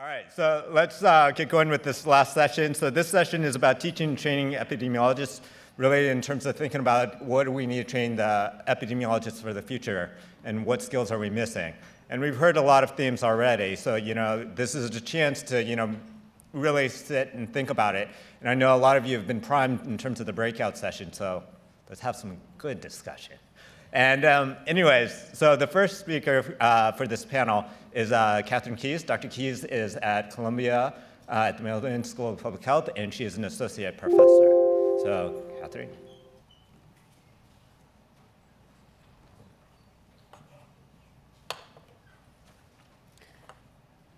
All right, so let's uh, get going with this last session. So this session is about teaching and training epidemiologists, really in terms of thinking about what do we need to train the epidemiologists for the future and what skills are we missing. And we've heard a lot of themes already, so you know this is a chance to you know really sit and think about it. And I know a lot of you have been primed in terms of the breakout session, so let's have some good discussion. And um, anyways, so the first speaker uh, for this panel is uh, Katherine Keyes. Dr. Keyes is at Columbia uh, at the Mailman School of Public Health, and she is an associate professor. So, Katherine.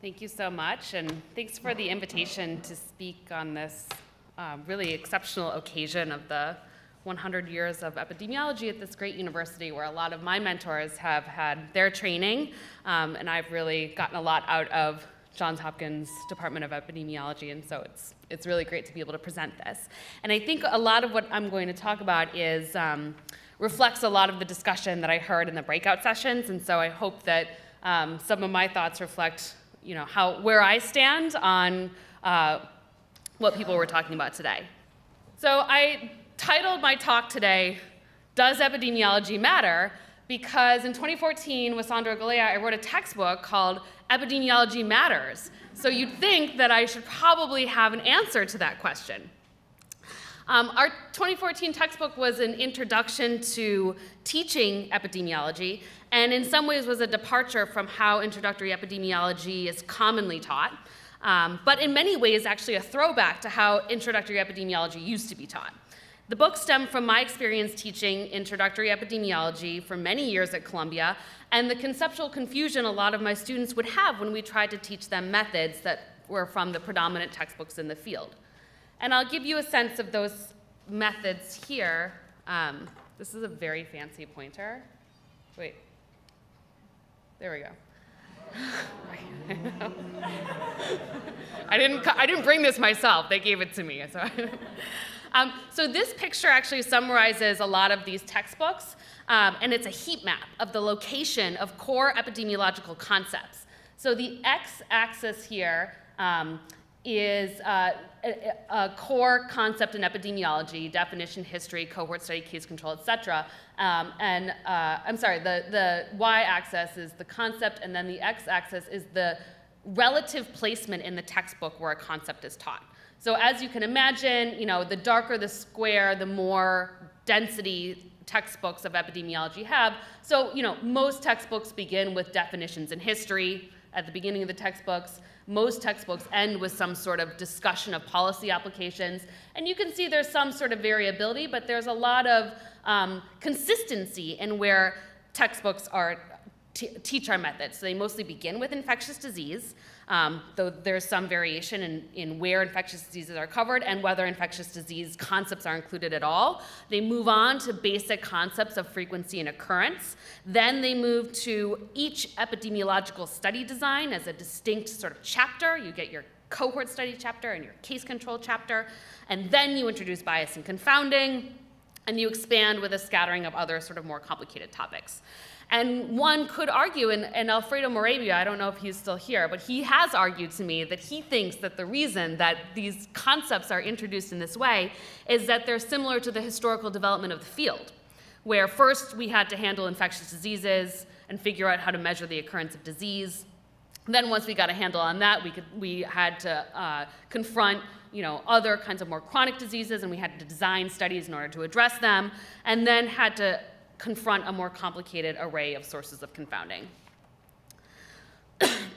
Thank you so much, and thanks for the invitation to speak on this uh, really exceptional occasion of the 100 years of epidemiology at this great university where a lot of my mentors have had their training, um, and I've really gotten a lot out of Johns Hopkins Department of Epidemiology, and so it's, it's really great to be able to present this. And I think a lot of what I'm going to talk about is um, reflects a lot of the discussion that I heard in the breakout sessions, and so I hope that um, some of my thoughts reflect you know, how, where I stand on uh, what people were talking about today. So I titled my talk today, Does Epidemiology Matter? Because in 2014 with Sandro Galea, I wrote a textbook called Epidemiology Matters. So you'd think that I should probably have an answer to that question. Um, our 2014 textbook was an introduction to teaching epidemiology, and in some ways was a departure from how introductory epidemiology is commonly taught, um, but in many ways actually a throwback to how introductory epidemiology used to be taught. The book stemmed from my experience teaching introductory epidemiology for many years at Columbia and the conceptual confusion a lot of my students would have when we tried to teach them methods that were from the predominant textbooks in the field. And I'll give you a sense of those methods here. Um, this is a very fancy pointer. Wait. There we go. I didn't, I didn't bring this myself. They gave it to me. So. Um, so this picture actually summarizes a lot of these textbooks, um, and it's a heat map of the location of core epidemiological concepts. So the x-axis here um, is uh, a, a, core concept in epidemiology, definition, history, cohort study, case control, et cetera. Um, and uh, I'm sorry, the, the y-axis is the concept, and then the x-axis is the relative placement in the textbook where a concept is taught. So as you can imagine, you know, the darker the square, the more density textbooks of epidemiology have. So, you know, most textbooks begin with definitions in history at the beginning of the textbooks. Most textbooks end with some sort of discussion of policy applications. And you can see there's some sort of variability, but there's a lot of um, consistency in where textbooks are teach our methods. So they mostly begin with infectious disease um, though there's some variation in, in where infectious diseases are covered and whether infectious disease concepts are included at all. They move on to basic concepts of frequency and occurrence. Then they move to each epidemiological study design as a distinct sort of chapter. You get your cohort study chapter and your case control chapter, and then you introduce bias and confounding, and you expand with a scattering of other sort of more complicated topics. And one could argue, and, and, Alfredo Morabia, I don't know if he's still here, but he has argued to me that he thinks that the reason that these concepts are introduced in this way is that they're similar to the historical development of the field, where first we had to handle infectious diseases and figure out how to measure the occurrence of disease. Then once we got a handle on that, we, could, we had to uh, confront you know, other kinds of more chronic diseases, and we had to design studies in order to address them, and then had to confront a more complicated array of sources of confounding.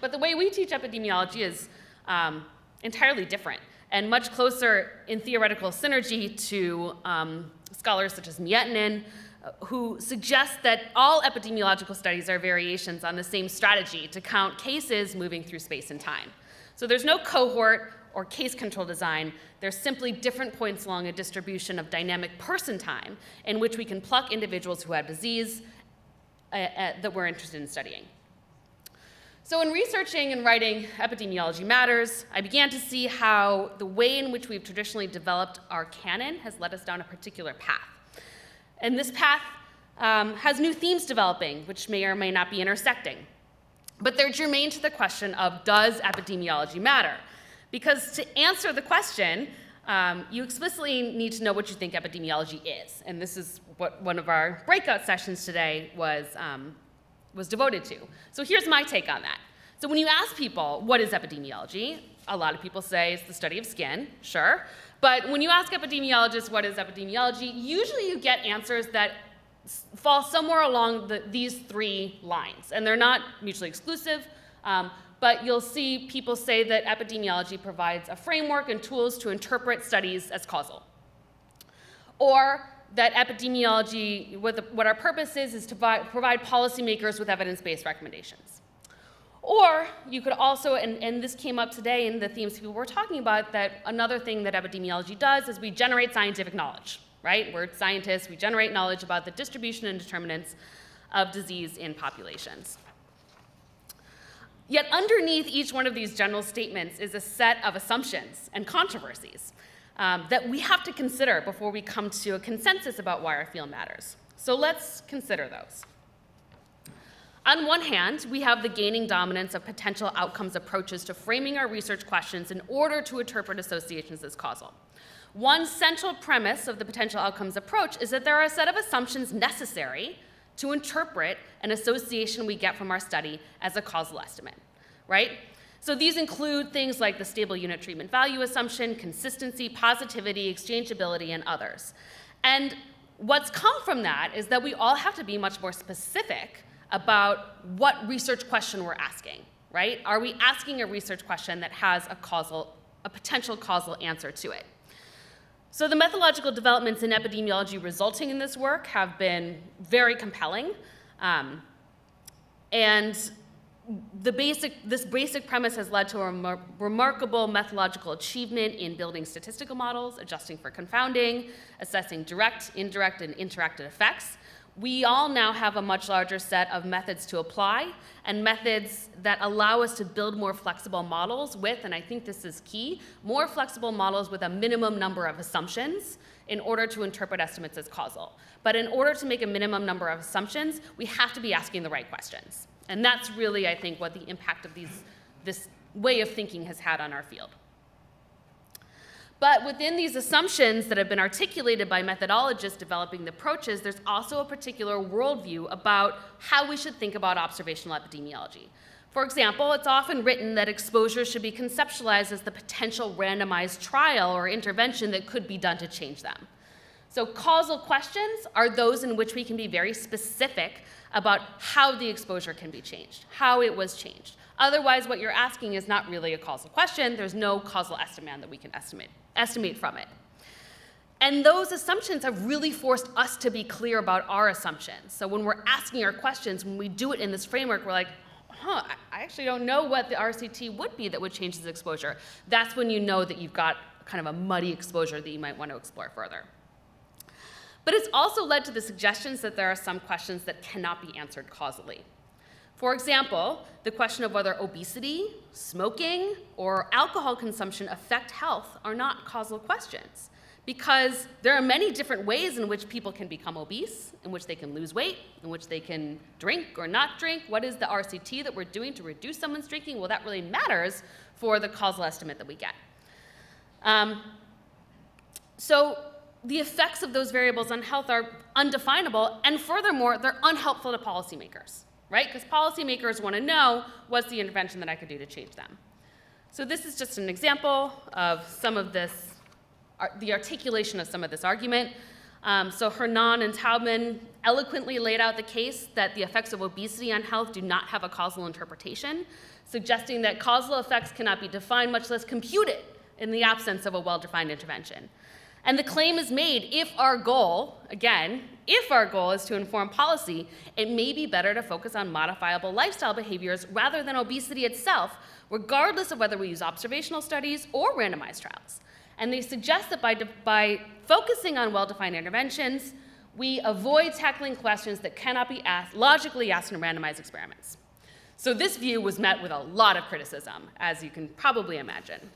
but the way we teach epidemiology is um, entirely different and much closer in theoretical synergy to um, scholars such as Miettinen, uh, who suggest that all epidemiological studies are variations on the same strategy to count cases moving through space and time. So there's no cohort or case control design, they're simply different points along a distribution of dynamic person time in which we can pluck individuals who have disease uh, uh, that we're interested in studying. So in researching and writing Epidemiology Matters, I began to see how the way in which we've traditionally developed our canon has led us down a particular path. And this path um, has new themes developing, which may or may not be intersecting. But they're germane to the question of does epidemiology matter? Because to answer the question, um, you explicitly need to know what you think epidemiology is. And this is what one of our breakout sessions today was, um, was devoted to. So here's my take on that. So when you ask people, what is epidemiology? A lot of people say it's the study of skin, sure. But when you ask epidemiologists what is epidemiology, usually you get answers that fall somewhere along the, these three lines. And they're not mutually exclusive, um, but you'll see people say that epidemiology provides a framework and tools to interpret studies as causal. Or that epidemiology, what, the, what our purpose is, is to provide policymakers with evidence-based recommendations. Or you could also, and, and, this came up today in the themes people were talking about, that another thing that epidemiology does is we generate scientific knowledge, right? We're scientists, we generate knowledge about the distribution and determinants of disease in populations. Yet underneath each one of these general statements is a set of assumptions and controversies um, that we have to consider before we come to a consensus about why our field matters. So let's consider those. On one hand, we have the gaining dominance of potential outcomes approaches to framing our research questions in order to interpret associations as causal. One central premise of the potential outcomes approach is that there are a set of assumptions necessary to interpret an association we get from our study as a causal estimate, right? So these include things like the stable unit treatment value assumption, consistency, positivity, exchangeability, and others. And what's come from that is that we all have to be much more specific about what research question we're asking, right? Are we asking a research question that has a causal, a potential causal answer to it? So the methodological developments in epidemiology resulting in this work have been very compelling. Um, and the basic, this basic premise has led to a remar remarkable methodological achievement in building statistical models, adjusting for confounding, assessing direct, indirect, and interacted effects, we all now have a much larger set of methods to apply and methods that allow us to build more flexible models with, and I think this is key, more flexible models with a minimum number of assumptions in order to interpret estimates as causal. But in order to make a minimum number of assumptions, we have to be asking the right questions. And that's really, I think, what the impact of these, this way of thinking has had on our field. But within these assumptions that have been articulated by methodologists developing the approaches, there's also a particular worldview about how we should think about observational epidemiology. For example, it's often written that exposure should be conceptualized as the potential randomized trial or intervention that could be done to change them. So causal questions are those in which we can be very specific about how the exposure can be changed, how it was changed. Otherwise, what you're asking is not really a causal question. There's no causal estimate that we can estimate, estimate from it. And those assumptions have really forced us to be clear about our assumptions. So when we're asking our questions, when we do it in this framework, we're like, huh, I actually don't know what the RCT would be that would change this exposure. That's when you know that you've got kind of a muddy exposure that you might want to explore further. But it's also led to the suggestions that there are some questions that cannot be answered causally. For example, the question of whether obesity, smoking, or alcohol consumption affect health are not causal questions because there are many different ways in which people can become obese, in which they can lose weight, in which they can drink or not drink. What is the RCT that we're doing to reduce someone's drinking? Well, that really matters for the causal estimate that we get. Um, so the effects of those variables on health are undefinable, and furthermore, they're unhelpful to policymakers right? Because policymakers want to know what's the intervention that I could do to change them. So this is just an example of some of this, the articulation of some of this argument. Um, so Hernan and Taubman eloquently laid out the case that the effects of obesity on health do not have a causal interpretation, suggesting that causal effects cannot be defined, much less computed, in the absence of a well-defined intervention. And the claim is made if our goal, again, if our goal is to inform policy, it may be better to focus on modifiable lifestyle behaviors rather than obesity itself, regardless of whether we use observational studies or randomized trials. And they suggest that by, by focusing on well-defined interventions, we avoid tackling questions that cannot be asked, logically asked in randomized experiments. So this view was met with a lot of criticism, as you can probably imagine.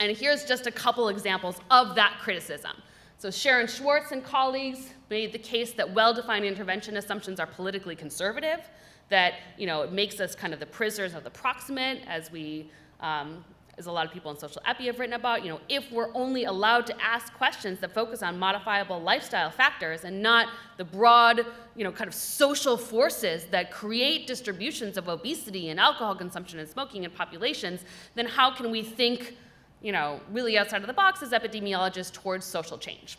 And here's just a couple examples of that criticism. So Sharon Schwartz and colleagues made the case that well-defined intervention assumptions are politically conservative, that you know, it makes us kind of the prisoners of the proximate as we um, as a lot of people in social epi have written about, you know, if we're only allowed to ask questions that focus on modifiable lifestyle factors and not the broad, you know, kind of social forces that create distributions of obesity and alcohol consumption and smoking in populations, then how can we think, you know, really outside of the box as epidemiologists towards social change?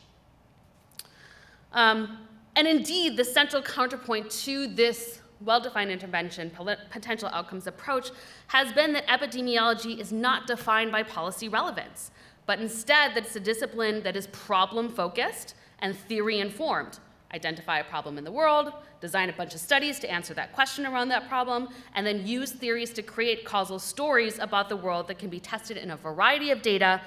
Um, and indeed, the central counterpoint to this well-defined intervention potential outcomes approach has been that epidemiology is not defined by policy relevance, but instead that it's a discipline that is problem-focused and theory-informed. Identify a problem in the world, design a bunch of studies to answer that question around that problem, and then use theories to create causal stories about the world that can be tested in a variety of data,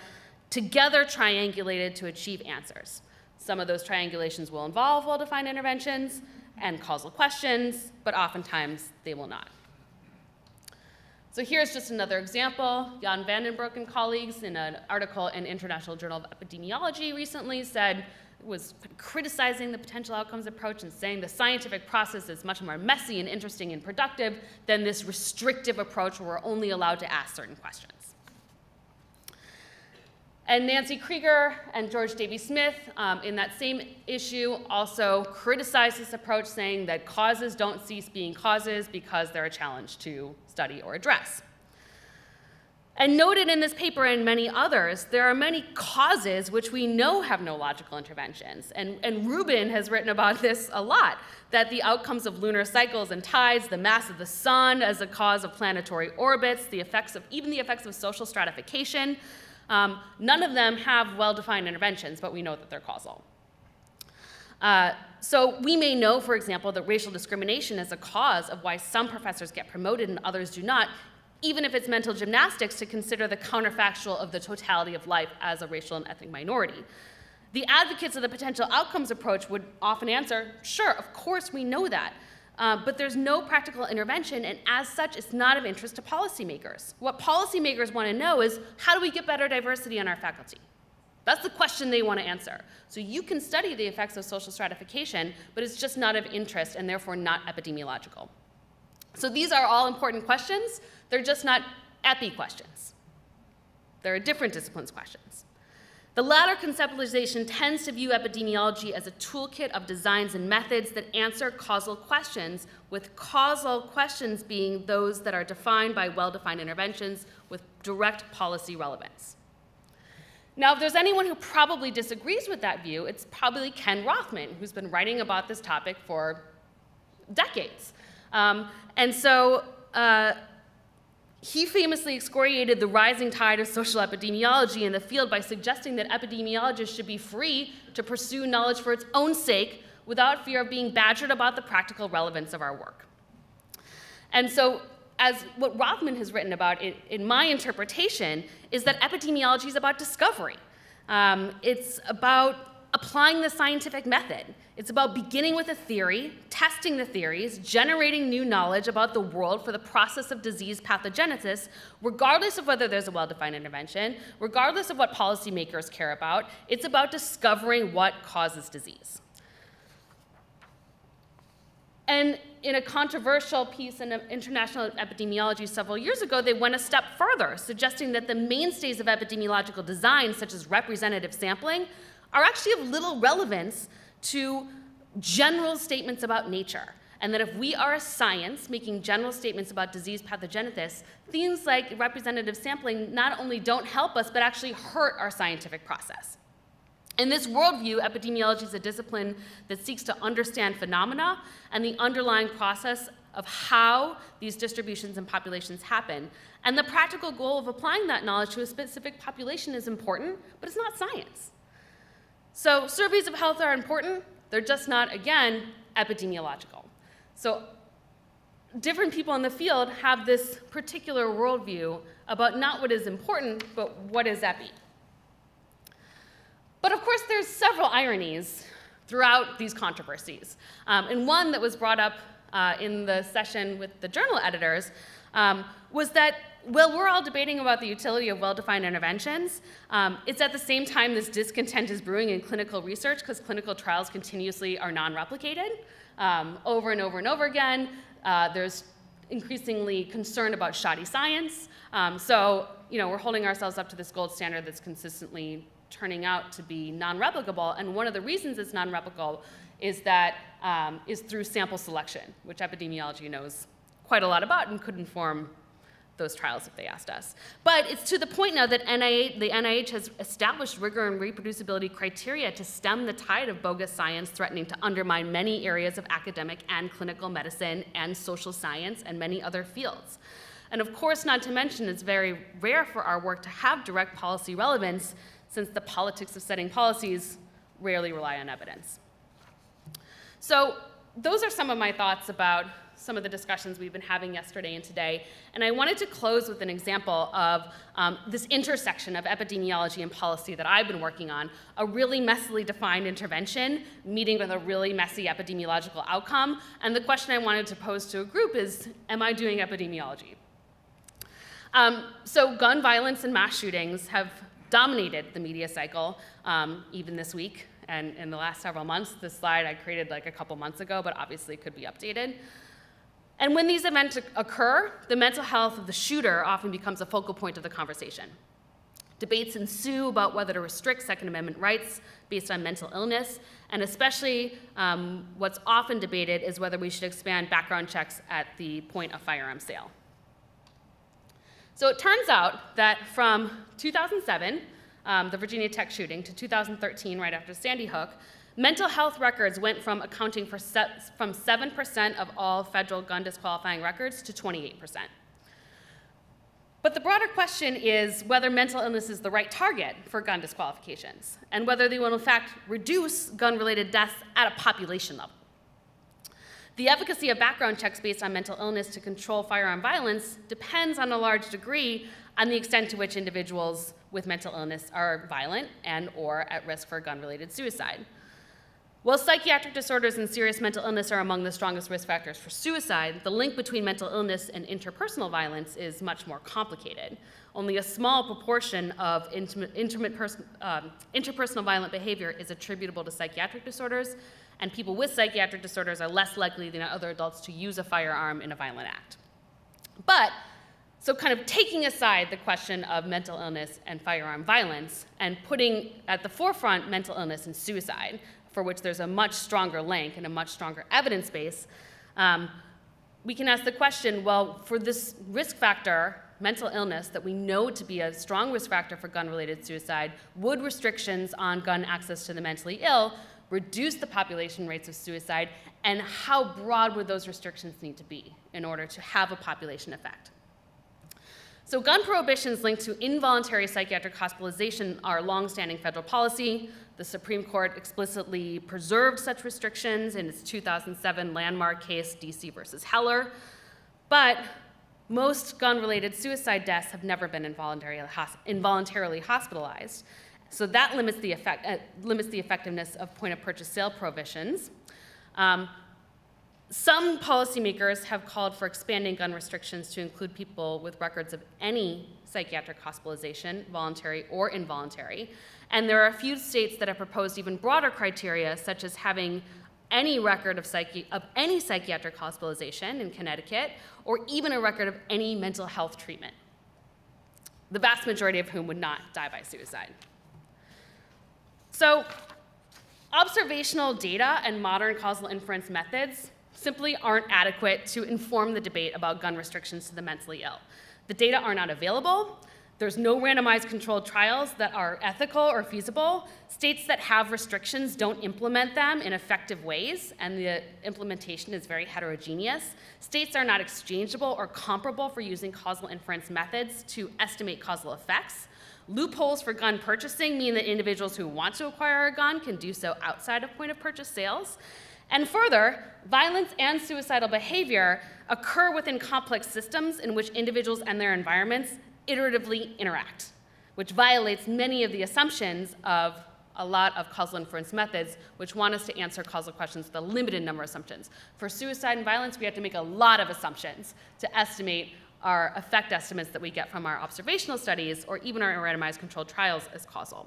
together triangulated to achieve answers. Some of those triangulations will involve well-defined interventions, and causal questions, but oftentimes they will not. So here's just another example. Jan Vandenbroucke and colleagues in an article in International Journal of Epidemiology recently said, was criticizing the potential outcomes approach and saying the scientific process is much more messy and interesting and productive than this restrictive approach where we're only allowed to ask certain questions. And Nancy Krieger and George Davey Smith, um, in that same issue, also criticized this approach, saying that causes don't cease being causes because they're a challenge to study or address. And noted in this paper and many others, there are many causes which we know have no logical interventions. And, and Rubin has written about this a lot that the outcomes of lunar cycles and tides, the mass of the sun as a cause of planetary orbits, the effects of even the effects of social stratification, um, none of them have well-defined interventions, but we know that they're causal. Uh, so we may know, for example, that racial discrimination is a cause of why some professors get promoted and others do not, even if it's mental gymnastics to consider the counterfactual of the totality of life as a racial and ethnic minority. The advocates of the potential outcomes approach would often answer, sure, of course we know that. Uh, but there's no practical intervention, and as such, it's not of interest to policymakers. What policymakers want to know is how do we get better diversity on our faculty? That's the question they want to answer. So you can study the effects of social stratification, but it's just not of interest and therefore not epidemiological. So these are all important questions. They're just not epi questions. They're different disciplines questions. The latter conceptualization tends to view epidemiology as a toolkit of designs and methods that answer causal questions, with causal questions being those that are defined by well-defined interventions with direct policy relevance. Now, if there's anyone who probably disagrees with that view, it's probably Ken Rothman, who's been writing about this topic for decades. Um, and so uh, he famously excoriated the rising tide of social epidemiology in the field by suggesting that epidemiologists should be free to pursue knowledge for its own sake without fear of being badgered about the practical relevance of our work. And so, as what Rothman has written about, in, in my interpretation, is that epidemiology is about discovery. Um, it's about applying the scientific method. It's about beginning with a theory, testing the theories, generating new knowledge about the world for the process of disease pathogenesis, regardless of whether there's a well-defined intervention, regardless of what policymakers care about. It's about discovering what causes disease. And in a controversial piece in International Epidemiology several years ago, they went a step further, suggesting that the mainstays of epidemiological design, such as representative sampling, are actually of little relevance to general statements about nature. And that if we are a science making general statements about disease pathogenesis, things like representative sampling not only don't help us, but actually hurt our scientific process. In this worldview, epidemiology is a discipline that seeks to understand phenomena and the underlying process of how these distributions and populations happen. And the practical goal of applying that knowledge to a specific population is important, but it's not science. So surveys of health are important. They're just not, again, epidemiological. So different people in the field have this particular worldview about not what is important, but what is epi. But of course, there's several ironies throughout these controversies. Um, and one that was brought up uh, in the session with the journal editors um, was that well, we're all debating about the utility of well-defined interventions. Um, it's at the same time this discontent is brewing in clinical research because clinical trials continuously are non-replicated. Um, over and over and over again, Uh, there's increasingly concern about shoddy science. Um, so, you know, we're holding ourselves up to this gold standard that's consistently turning out to be non-replicable. And one of the reasons it's non-replicable is that um, is through sample selection, which epidemiology knows quite a lot about and could inform those trials if they asked us. But it's to the point now that NIH, the NIH has established rigor and reproducibility criteria to stem the tide of bogus science threatening to undermine many areas of academic and clinical medicine and social science and many other fields. And of course, not to mention, it's very rare for our work to have direct policy relevance since the politics of setting policies rarely rely on evidence. So those are some of my thoughts about some of the discussions we've been having yesterday and today. And I wanted to close with an example of um, this intersection of epidemiology and policy that I've been working on, a really messily defined intervention meeting with a really messy epidemiological outcome. And the question I wanted to pose to a group is, am I doing epidemiology? Um, so gun violence and mass shootings have dominated the media cycle, um, even this week and in the last several months. This slide I created like a couple months ago, but obviously could be updated. And when these events occur, the mental health of the shooter often becomes a focal point of the conversation. Debates ensue about whether to restrict Second Amendment rights based on mental illness, and especially um, what's often debated is whether we should expand background checks at the point of firearm sale. So it turns out that from 2007, um, the Virginia Tech shooting, to 2013, right after Sandy Hook, Mental health records went from accounting for from 7% of all federal gun disqualifying records to 28%. But the broader question is whether mental illness is the right target for gun disqualifications, and whether they will in fact reduce gun-related deaths at a population level. The efficacy of background checks based on mental illness to control firearm violence depends on a large degree on the extent to which individuals with mental illness are violent and or at risk for gun-related suicide. While psychiatric disorders and serious mental illness are among the strongest risk factors for suicide, the link between mental illness and interpersonal violence is much more complicated. Only a small proportion of intimate, intimate um, interpersonal violent behavior is attributable to psychiatric disorders, and people with psychiatric disorders are less likely than other adults to use a firearm in a violent act. But, so kind of taking aside the question of mental illness and firearm violence and putting at the forefront mental illness and suicide, for which there's a much stronger link and a much stronger evidence base, um, we can ask the question, well, for this risk factor, mental illness, that we know to be a strong risk factor for gun-related suicide, would restrictions on gun access to the mentally ill reduce the population rates of suicide, and how broad would those restrictions need to be in order to have a population effect? So gun prohibitions linked to involuntary psychiatric hospitalization are longstanding federal policy. The Supreme Court explicitly preserved such restrictions in its 2007 landmark case, DC versus Heller. But most gun-related suicide deaths have never been involuntarily, hospitalized. So that limits the, effect, uh, limits the effectiveness of point-of-purchase sale prohibitions. Um, some policymakers have called for expanding gun restrictions to include people with records of any psychiatric hospitalization, voluntary or involuntary. And there are a few states that have proposed even broader criteria, such as having any record of, psychi- of any psychiatric hospitalization in Connecticut, or even a record of any mental health treatment, the vast majority of whom would not die by suicide. So, observational data and modern causal inference methods simply aren't adequate to inform the debate about gun restrictions to the mentally ill. The data are not available. There's no randomized controlled trials that are ethical or feasible. States that have restrictions don't implement them in effective ways, and the implementation is very heterogeneous. States are not exchangeable or comparable for using causal inference methods to estimate causal effects. Loopholes for gun purchasing mean that individuals who want to acquire a gun can do so outside of point of purchase sales. And further, violence and suicidal behavior occur within complex systems in which individuals and their environments iteratively interact, which violates many of the assumptions of a lot of causal inference methods, which want us to answer causal questions with a limited number of assumptions. For suicide and violence, we have to make a lot of assumptions to estimate our effect estimates that we get from our observational studies or even our randomized controlled trials as causal.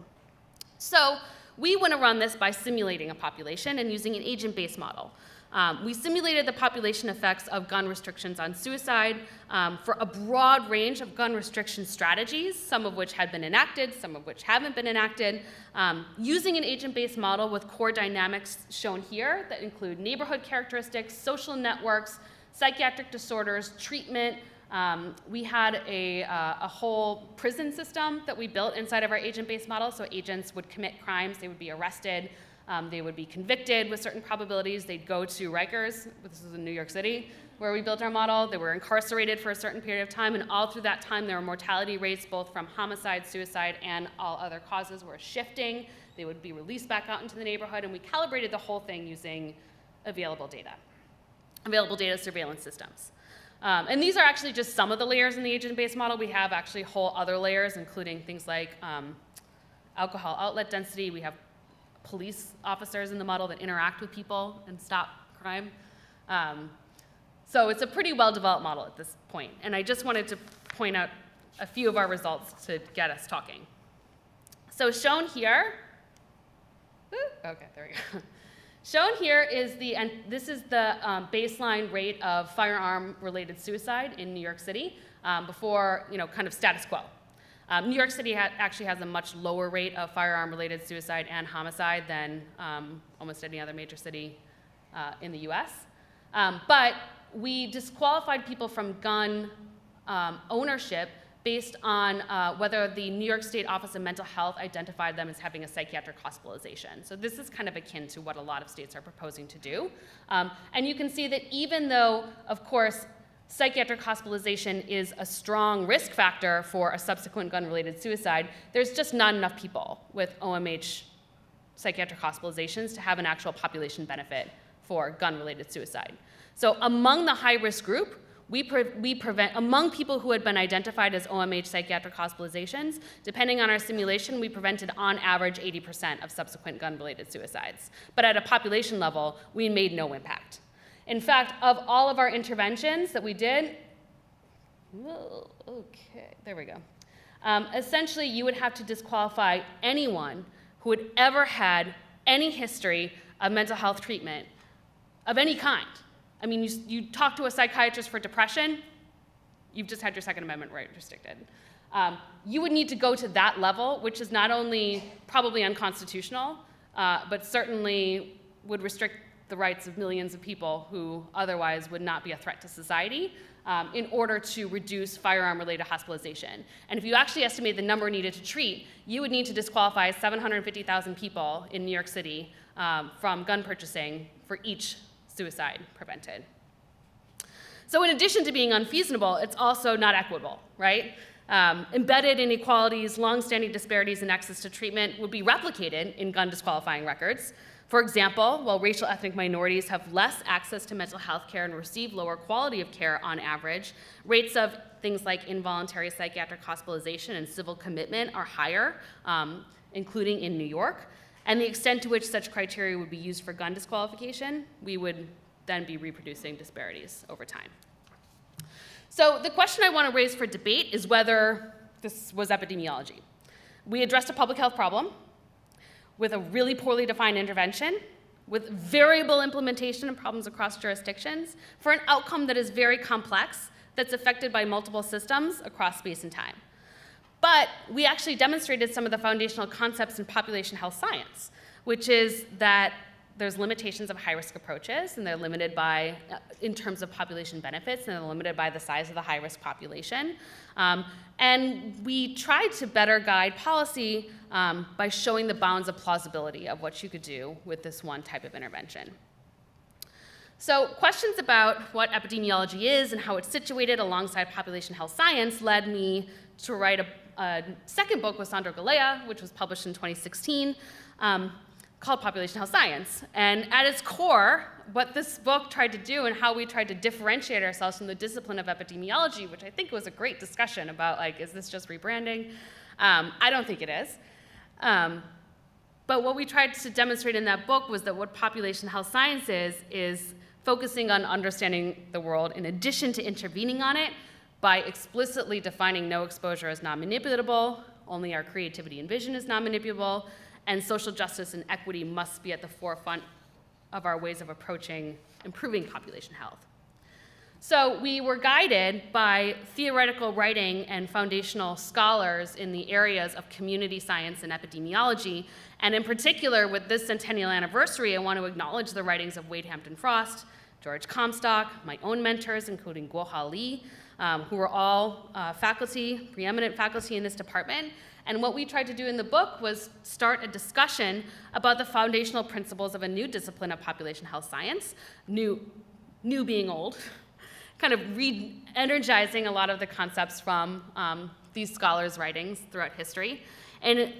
So we want to run this by simulating a population and using an agent-based model. Um, we simulated the population effects of gun restrictions on suicide um, for a broad range of gun restriction strategies, some of which had been enacted, some of which haven't been enacted, um, using an agent-based model with core dynamics shown here that include neighborhood characteristics, social networks, psychiatric disorders, treatment, um, we had a, uh, a, whole prison system that we built inside of our agent-based model, so agents would commit crimes, they would be arrested, um, they would be convicted with certain probabilities. They'd go to Rikers, this is in New York City, where we built our model. They were incarcerated for a certain period of time, and all through that time, their mortality rates, both from homicide, suicide, and all other causes, were shifting. They would be released back out into the neighborhood, and we calibrated the whole thing using available data, available data surveillance systems. Um, and these are actually just some of the layers in the agent-based model. We have actually whole other layers, including things like um, alcohol outlet density. We have police officers in the model that interact with people and stop crime. Um, so it's a pretty well-developed model at this point. And I just wanted to point out a few of our results to get us talking. So shown here, okay, there we go. Shown here is the, and this is the um, baseline rate of firearm-related suicide in New York City um, before, you know, kind of status quo. Um, New York City ha actually has a much lower rate of firearm-related suicide and homicide than um, almost any other major city uh, in the U.S. Um, but we disqualified people from gun um, ownership based on uh, whether the New York State Office of Mental Health identified them as having a psychiatric hospitalization. So this is kind of akin to what a lot of states are proposing to do. Um, and you can see that even though, of course, psychiatric hospitalization is a strong risk factor for a subsequent gun-related suicide, there's just not enough people with OMH psychiatric hospitalizations to have an actual population benefit for gun-related suicide. So among the high-risk group, we, pre we prevent, among people who had been identified as OMH psychiatric hospitalizations, depending on our simulation, we prevented on average 80% of subsequent gun-related suicides. But at a population level, we made no impact. In fact, of all of our interventions that we did, okay, there we go. Um, essentially, you would have to disqualify anyone who had ever had any history of mental health treatment of any kind. I mean, you, you talk to a psychiatrist for depression, you've just had your Second Amendment right restricted. Um, you would need to go to that level, which is not only probably unconstitutional, uh, but certainly would restrict the rights of millions of people who otherwise would not be a threat to society um, in order to reduce firearm-related hospitalization. And if you actually estimate the number needed to treat, you would need to disqualify 750,000 people in New York City um, from gun purchasing for each suicide prevented. So in addition to being unfeasible, it's also not equitable, right? Um, embedded inequalities, longstanding disparities in access to treatment would be replicated in gun disqualifying records, for example, while racial ethnic minorities have less access to mental health care and receive lower quality of care on average, rates of things like involuntary psychiatric hospitalization and civil commitment are higher, um, including in New York. And the extent to which such criteria would be used for gun disqualification, we would then be reproducing disparities over time. So the question I want to raise for debate is whether this was epidemiology. We addressed a public health problem, with a really poorly defined intervention, with variable implementation and problems across jurisdictions, for an outcome that is very complex, that's affected by multiple systems across space and time. But we actually demonstrated some of the foundational concepts in population health science, which is that there's limitations of high-risk approaches, and they're limited by, uh, in terms of population benefits, and they're limited by the size of the high-risk population. Um, and we tried to better guide policy um, by showing the bounds of plausibility of what you could do with this one type of intervention. So questions about what epidemiology is and how it's situated alongside population health science led me to write a, a second book with Sandro Galea, which was published in 2016. Um, called Population Health Science. And at its core, what this book tried to do and how we tried to differentiate ourselves from the discipline of epidemiology, which I think was a great discussion about, like, is this just rebranding? Um, I don't think it is. Um, but what we tried to demonstrate in that book was that what population health science is, is focusing on understanding the world in addition to intervening on it by explicitly defining no exposure as non-manipulatable, only our creativity and vision is non-manipulable, and social justice and equity must be at the forefront of our ways of approaching improving population health. So we were guided by theoretical writing and foundational scholars in the areas of community science and epidemiology. And in particular, with this centennial anniversary, I want to acknowledge the writings of Wade Hampton Frost, George Comstock, my own mentors, including Guohua Li, um, who were all uh, faculty, preeminent faculty in this department. And what we tried to do in the book was start a discussion about the foundational principles of a new discipline of population health science, new, new being old, kind of re-energizing a lot of the concepts from um, these scholars' writings throughout history. And,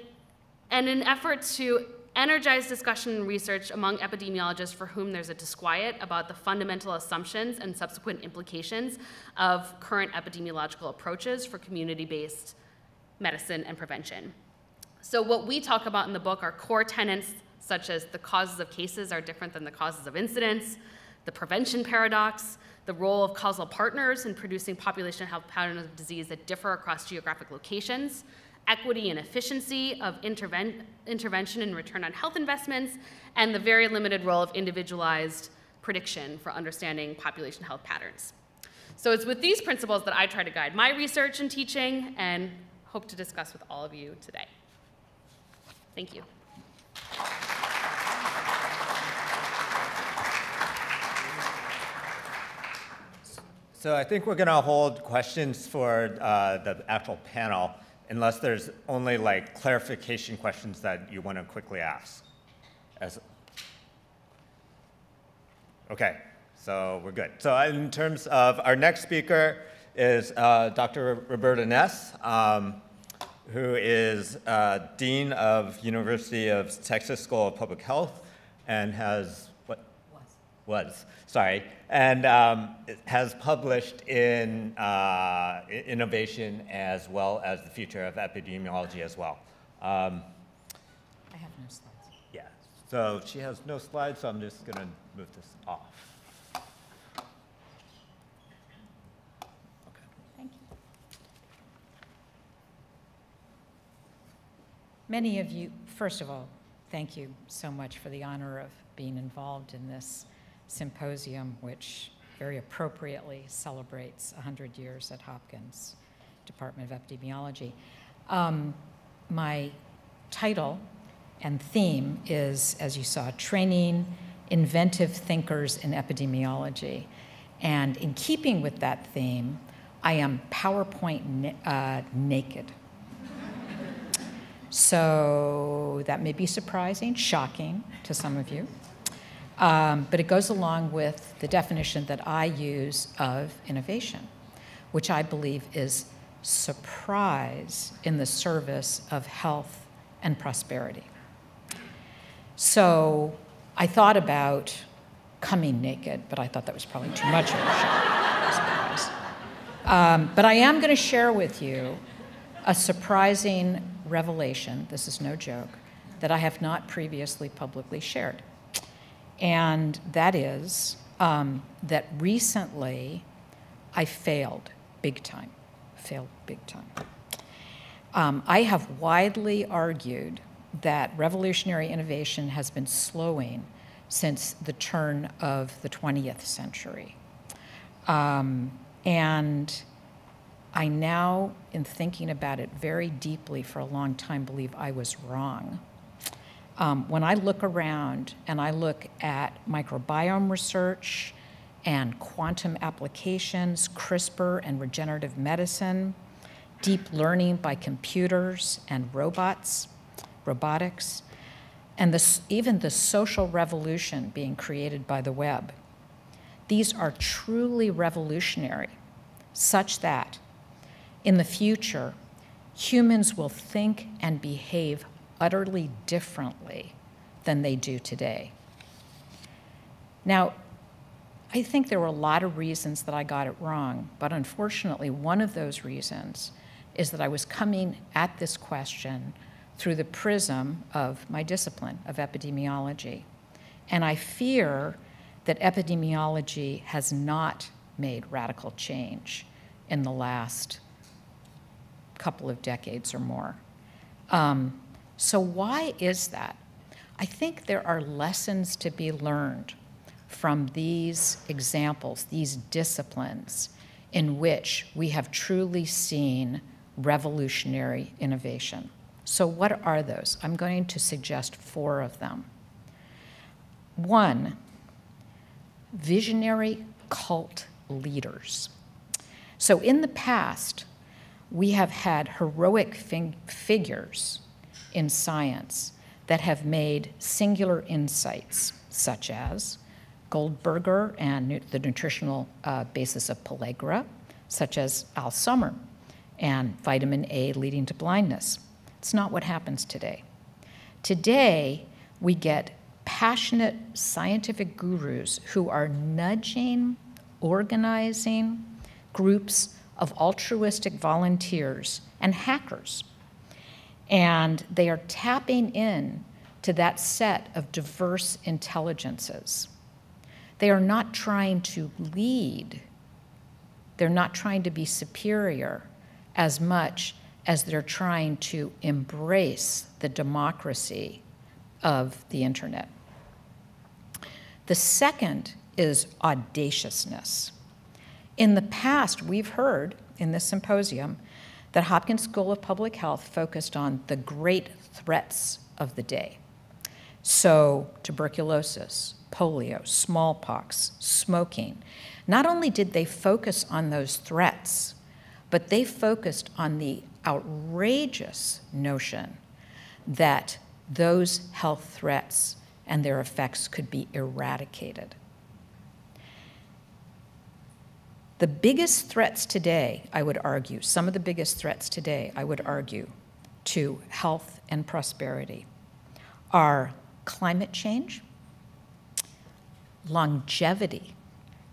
and an effort to energize discussion and research among epidemiologists for whom there's a disquiet about the fundamental assumptions and subsequent implications of current epidemiological approaches for community-based medicine and prevention. So what we talk about in the book are core tenets such as the causes of cases are different than the causes of incidence, the prevention paradox, the role of causal partners in producing population health patterns of disease that differ across geographic locations, equity and efficiency of interven intervention and return on health investments, and the very limited role of individualized prediction for understanding population health patterns. So it's with these principles that I try to guide my research and teaching and hope to discuss with all of you today. Thank you. So I think we're going to hold questions for uh, the actual panel unless there's only like clarification questions that you want to quickly ask. As okay, so we're good. So in terms of our next speaker is uh, Dr. Roberta Ness, um, who is uh, Dean of University of Texas School of Public Health and has was, sorry, and um, has published in uh, innovation as well as the future of epidemiology as well. Um, I have no slides. yeah, so she has no slides, so I'm just going to move this off. Okay. Thank you. Many of you, first of all, thank you so much for the honor of being involved in this symposium, which very appropriately celebrates 100 years at Hopkins Department of Epidemiology. Um, my title and theme is, as you saw, Training Inventive Thinkers in Epidemiology. And in keeping with that theme, I am PowerPoint uh, naked. so that may be surprising, shocking to some of you. Um, but it goes along with the definition that I use of innovation, which I believe is surprise in the service of health and prosperity. So I thought about coming naked, but I thought that was probably too much of a surprise. Um, but I am going to share with you a surprising revelation, this is no joke, that I have not previously publicly shared and that is um, that recently I failed big time, failed big time. Um, I have widely argued that revolutionary innovation has been slowing since the turn of the 20th century. Um, and I now, in thinking about it very deeply for a long time, believe I was wrong. Um, when I look around and I look at microbiome research and quantum applications, CRISPR and regenerative medicine, deep learning by computers and robots, robotics, and even the social revolution being created by the web. These are truly revolutionary, such that in the future, humans will think and behave utterly differently than they do today. Now, I think there were a lot of reasons that I got it wrong, but unfortunately, one of those reasons is that I was coming at this question through the prism of my discipline of epidemiology. And I fear that epidemiology has not made radical change in the last couple of decades or more. Um, so, why is that? I think there are lessons to be learned from these examples, these disciplines, in which we have truly seen revolutionary innovation. So, what are those? I'm going to suggest four of them. One, visionary cult leaders. So, in the past, we have had heroic fig- figures in science that have made singular insights, such as Goldberger and the nutritional uh, basis of pellagra, such as Al Sommer and vitamin A leading to blindness. It's not what happens today. Today, we get passionate scientific gurus who are nudging, organizing groups of altruistic volunteers and hackers. And they are tapping in to that set of diverse intelligences. They are not trying to lead, they're not trying to be superior as much as they're trying to embrace the democracy of the internet. The second is audaciousness. In the past, we've heard in this symposium that Hopkins School of Public Health focused on the great threats of the day. So, tuberculosis, polio, smallpox, smoking. Not only did they focus on those threats, but they focused on the outrageous notion that those health threats and their effects could be eradicated. The biggest threats today, I would argue, some of the biggest threats today, I would argue, to health and prosperity are climate change, longevity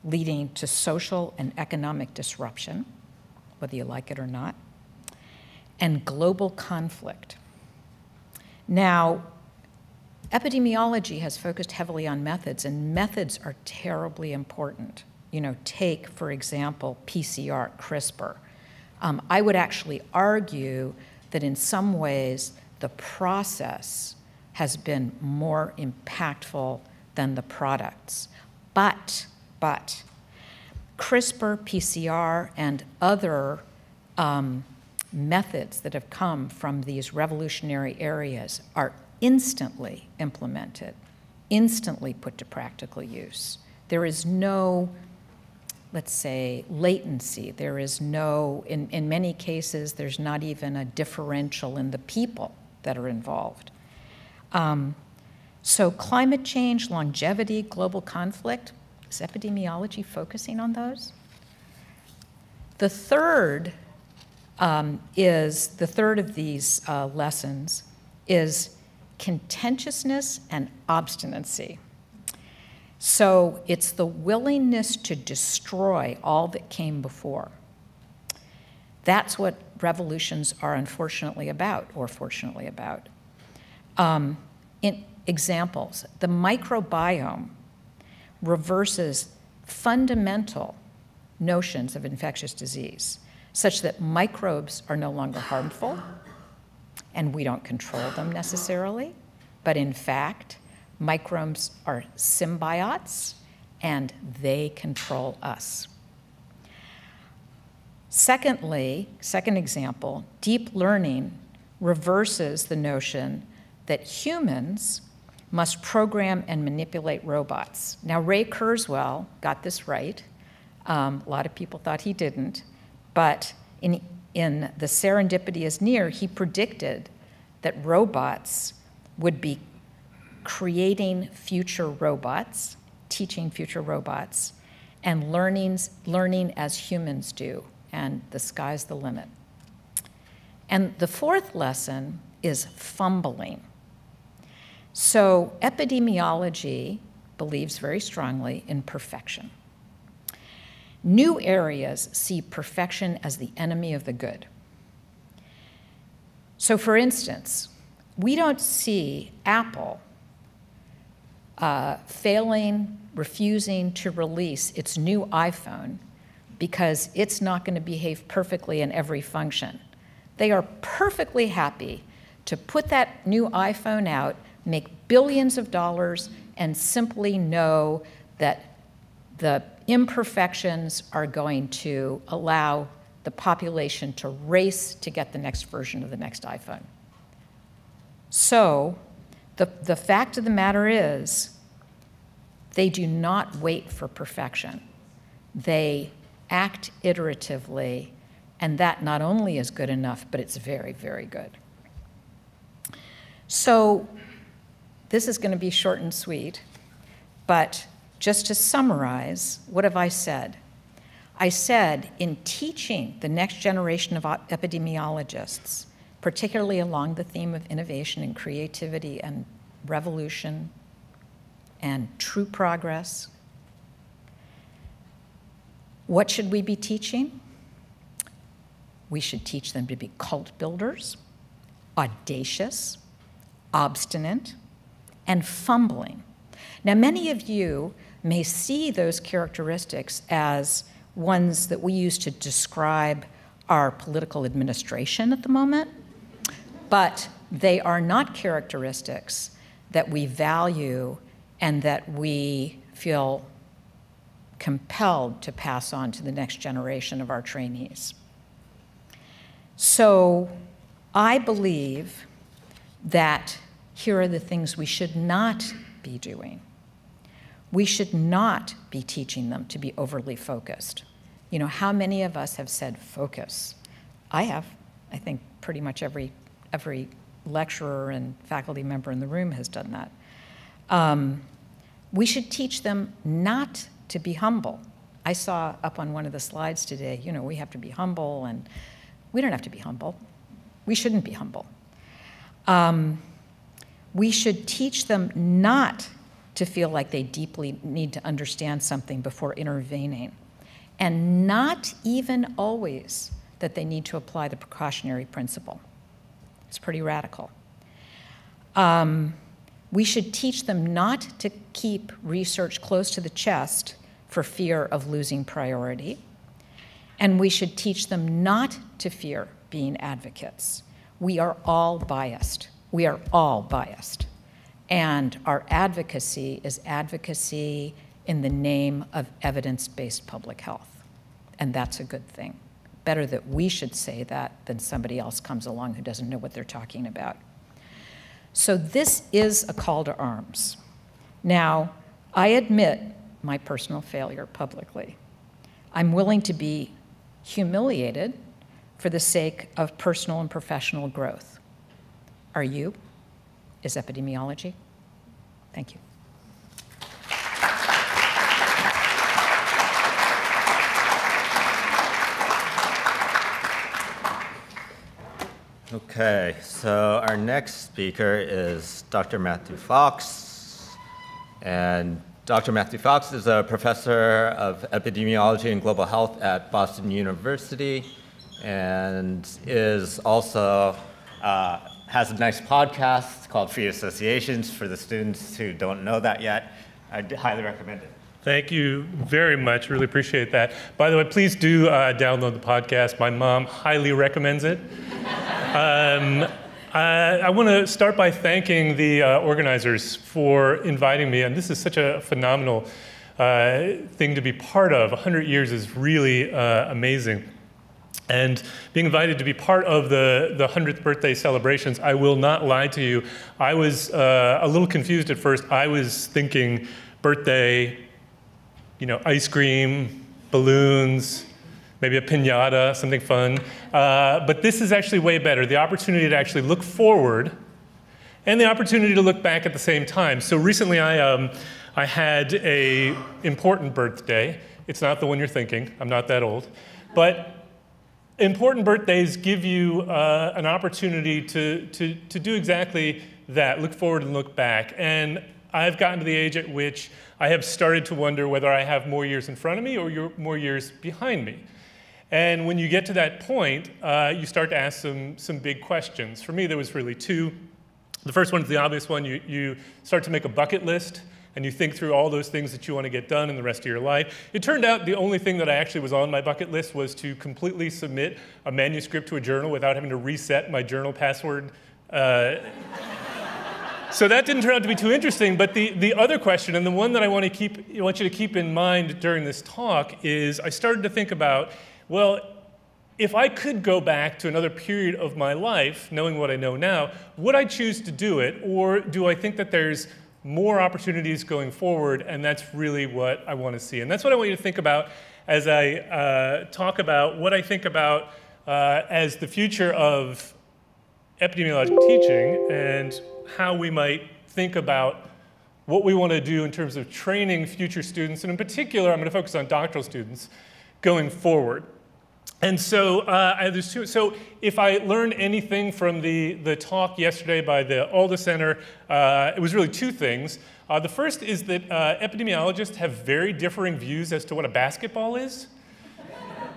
leading to social and economic disruption, whether you like it or not, and global conflict. Now, epidemiology has focused heavily on methods, and methods are terribly important. You know, take, for example, PCR, CRISPR. Um, I would actually argue that in some ways the process has been more impactful than the products. But, but, CRISPR, PCR, and other um, methods that have come from these revolutionary areas are instantly implemented, instantly put to practical use. There is no, let's say, latency. There is no, in, in many cases, there's not even a differential in the people that are involved. Um, so, climate change, longevity, global conflict, is epidemiology focusing on those? The third um, is the third of these uh, lessons is contentiousness and obstinacy. So it's the willingness to destroy all that came before. That's what revolutions are unfortunately about, or fortunately about. Um, in examples, the microbiome reverses fundamental notions of infectious disease such that microbes are no longer harmful and we don't control them necessarily, but in fact, microbes are symbiotes and they control us. Secondly, second example, deep learning reverses the notion that humans must program and manipulate robots. Now, Ray Kurzweil got this right. Um, a lot of people thought he didn't. But in, in The Singularity is Near, he predicted that robots would be creating future robots, teaching future robots, and learning, learning as humans do. And the sky's the limit. And the fourth lesson is fumbling. So, epidemiology believes very strongly in perfection. New areas see perfection as the enemy of the good. So, for instance, we don't see Apple uh, failing, refusing to release its new iPhone because it's not going to behave perfectly in every function. They are perfectly happy to put that new iPhone out, make billions of dollars and simply know that the imperfections are going to allow the population to race to get the next version of the next iPhone. So, the, the fact of the matter is, they do not wait for perfection. They act iteratively, and that not only is good enough, but it's very, very good. So, this is going to be short and sweet, but just to summarize, what have I said? I said in teaching the next generation of epidemiologists, particularly along the theme of innovation and creativity and revolution and true progress, what should we be teaching? We should teach them to be cult builders, audacious, obstinate, and fumbling. Now, many of you may see those characteristics as ones that we use to describe our political administration at the moment, but they are not characteristics that we value and that we feel compelled to pass on to the next generation of our trainees. So I believe that here are the things we should not be doing. We should not be teaching them to be overly focused. You know, how many of us have said focus? I have. I think pretty much every, every lecturer and faculty member in the room has done that. Um, we should teach them not to be humble. I saw up on one of the slides today, you know, we have to be humble, and we don't have to be humble. We shouldn't be humble. Um, we should teach them not to feel like they deeply need to understand something before intervening, and not even always that they need to apply the precautionary principle. It's pretty radical. Um, we should teach them not to keep research close to the chest for fear of losing priority. And we should teach them not to fear being advocates. We are all biased. We are all biased. And our advocacy is advocacy in the name of evidence based public health. And that's a good thing. Better that we should say that than somebody else comes along who doesn't know what they're talking about. So, this is a call to arms. Now, I admit my personal failure publicly. I'm willing to be humiliated for the sake of personal and professional growth. Are you? Is epidemiology? Thank you. Okay, so our next speaker is Dr. Matthew Fox. And Dr. Matthew Fox is a professor of epidemiology and global health at Boston University and is also uh, has a nice podcast called Free Associations for the students who don't know that yet. I highly recommend it. Thank you very much. Really appreciate that. By the way, please do uh, download the podcast. My mom highly recommends it. Um, I, I want to start by thanking the uh, organizers for inviting me, and this is such a phenomenal uh, thing to be part of. 100 years is really uh, amazing. And being invited to be part of the, the 100th birthday celebrations, I will not lie to you. I was uh, a little confused at first. I was thinking birthday, you know, ice cream, balloons, maybe a pinata, something fun. Uh, but this is actually way better the opportunity to actually look forward and the opportunity to look back at the same time. So recently I, um, I had a important birthday. It's not the one you're thinking, I'm not that old. But important birthdays give you uh, an opportunity to, to, to do exactly that look forward and look back. And I've gotten to the age at which I have started to wonder whether I have more years in front of me or more years behind me. And when you get to that point, uh, you start to ask some, some big questions. For me, there was really two. The first one is the obvious one. You, you start to make a bucket list and you think through all those things that you want to get done in the rest of your life. It turned out the only thing that I actually was on my bucket list was to completely submit a manuscript to a journal without having to reset my journal password. Uh, so that didn't turn out to be too interesting. But the, the other question, and the one that I want to keep, I want you to keep in mind during this talk, is I started to think about, well, if I could go back to another period of my life, knowing what I know now, would I choose to do it, or do I think that there's more opportunities going forward, and that's really what I want to see. And that's what I want you to think about as I uh, talk about what I think about uh, as the future of epidemiologic teaching and how we might think about what we want to do in terms of training future students, and in particular, I'm going to focus on doctoral students going forward. And so, uh, two, so if I learned anything from the, the talk yesterday by the Alda Center, uh, it was really two things. Uh, the first is that uh, epidemiologists have very differing views as to what a basketball is.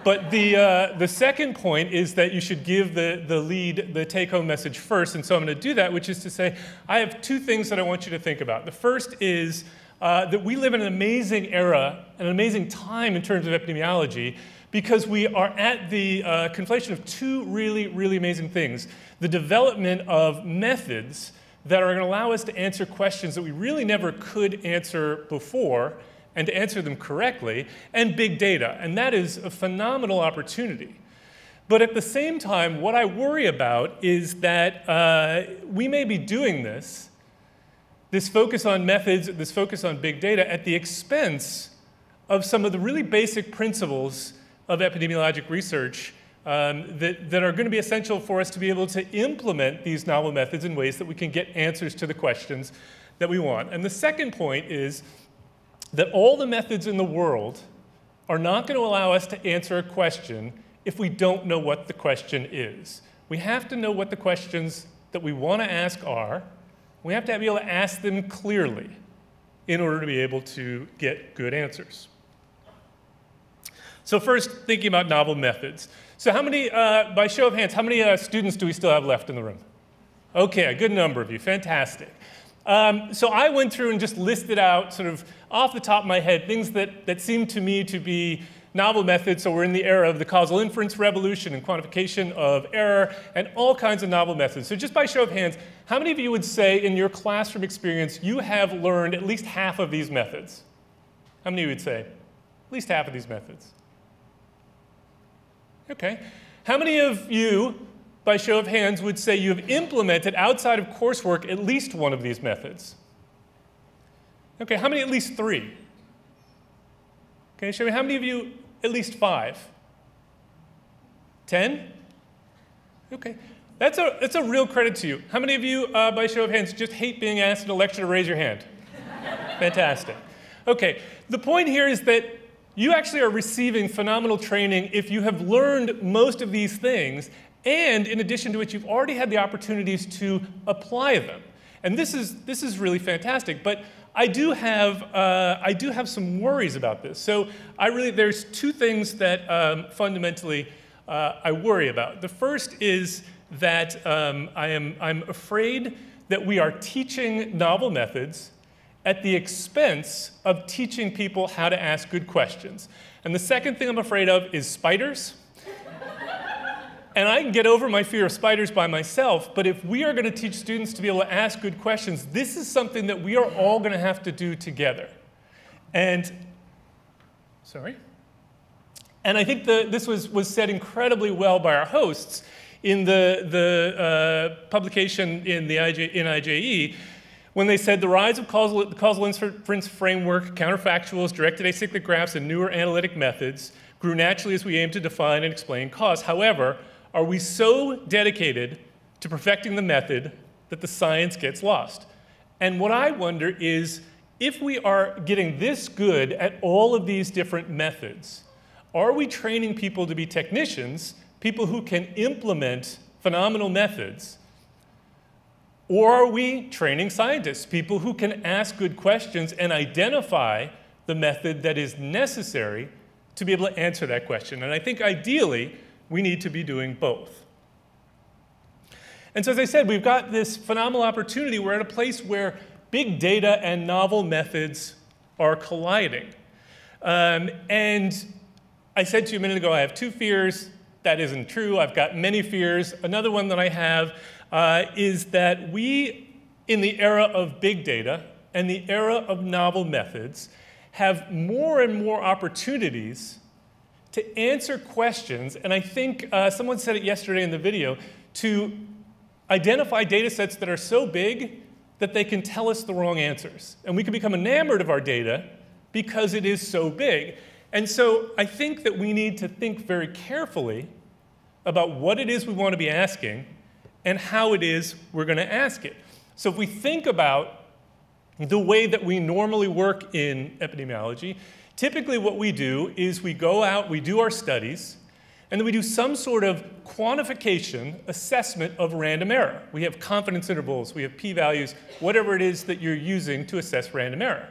But the, uh, the second point is that you should give the, the lead the take home message first. And so I'm going to do that, which is to say, I have two things that I want you to think about. The first is uh, that we live in an amazing era, an amazing time in terms of epidemiology because we are at the uh, conflation of two really, really amazing things the development of methods that are going to allow us to answer questions that we really never could answer before and to answer them correctly, and big data. And that is a phenomenal opportunity. But at the same time, what I worry about is that uh, we may be doing this, this focus on methods, this focus on big data, at the expense of some of the really basic principles of epidemiologic research um, that, that are going to be essential for us to be able to implement these novel methods in ways that we can get answers to the questions that we want. And the second point is that all the methods in the world are not going to allow us to answer a question if we don't know what the question is. We have to know what the questions that we want to ask are. We have to be able to ask them clearly in order to be able to get good answers. So first, thinking about novel methods. So how many, uh, by show of hands, how many uh, students do we still have left in the room? Okay, a good number of you, fantastic. Um, so I went through and just listed out, sort of off the top of my head, things that, that seemed to me to be novel methods. So we're in the era of the causal inference revolution and quantification of error and all kinds of novel methods. So just by show of hands, how many of you would say in your classroom experience you have learned at least half of these methods? How many of you would say? At least half of these methods. Okay. How many of you, by show of hands, would say you have implemented outside of coursework at least one of these methods? Okay, how many at least three? Okay, show me how many of you at least five? Ten? Okay, that's a, that's a real credit to you. How many of you, uh, by show of hands, just hate being asked in a lecture to raise your hand? Fantastic. Okay, the point here is that you actually are receiving phenomenal training if you have learned most of these things, and in addition to which, you've already had the opportunities to apply them. And this is, this is really fantastic. But I do have, uh, I do have some worries about this. So I really, there's two things that um, fundamentally uh, I worry about. The first is that um, I am, I'm afraid that we are teaching novel methods at the expense of teaching people how to ask good questions. And the second thing I'm afraid of is spiders. And I can get over my fear of spiders by myself, but if we are going to teach students to be able to ask good questions, this is something that we are all going to have to do together. And, sorry? And I think the, this was, was said incredibly well by our hosts in the, the uh, publication in, the IJ, in IJE, when they said the rise of causal, causal inference framework, counterfactuals, directed acyclic graphs, and newer analytic methods grew naturally as we aim to define and explain cause. However, are we so dedicated to perfecting the method that the science gets lost? And what I wonder is if we are getting this good at all of these different methods, are we training people to be technicians, people who can implement phenomenal methods? Or are we training scientists, people who can ask good questions and identify the method that is necessary to be able to answer that question? And I think ideally, we need to be doing both. And so, as I said, we've got this phenomenal opportunity. We're at a place where big data and novel methods are colliding. Um, and I said to you a minute ago, I have two fears. That isn't true. I've got many fears. Another one that I have uh, is that we in the era of big data and the era of novel methods have more and more opportunities to answer questions, and I think uh, someone said it yesterday in the video, to identify data sets that are so big that they can tell us the wrong answers. And we can become enamored of our data because it is so big. And so I think that we need to think very carefully about what it is we want to be asking and how it is we're going to ask it. So if we think about the way that we normally work in epidemiology, typically what we do is we go out, we do our studies, and then we do some sort of quantification assessment of random error. We have confidence intervals, we have p-values, whatever it is that you're using to assess random error.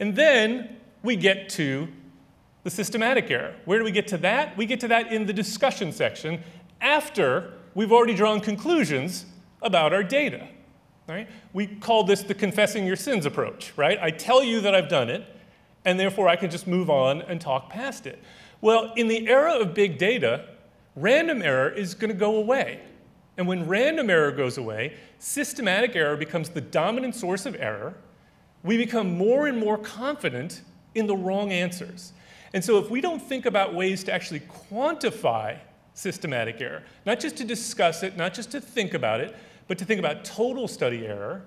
And then we get to the systematic error. Where do we get to that? We get to that in the discussion section after we've already drawn conclusions about our data. Right? We call this the confessing your sins approach, right? I tell you that I've done it, and therefore I can just move on and talk past it. Well, in the era of big data, random error is going to go away. And when random error goes away, systematic error becomes the dominant source of error. We become more and more confident in the wrong answers. And so if we don't think about ways to actually quantify systematic error, not just to discuss it, not just to think about it, but to think about total study error,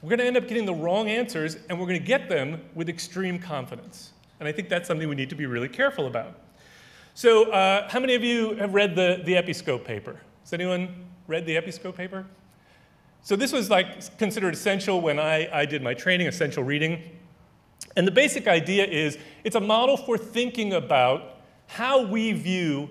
we're going to end up getting the wrong answers, and we're going to get them with extreme confidence. And I think that's something we need to be really careful about. So uh, how many of you have read the, the Episcope paper? Has anyone read the Episcope paper? So this was like considered essential when I, I did my training, essential reading. And the basic idea is it's a model for thinking about how we view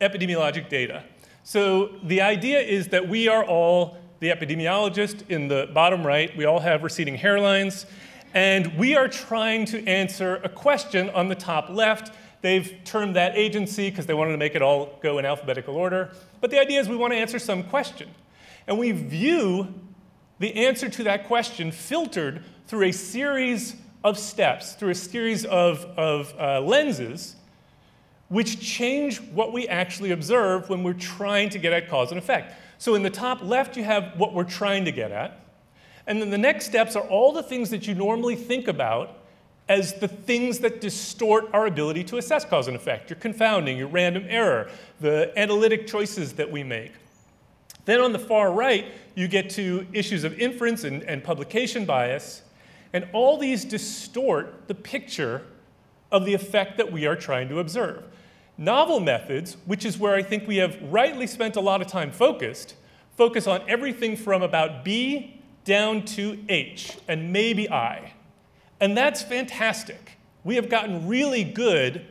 epidemiologic data. So the idea is that we are all the epidemiologist in the bottom right. We all have receding hairlines. And we are trying to answer a question on the top left. They've termed that agency because they wanted to make it all go in alphabetical order. But the idea is we want to answer some question. And we view the answer to that question filtered through a series of steps, through a series of, of uh, lenses which change what we actually observe when we're trying to get at cause and effect. So in the top left, you have what we're trying to get at. And then the next steps are all the things that you normally think about as the things that distort our ability to assess cause and effect your confounding, your random error, the analytic choices that we make. Then on the far right, you get to issues of inference and, and publication bias. And all these distort the picture of the effect that we are trying to observe. Novel methods, which is where I think we have rightly spent a lot of time focused, focus on everything from about B down to H and maybe I. And that's fantastic. We have gotten really good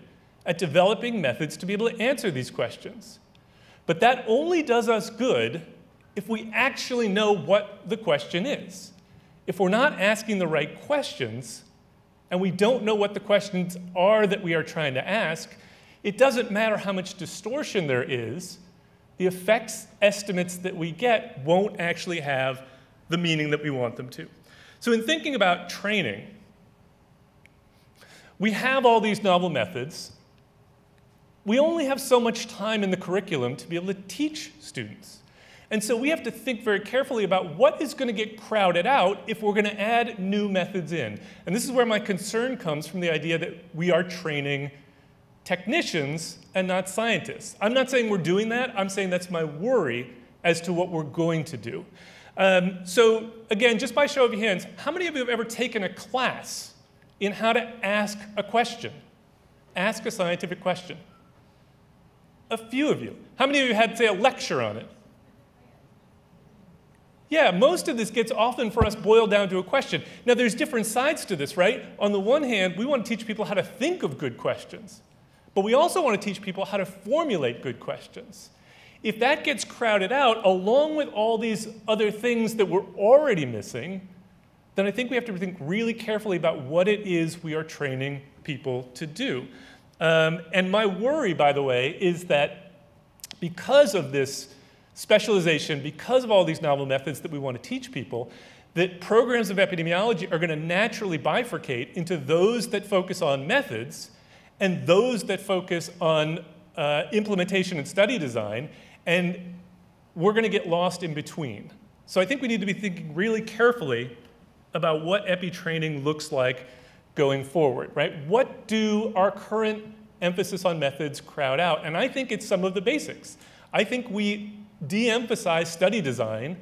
at developing methods to be able to answer these questions. But that only does us good if we actually know what the question is. If we're not asking the right questions and we don't know what the questions are that we are trying to ask, it doesn't matter how much distortion there is, the effects estimates that we get won't actually have the meaning that we want them to. So, in thinking about training, we have all these novel methods. We only have so much time in the curriculum to be able to teach students. And so we have to think very carefully about what is going to get crowded out if we're going to add new methods in. And this is where my concern comes from the idea that we are training technicians and not scientists. I'm not saying we're doing that, I'm saying that's my worry as to what we're going to do. Um, so, again, just by show of hands, how many of you have ever taken a class in how to ask a question? Ask a scientific question. A few of you. How many of you had, say, a lecture on it? Yeah, most of this gets often for us boiled down to a question. Now, there's different sides to this, right? On the one hand, we want to teach people how to think of good questions. But we also want to teach people how to formulate good questions. If that gets crowded out, along with all these other things that we're already missing, then I think we have to think really carefully about what it is we are training people to do. Um, and my worry, by the way, is that because of this specialization, because of all these novel methods that we want to teach people, that programs of epidemiology are going to naturally bifurcate into those that focus on methods and those that focus on uh, implementation and study design, and we're going to get lost in between. So I think we need to be thinking really carefully about what epi training looks like going forward, right? What do our current emphasis on methods crowd out? And I think it's some of the basics. I think we de emphasize study design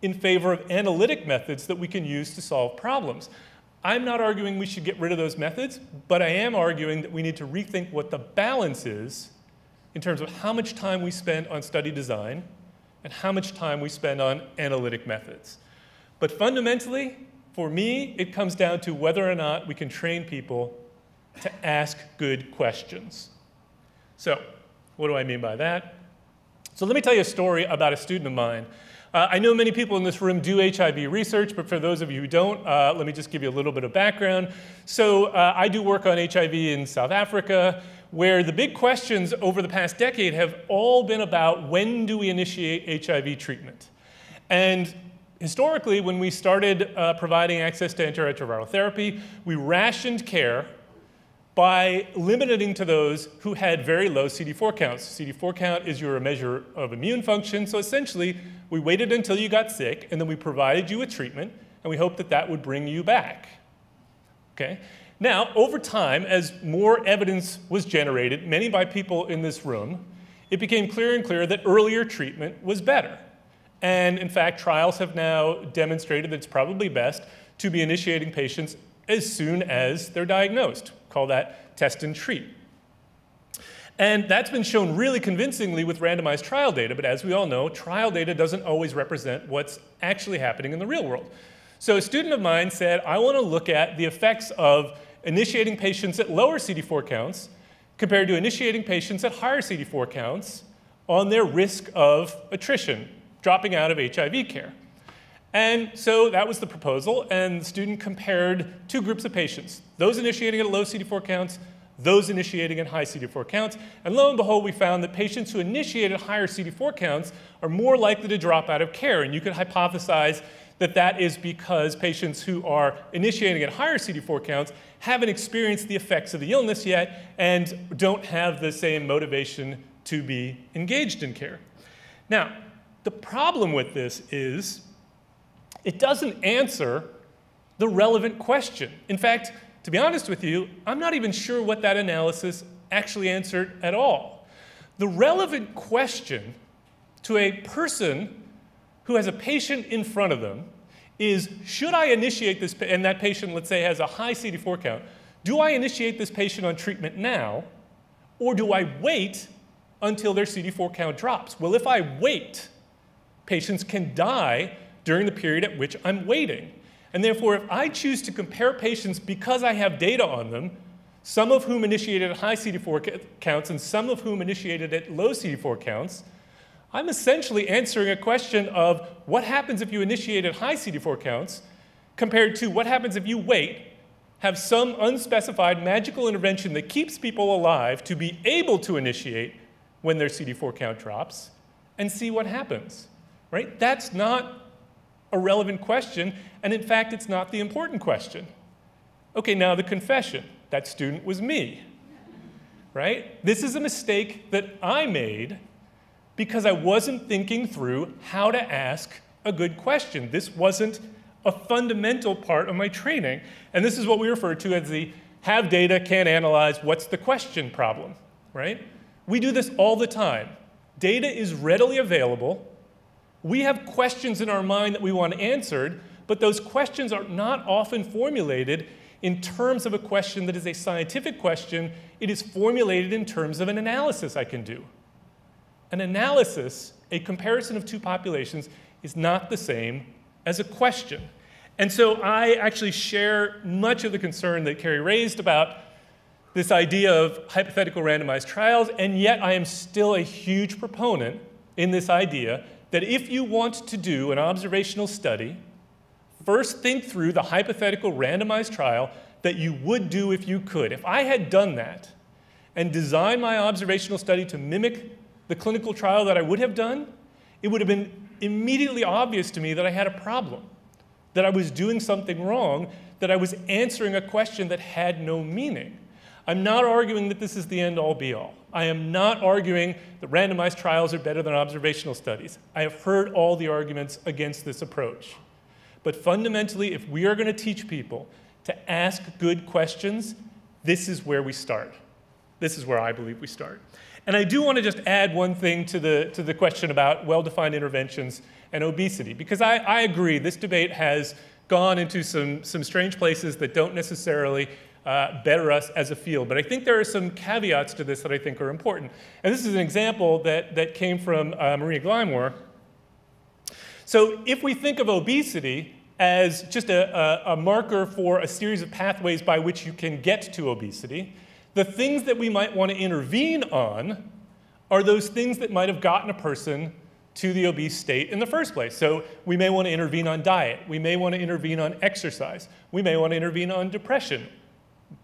in favor of analytic methods that we can use to solve problems. I'm not arguing we should get rid of those methods, but I am arguing that we need to rethink what the balance is in terms of how much time we spend on study design and how much time we spend on analytic methods. But fundamentally, for me, it comes down to whether or not we can train people to ask good questions. So, what do I mean by that? So, let me tell you a story about a student of mine. Uh, I know many people in this room do HIV research, but for those of you who don't, uh, let me just give you a little bit of background. So, uh, I do work on HIV in South Africa, where the big questions over the past decade have all been about when do we initiate HIV treatment? And historically, when we started uh, providing access to antiretroviral therapy, we rationed care by limiting to those who had very low CD4 counts. CD4 count is your measure of immune function, so essentially, we waited until you got sick, and then we provided you with treatment, and we hoped that that would bring you back. Okay? Now, over time, as more evidence was generated, many by people in this room, it became clear and clear that earlier treatment was better. And in fact, trials have now demonstrated that it's probably best to be initiating patients as soon as they're diagnosed. Call that test and treat. And that's been shown really convincingly with randomized trial data, but as we all know, trial data doesn't always represent what's actually happening in the real world. So a student of mine said, I want to look at the effects of initiating patients at lower CD4 counts compared to initiating patients at higher CD4 counts on their risk of attrition dropping out of HIV care. And so that was the proposal, and the student compared two groups of patients those initiating at low CD4 counts, those initiating at high CD4 counts. And lo and behold, we found that patients who initiated higher CD4 counts are more likely to drop out of care. And you could hypothesize that that is because patients who are initiating at higher CD4 counts haven't experienced the effects of the illness yet and don't have the same motivation to be engaged in care. Now, the problem with this is it doesn't answer the relevant question. In fact, to be honest with you, I'm not even sure what that analysis actually answered at all. The relevant question to a person who has a patient in front of them is should I initiate this, and that patient, let's say, has a high CD4 count, do I initiate this patient on treatment now, or do I wait until their CD4 count drops? Well, if I wait, Patients can die during the period at which I'm waiting. And therefore, if I choose to compare patients because I have data on them, some of whom initiated at high CD4 counts and some of whom initiated at low CD4 counts, I'm essentially answering a question of what happens if you initiate at high CD4 counts compared to what happens if you wait, have some unspecified magical intervention that keeps people alive to be able to initiate when their CD4 count drops, and see what happens right? That's not a relevant question, and in fact, it's not the important question. Okay, now the confession. That student was me, right? This is a mistake that I made because I wasn't thinking through how to ask a good question. This wasn't a fundamental part of my training. And this is what we refer to as the have data, can't analyze, what's the question problem, right? We do this all the time. Data is readily available, we have questions in our mind that we want answered, but those questions are not often formulated in terms of a question that is a scientific question. It is formulated in terms of an analysis I can do. An analysis, a comparison of two populations, is not the same as a question. And so I actually share much of the concern that Carrie raised about this idea of hypothetical randomized trials, and yet I am still a huge proponent in this idea that if you want to do an observational study, first think through the hypothetical randomized trial that you would do if you could. If I had done that and designed my observational study to mimic the clinical trial that I would have done, it would have been immediately obvious to me that I had a problem, that I was doing something wrong, that I was answering a question that had no meaning. I'm not arguing that this is the end all be all. I am not arguing that randomized trials are better than observational studies. I have heard all the arguments against this approach. But fundamentally, if we are going to teach people to ask good questions, this is where we start. This is where I believe we start. And I do want to just add one thing to the, to the question about well defined interventions and obesity, because I, I agree this debate has gone into some, some strange places that don't necessarily uh, better us as a field. But I think there are some caveats to this that I think are important. And this is an example that, that came from uh, Maria Glymour. So if we think of obesity as just a, a, a marker for a series of pathways by which you can get to obesity, the things that we might want to intervene on are those things that might have gotten a person to the obese state in the first place. So we may want to intervene on diet. We may want to intervene on exercise. We may want to intervene on depression.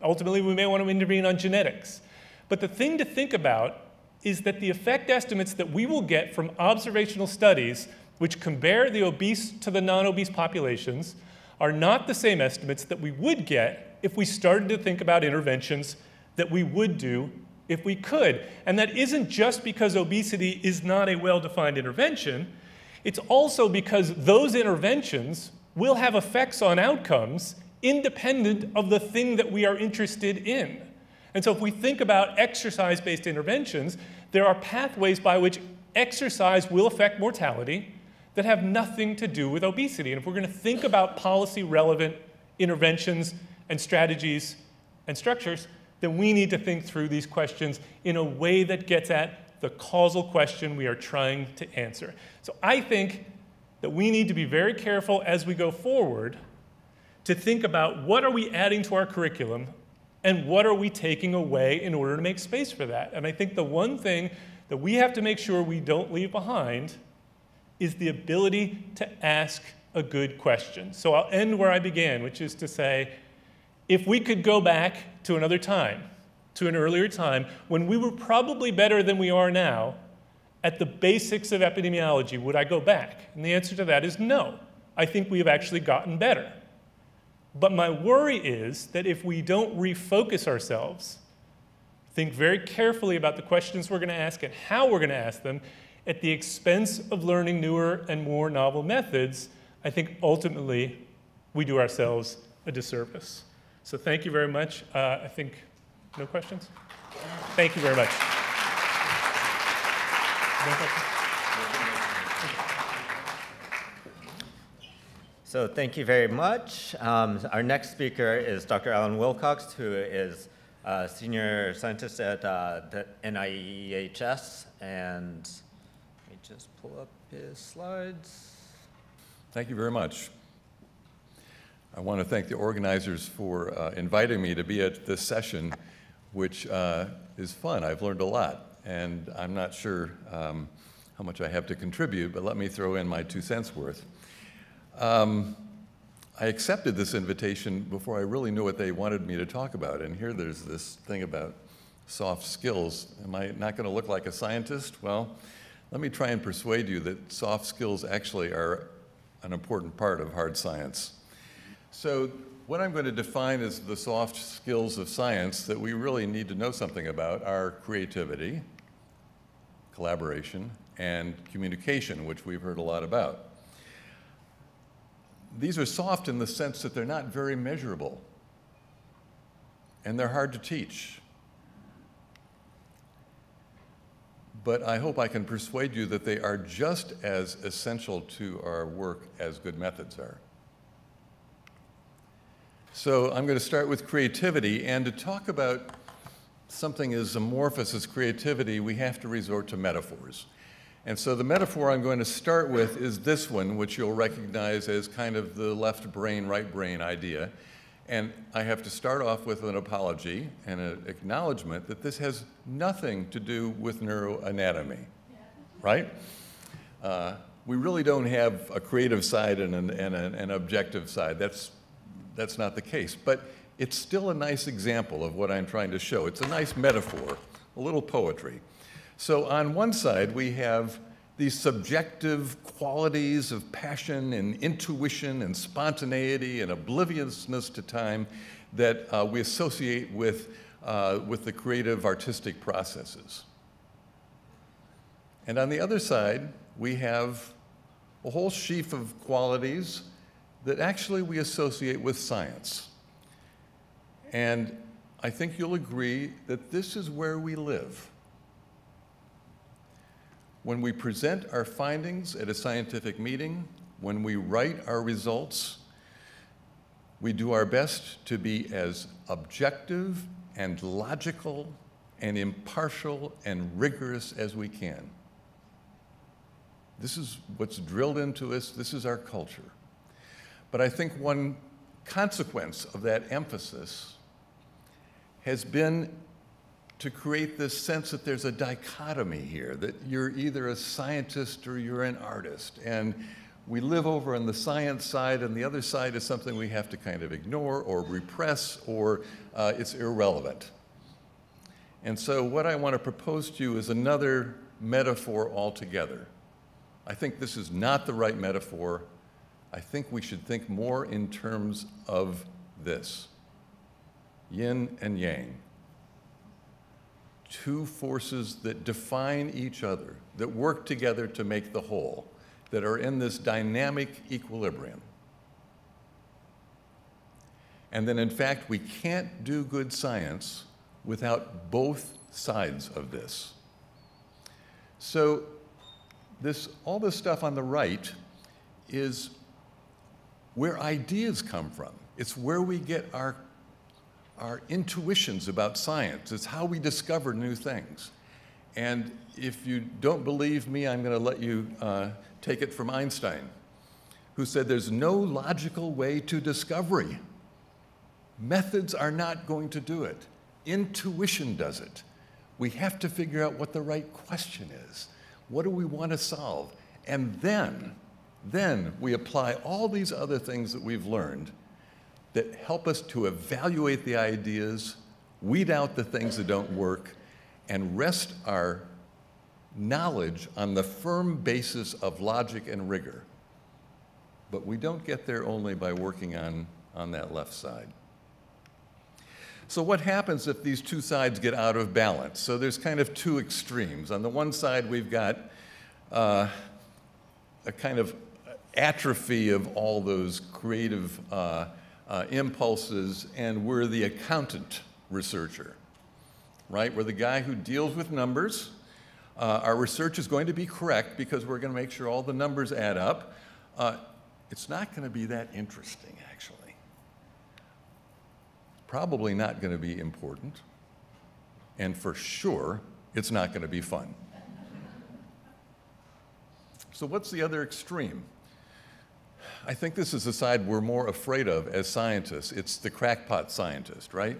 Ultimately, we may want to intervene on genetics. But the thing to think about is that the effect estimates that we will get from observational studies which compare the obese to the non-obese populations are not the same estimates that we would get if we started to think about interventions that we would do if we could. And that isn't just because obesity is not a well defined intervention, it's also because those interventions will have effects on outcomes independent of the thing that we are interested in. And so if we think about exercise based interventions, there are pathways by which exercise will affect mortality that have nothing to do with obesity. And if we're going to think about policy relevant interventions and strategies and structures, then we need to think through these questions in a way that gets at the causal question we are trying to answer. So I think that we need to be very careful as we go forward to think about what are we adding to our curriculum and what are we taking away in order to make space for that. And I think the one thing that we have to make sure we don't leave behind is the ability to ask a good question. So I'll end where I began, which is to say, if we could go back to another time, to an earlier time, when we were probably better than we are now at the basics of epidemiology, would I go back? And the answer to that is no. I think we have actually gotten better. But my worry is that if we don't refocus ourselves, think very carefully about the questions we're going to ask and how we're going to ask them, at the expense of learning newer and more novel methods, I think ultimately we do ourselves a disservice. So thank you very much. Uh, I think, no questions? Thank you very much. So thank you very much. Um, our next speaker is Dr. Allen Wilcox, who is a senior scientist at uh, the NIEHS. And let me just pull up his slides. Thank you very much. I want to thank the organizers for uh, inviting me to be at this session, which uh, is fun. I've learned a lot, and I'm not sure um, how much I have to contribute, but let me throw in my two cents worth. Um, I accepted this invitation before I really knew what they wanted me to talk about, and here there's this thing about soft skills. Am I not going to look like a scientist? Well, let me try and persuade you that soft skills actually are an important part of hard science. So what I'm going to define as the soft skills of science that we really need to know something about are creativity, collaboration, and communication, which we've heard a lot about. These are soft in the sense that they're not very measurable, and they're hard to teach. But I hope I can persuade you that they are just as essential to our work as good methods are. So I'm going to start with creativity, and to talk about something as amorphous as creativity, we have to resort to metaphors. And so the metaphor I'm going to start with is this one, which you'll recognize as kind of the left brain, right brain idea. And I have to start off with an apology and an acknowledgement that this has nothing to do with neuroanatomy, right? Uh, we really don't have a creative side and an, and an objective side. That's that's not the case. But it's still a nice example of what I'm trying to show. It's a nice metaphor, a little poetry. So on one side, we have these subjective qualities of passion and intuition and spontaneity and obliviousness to time that uh, we associate with uh, with the creative artistic processes. And on the other side, we have a whole sheaf of qualities that actually we associate with science. And I think you'll agree that this is where we live. When we present our findings at a scientific meeting, when we write our results, we do our best to be as objective and logical and impartial and rigorous as we can. This is what's drilled into us, this is our culture. But I think one consequence of that emphasis has been to create this sense that there's a dichotomy here, that you're either a scientist or you're an artist. And we live over on the science side, and the other side is something we have to kind of ignore or repress, or uh, it's irrelevant. And so, what I want to propose to you is another metaphor altogether. I think this is not the right metaphor. I think we should think more in terms of this yin and yang. Two forces that define each other, that work together to make the whole, that are in this dynamic equilibrium. And then, in fact, we can't do good science without both sides of this. So, this, all this stuff on the right is where ideas come from. It's where we get our, our intuitions about science. It's how we discover new things. And if you don't believe me, I'm going to let you uh, take it from Einstein, who said there's no logical way to discovery. Methods are not going to do it. Intuition does it. We have to figure out what the right question is. What do we want to solve? And then, then we apply all these other things that we've learned that help us to evaluate the ideas, weed out the things that don't work, and rest our knowledge on the firm basis of logic and rigor. But we don't get there only by working on, on that left side. So, what happens if these two sides get out of balance? So, there's kind of two extremes. On the one side, we've got uh, a kind of atrophy of all those creative uh, uh, impulses, and we're the accountant researcher, right? We're the guy who deals with numbers. Uh, our research is going to be correct because we're going to make sure all the numbers add up. Uh, it's not going to be that interesting, actually probably not going to be important, and for sure, it's not going to be fun. So, what's the other extreme? I think this is the side we're more afraid of as scientists. It's the crackpot scientist, right?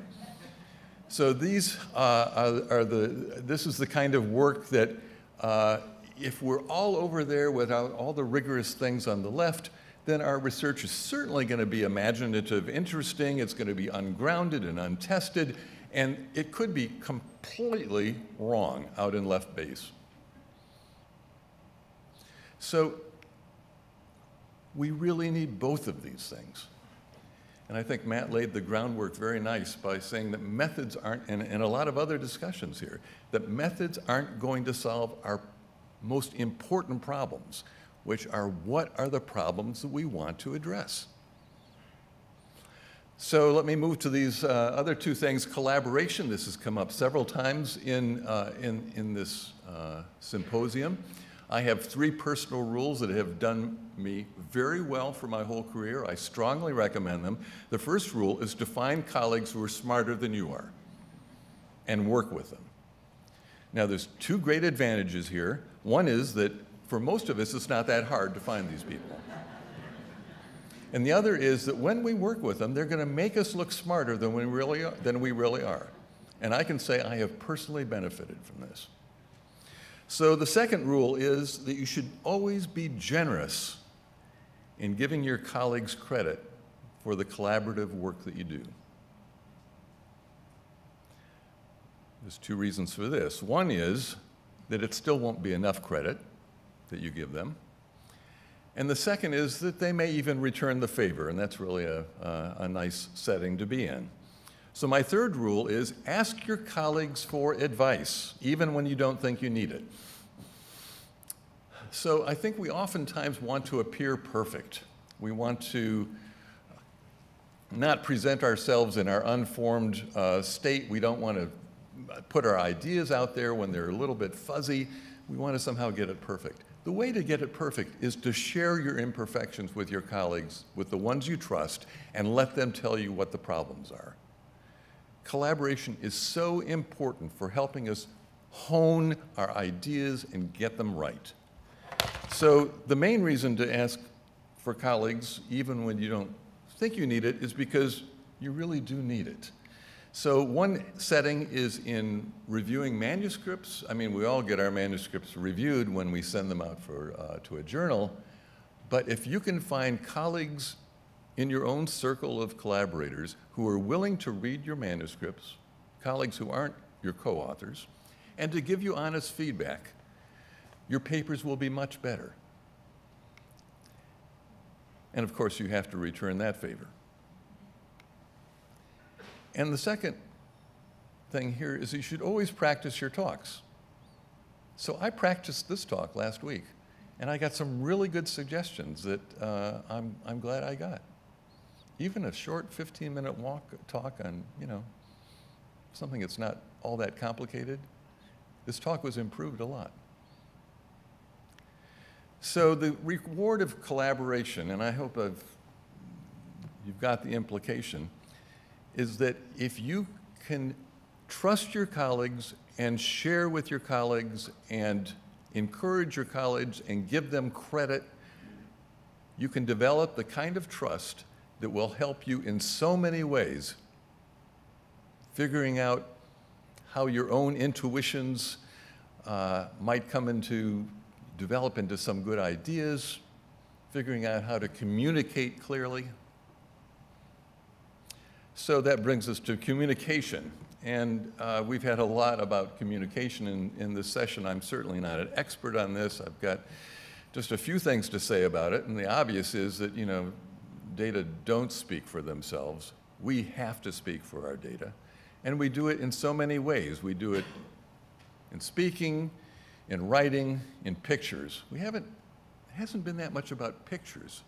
So these uh, are, are, the. This is the kind of work that, uh, if we're all over there without all the rigorous things on the left, then our research is certainly going to be imaginative, interesting, it's going to be ungrounded and untested, and it could be completely wrong out in left base. So we really need both of these things. And I think Matt laid the groundwork very nice by saying that methods aren't, and, and a lot of other discussions here, that methods aren't going to solve our most important problems which are what are the problems that we want to address. So let me move to these uh, other two things. Collaboration, this has come up several times in, uh, in, in this uh, symposium. I have three personal rules that have done me very well for my whole career. I strongly recommend them. The first rule is to find colleagues who are smarter than you are and work with them. Now, there's two great advantages here. One is that for most of us, it's not that hard to find these people. And the other is that when we work with them, they're going to make us look smarter than we really are, than we really are. And I can say I have personally benefited from this. So the second rule is that you should always be generous in giving your colleagues credit for the collaborative work that you do. There's two reasons for this. One is that it still won't be enough credit that you give them. And the second is that they may even return the favor, and that's really a, a nice setting to be in. So my third rule is ask your colleagues for advice, even when you don't think you need it. So I think we oftentimes want to appear perfect. We want to not present ourselves in our unformed uh, state. We don't want to put our ideas out there when they're a little bit fuzzy. We want to somehow get it perfect. The way to get it perfect is to share your imperfections with your colleagues, with the ones you trust, and let them tell you what the problems are. Collaboration is so important for helping us hone our ideas and get them right. So the main reason to ask for colleagues, even when you don't think you need it, is because you really do need it. So one setting is in reviewing manuscripts. I mean, we all get our manuscripts reviewed when we send them out for, uh, to a journal. But if you can find colleagues in your own circle of collaborators who are willing to read your manuscripts, colleagues who aren't your co-authors, and to give you honest feedback, your papers will be much better. And of course, you have to return that favor. And the second thing here is you should always practice your talks. So I practiced this talk last week, and I got some really good suggestions that uh, I'm, I'm glad I got. Even a short 15-minute walk talk on, you know, something that's not all that complicated, this talk was improved a lot. So the reward of collaboration, and I hope I've, you've got the implication, is that if you can trust your colleagues and share with your colleagues and encourage your colleagues and give them credit, you can develop the kind of trust that will help you in so many ways, figuring out how your own intuitions uh, might come into develop into some good ideas, figuring out how to communicate clearly. So that brings us to communication. And uh, we've had a lot about communication in, in this session. I'm certainly not an expert on this. I've got just a few things to say about it. And the obvious is that, you know, data don't speak for themselves. We have to speak for our data. And we do it in so many ways. We do it in speaking, in writing, in pictures. We haven't, it hasn't been that much about pictures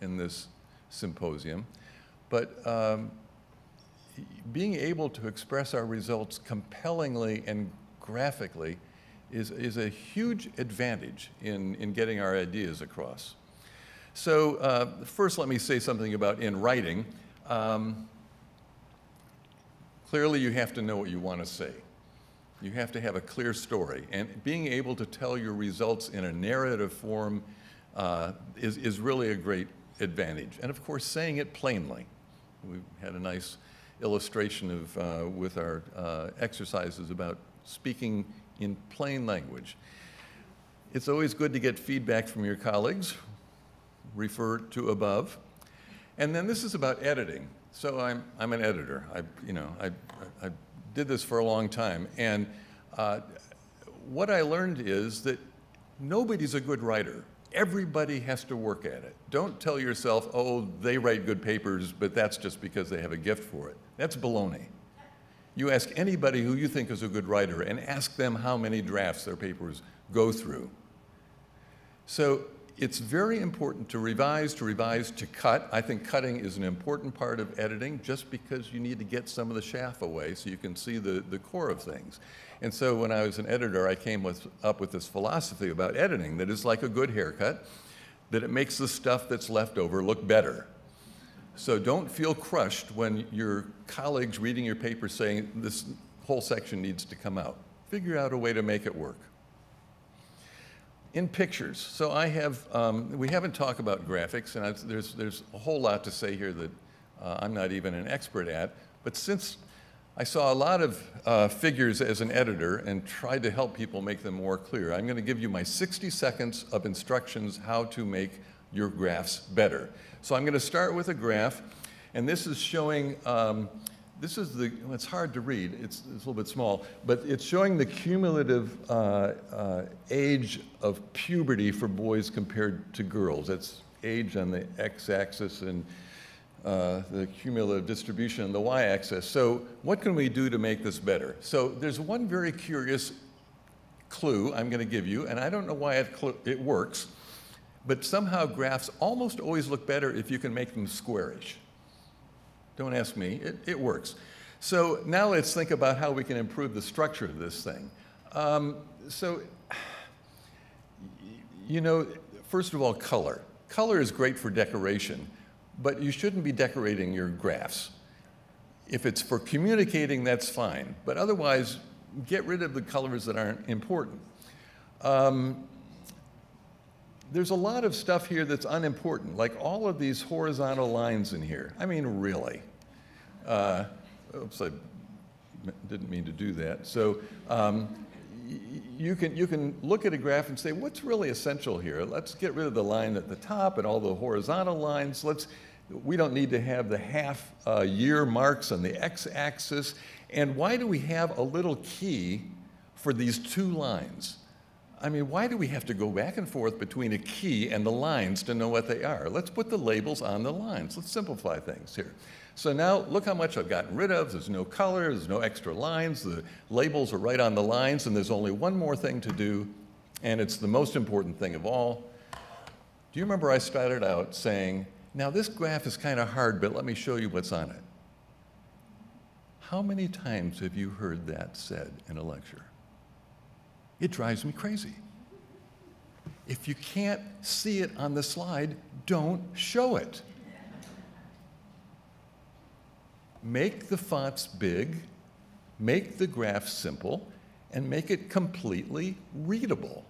in this symposium, but um, being able to express our results compellingly and graphically is, is a huge advantage in, in getting our ideas across. So uh, first let me say something about in writing. Um, clearly you have to know what you want to say. You have to have a clear story. And being able to tell your results in a narrative form uh, is, is really a great advantage. And of course, saying it plainly. We had a nice illustration of, uh, with our uh, exercises about speaking in plain language. It's always good to get feedback from your colleagues, refer to above. And then this is about editing. So I'm, I'm an editor. I, you know, I, I did this for a long time. And uh, what I learned is that nobody's a good writer. Everybody has to work at it. Don't tell yourself, oh, they write good papers, but that's just because they have a gift for it. That's baloney. You ask anybody who you think is a good writer and ask them how many drafts their papers go through. So it's very important to revise, to revise, to cut. I think cutting is an important part of editing just because you need to get some of the chaff away so you can see the, the core of things. And so when I was an editor, I came with, up with this philosophy about editing that is like a good haircut, that it makes the stuff that's left over look better. So don't feel crushed when your colleagues reading your paper saying this whole section needs to come out. Figure out a way to make it work in pictures. So I have, um, we haven't talked about graphics, and there's, there's a whole lot to say here that uh, I'm not even an expert at. But since I saw a lot of uh, figures as an editor and tried to help people make them more clear, I'm going to give you my 60 seconds of instructions how to make your graphs better. So I'm going to start with a graph, and this is showing um, this is the, it's hard to read, it's, it's, a little bit small, but it's showing the cumulative uh, uh, age of puberty for boys compared to girls. That's age on the x-axis and uh, the cumulative distribution on the y-axis. So what can we do to make this better? So there's one very curious clue I'm going to give you, and I don't know why it, it works, but somehow graphs almost always look better if you can make them squarish. Don't ask me, it, it works. So now let's think about how we can improve the structure of this thing. Um, so, you know, first of all, color. Color is great for decoration, but you shouldn't be decorating your graphs. If it's for communicating, that's fine, but otherwise, get rid of the colors that aren't important. Um, there's a lot of stuff here that's unimportant, like all of these horizontal lines in here. I mean, really. Uh, oops, I didn't mean to do that. So um, you, can, you can look at a graph and say, what's really essential here? Let's get rid of the line at the top and all the horizontal lines. Let's, we don't need to have the half uh, year marks on the x-axis. And why do we have a little key for these two lines? I mean, why do we have to go back and forth between a key and the lines to know what they are? Let's put the labels on the lines. Let's simplify things here. So now look how much I've gotten rid of. There's no color, there's no extra lines. The labels are right on the lines, and there's only one more thing to do, and it's the most important thing of all. Do you remember I started out saying, now this graph is kind of hard, but let me show you what's on it. How many times have you heard that said in a lecture? It drives me crazy. If you can't see it on the slide, don't show it. Make the fonts big, make the graph simple, and make it completely readable.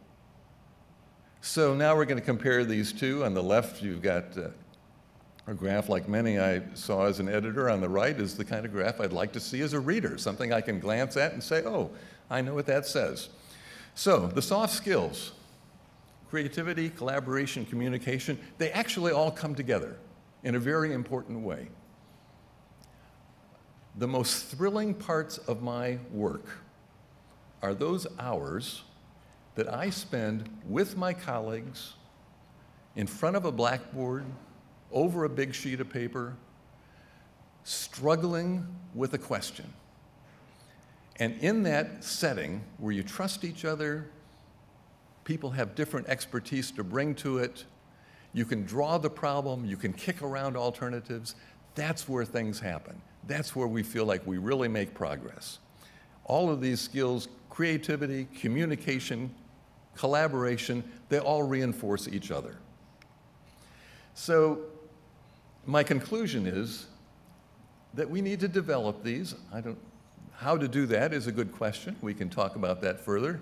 So now we're going to compare these two. On the left, you've got uh, a graph like many I saw as an editor. On the right is the kind of graph I'd like to see as a reader, something I can glance at and say, oh, I know what that says. So the soft skills, creativity, collaboration, communication, they actually all come together in a very important way. The most thrilling parts of my work are those hours that I spend with my colleagues in front of a blackboard, over a big sheet of paper, struggling with a question. And in that setting where you trust each other, people have different expertise to bring to it, you can draw the problem, you can kick around alternatives, that's where things happen. That's where we feel like we really make progress. All of these skills, creativity, communication, collaboration, they all reinforce each other. So my conclusion is that we need to develop these. I don't, how to do that is a good question. We can talk about that further.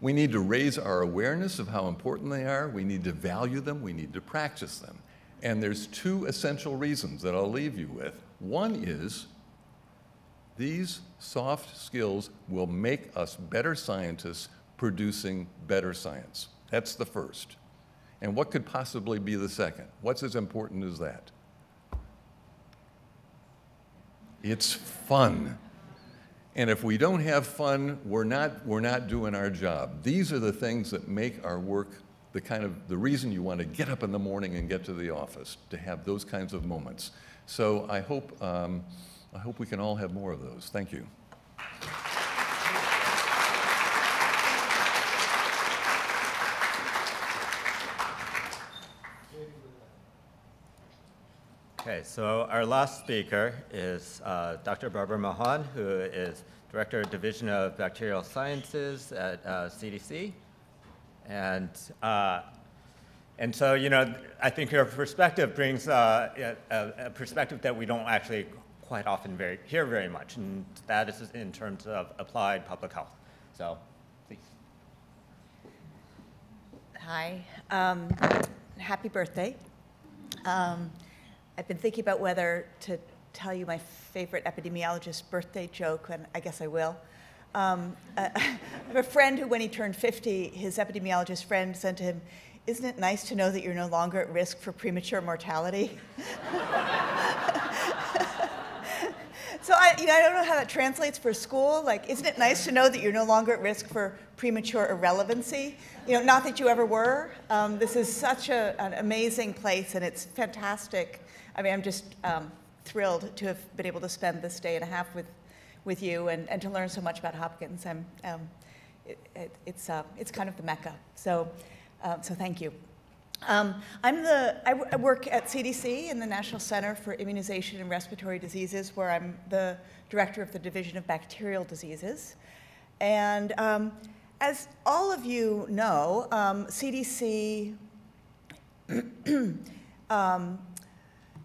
We need to raise our awareness of how important they are. We need to value them. We need to practice them. And there's two essential reasons that I'll leave you with. One is these soft skills will make us better scientists producing better science. That's the first. And what could possibly be the second? What's as important as that? It's fun. And if we don't have fun, we're not, we're not doing our job. These are the things that make our work the kind of the reason you want to get up in the morning and get to the office, to have those kinds of moments. So I hope, um, I hope we can all have more of those. Thank you. Okay, so our last speaker is uh, Dr. Barbara Mahon, who is Director of Division of Bacterial Sciences at uh, CDC. And, uh, and so, you know, I think her perspective brings uh, a, a, perspective that we don't actually quite often very, hear very much, and that is in terms of applied public health. So, please. Hi. Um, happy birthday. Um, I've been thinking about whether to tell you my favorite epidemiologist birthday joke, and I guess I will. Um, uh, I have a friend who, when he turned 50, his epidemiologist friend said to him, Isn't it nice to know that you're no longer at risk for premature mortality? so I, you know, I don't know how that translates for school. Like, isn't it nice to know that you're no longer at risk for premature irrelevancy? You know, not that you ever were. Um, this is such a, an amazing place, and it's fantastic I mean, I'm just um, thrilled to have been able to spend this day and a half with, with you and, and to learn so much about Hopkins. I'm, um, it, it, it's, uh, it's kind of the mecca. So, uh, so thank you. Um, I'm the, I, work at CDC in the National Center for Immunization and Respiratory Diseases, where I'm the director of the Division of Bacterial Diseases. And um, as all of you know, CDC um,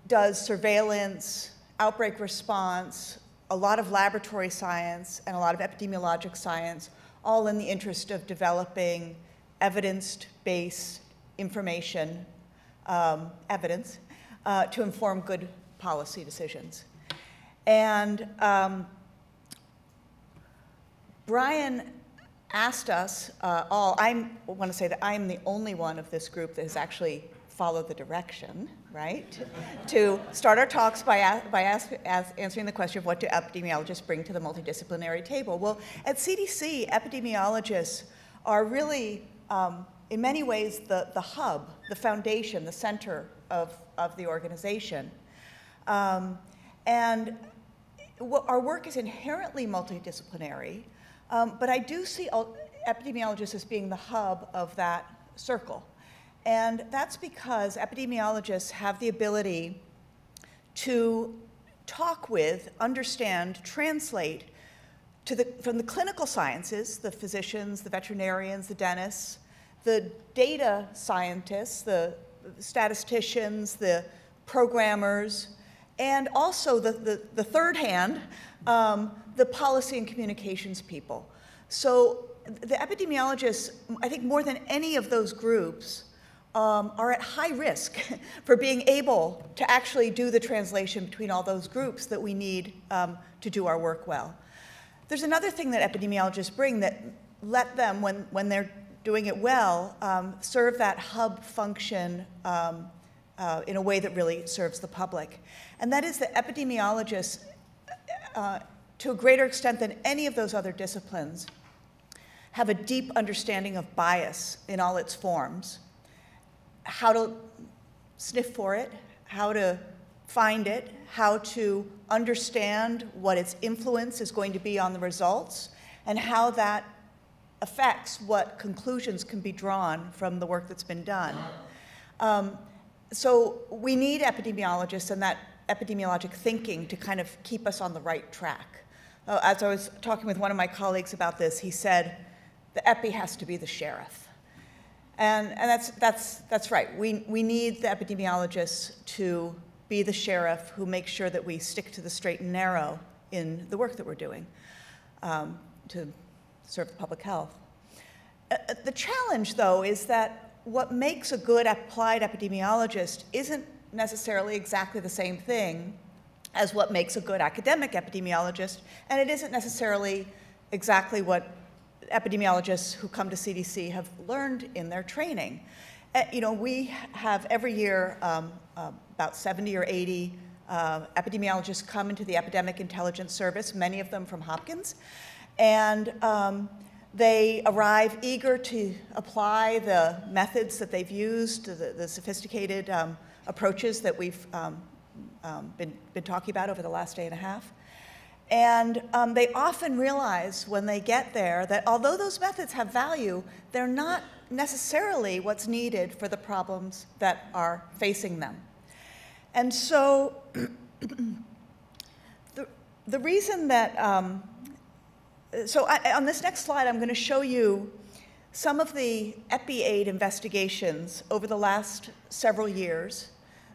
does surveillance, outbreak response, a lot of laboratory science, and a lot of epidemiologic science, all in the interest of developing evidence-based information, um, evidence, uh, to inform good policy decisions. And um, Brian asked us uh, all, I want to say that I'm the only one of this group that has actually followed the direction, right? to start our talks by, by ask, ask, answering the question of what do epidemiologists bring to the multidisciplinary table? Well, at CDC, epidemiologists are really, um, in many ways, the, the hub, the foundation, the center of, of the organization. Um, and our work is inherently multidisciplinary, um, but I do see epidemiologists as being the hub of that circle. And that's because epidemiologists have the ability to talk with, understand, translate the, from the clinical sciences, the physicians, the veterinarians, the dentists, the data scientists, the statisticians, the programmers, and also the, the, the third hand, um, the policy and communications people. So the epidemiologists, I think more than any of those groups, um, are at high risk for being able to actually do the translation between all those groups that we need um, to do our work well. There's another thing that epidemiologists bring that let them, when, when they're doing it well, um, serve that hub function um, uh, in a way that really serves the public. And that is that epidemiologists, uh, to a greater extent than any of those other disciplines, have a deep understanding of bias in all its forms, how to sniff for it, how to find it, how to understand what its influence is going to be on the results, and how that affects what conclusions can be drawn from the work that's been done. Um, so we need epidemiologists and that epidemiologic thinking to kind of keep us on the right track. Uh, as I was talking with one of my colleagues about this, he said, the epi has to be the sheriff. And, and that's, that's, that's right. We, we need the epidemiologists to be the sheriff who makes sure that we stick to the straight and narrow in the work that we're doing um, to serve the public health. Uh, uh, the challenge, though, is that what makes a good applied epidemiologist isn't necessarily exactly the same thing as what makes a good academic epidemiologist, and it isn't necessarily exactly what epidemiologists who come to CDC have learned in their training. Uh, you know, we have every year um, uh, about 70 or 80 uh, epidemiologists come into the Epidemic Intelligence Service, many of them from Hopkins, and um, they arrive eager to apply the methods that they've used, the, the sophisticated um, approaches that we've um, um, been, been talking about over the last day and a half. And um, they often realize when they get there that although those methods have value, they're not necessarily what's needed for the problems that are facing them. And so the, the reason that, um, so I, on this next slide, I'm going to show you some of the EpiAid investigations over the last several years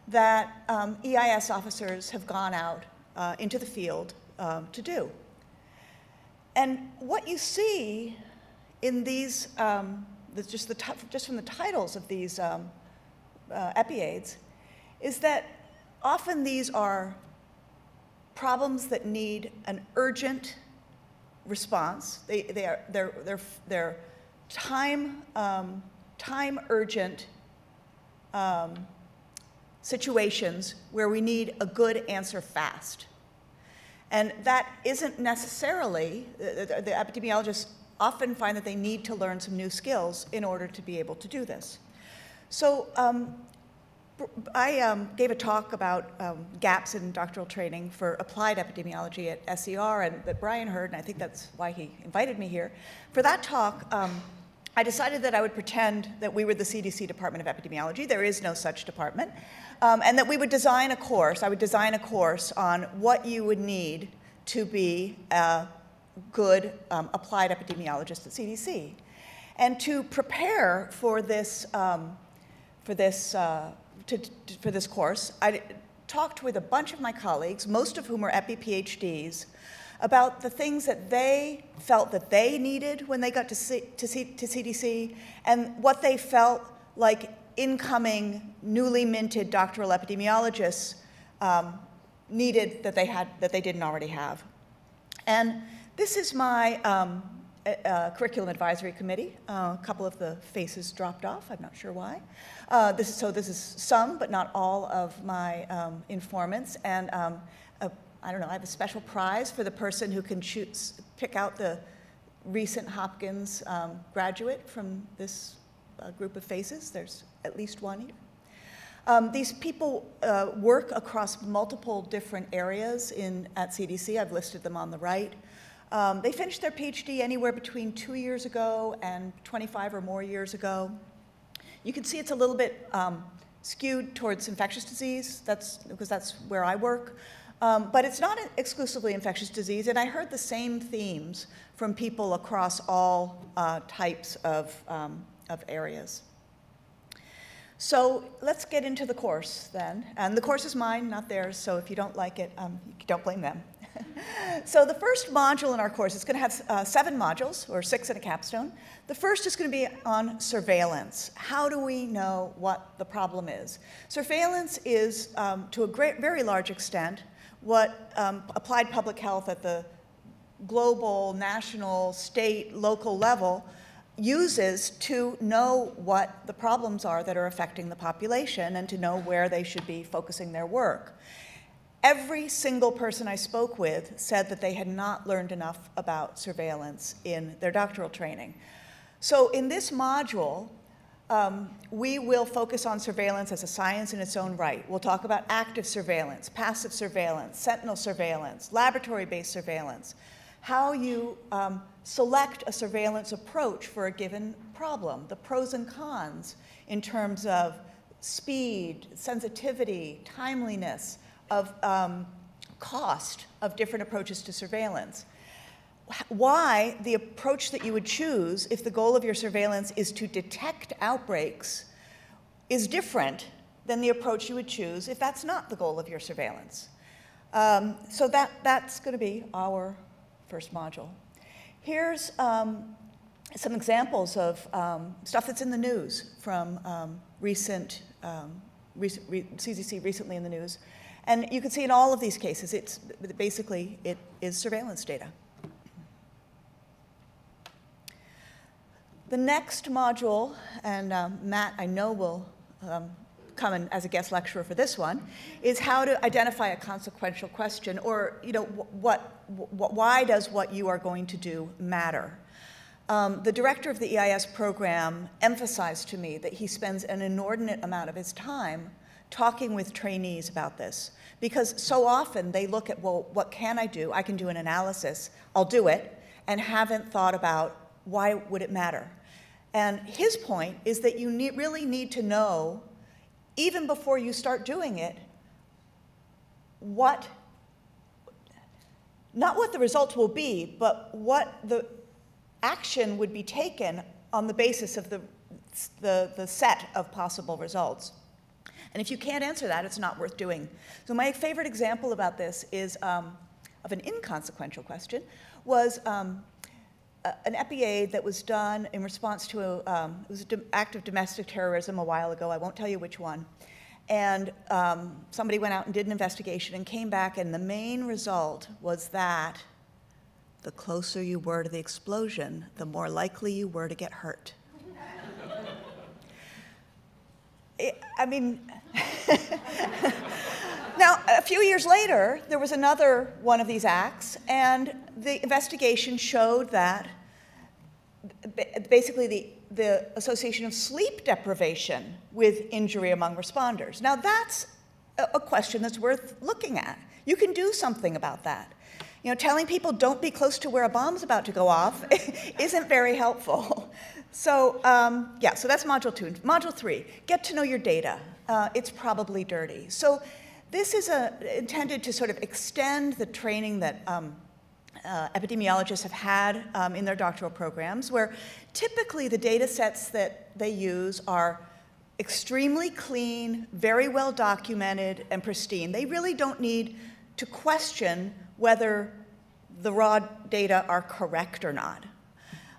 that um, EIS officers have gone out uh, into the field um, to do. And what you see in these, um, just, the just from the titles of these um, uh, EpiAids, is that often these are problems that need an urgent response. They, they are, they're, they're, they're time, um, time urgent um, situations where we need a good answer fast. And that isn't necessarily, the, the epidemiologists often find that they need to learn some new skills in order to be able to do this. So um, I um, gave a talk about um, gaps in doctoral training for applied epidemiology at SER, and that Brian heard, and I think that's why he invited me here. For that talk, um, I decided that I would pretend that we were the CDC Department of Epidemiology. There is no such department. Um, and that we would design a course. I would design a course on what you would need to be a good um, applied epidemiologist at CDC. And to prepare for this, um, for this uh, to, to, for this course, I talked with a bunch of my colleagues, most of whom are EPI PhDs, about the things that they felt that they needed when they got to, C, to, C, to CDC and what they felt like incoming, newly minted doctoral epidemiologists um, needed that they, had, that they didn't already have. And this is my um, uh, curriculum advisory committee. Uh, a couple of the faces dropped off. I'm not sure why. Uh, this is, so this is some, but not all, of my um, informants. And um, I don't know. I have a special prize for the person who can choose, pick out the recent Hopkins um, graduate from this uh, group of faces. There's at least one here. Um, these people uh, work across multiple different areas in, at CDC. I've listed them on the right. Um, they finished their PhD anywhere between two years ago and 25 or more years ago. You can see it's a little bit um, skewed towards infectious disease, that's because that's where I work. Um, but it's not exclusively infectious disease, and I heard the same themes from people across all uh, types of, um, of areas. So let's get into the course then. And the course is mine, not theirs, so if you don't like it, um, don't blame them. so the first module in our course is going to have uh, seven modules, or six in a capstone. The first is going to be on surveillance. How do we know what the problem is? Surveillance is, um, to a great, very large extent, what um, applied public health at the global, national, state, local level uses to know what the problems are that are affecting the population and to know where they should be focusing their work. Every single person I spoke with said that they had not learned enough about surveillance in their doctoral training. So in this module, um, we will focus on surveillance as a science in its own right. We'll talk about active surveillance, passive surveillance, sentinel surveillance, laboratory-based surveillance, how you um, select a surveillance approach for a given problem, the pros and cons in terms of speed, sensitivity, timeliness, of um, cost of different approaches to surveillance. Why the approach that you would choose if the goal of your surveillance is to detect outbreaks is different than the approach you would choose if that's not the goal of your surveillance. Um, so that, that's going to be our first module. Here's um, some examples of um, stuff that's in the news from um, recent, um, recent re CDC recently in the news. And you can see in all of these cases, it's basically, it is surveillance data. The next module, and um, Matt, I know will um, come in as a guest lecturer for this one, is how to identify a consequential question, or you know, what, why does what you are going to do matter? Um, the director of the EIS program emphasized to me that he spends an inordinate amount of his time talking with trainees about this because so often they look at, well, what can I do? I can do an analysis, I'll do it, and haven't thought about why would it matter. And his point is that you need, really need to know, even before you start doing it, what, not what the results will be, but what the action would be taken on the basis of the, the, the set of possible results. And if you can't answer that, it's not worth doing. So my favorite example about this is um, of an inconsequential question was um, an EPI that was done in response to a, um, it was an act of domestic terrorism a while ago. I won't tell you which one. And um, somebody went out and did an investigation and came back, and the main result was that the closer you were to the explosion, the more likely you were to get hurt. it, I mean, now, a few years later, there was another one of these acts, and the investigation showed that basically the, the association of sleep deprivation with injury among responders. Now, that's a, a question that's worth looking at. You can do something about that. You know, telling people don't be close to where a bomb's about to go off isn't very helpful. So, um, yeah, so that's module two. Module three, get to know your data. Uh, it's probably dirty. So, this is a, intended to sort of extend the training that um, uh, epidemiologists have had um, in their doctoral programs, where typically the data sets that they use are extremely clean, very well documented, and pristine. They really don't need to question whether the raw data are correct or not.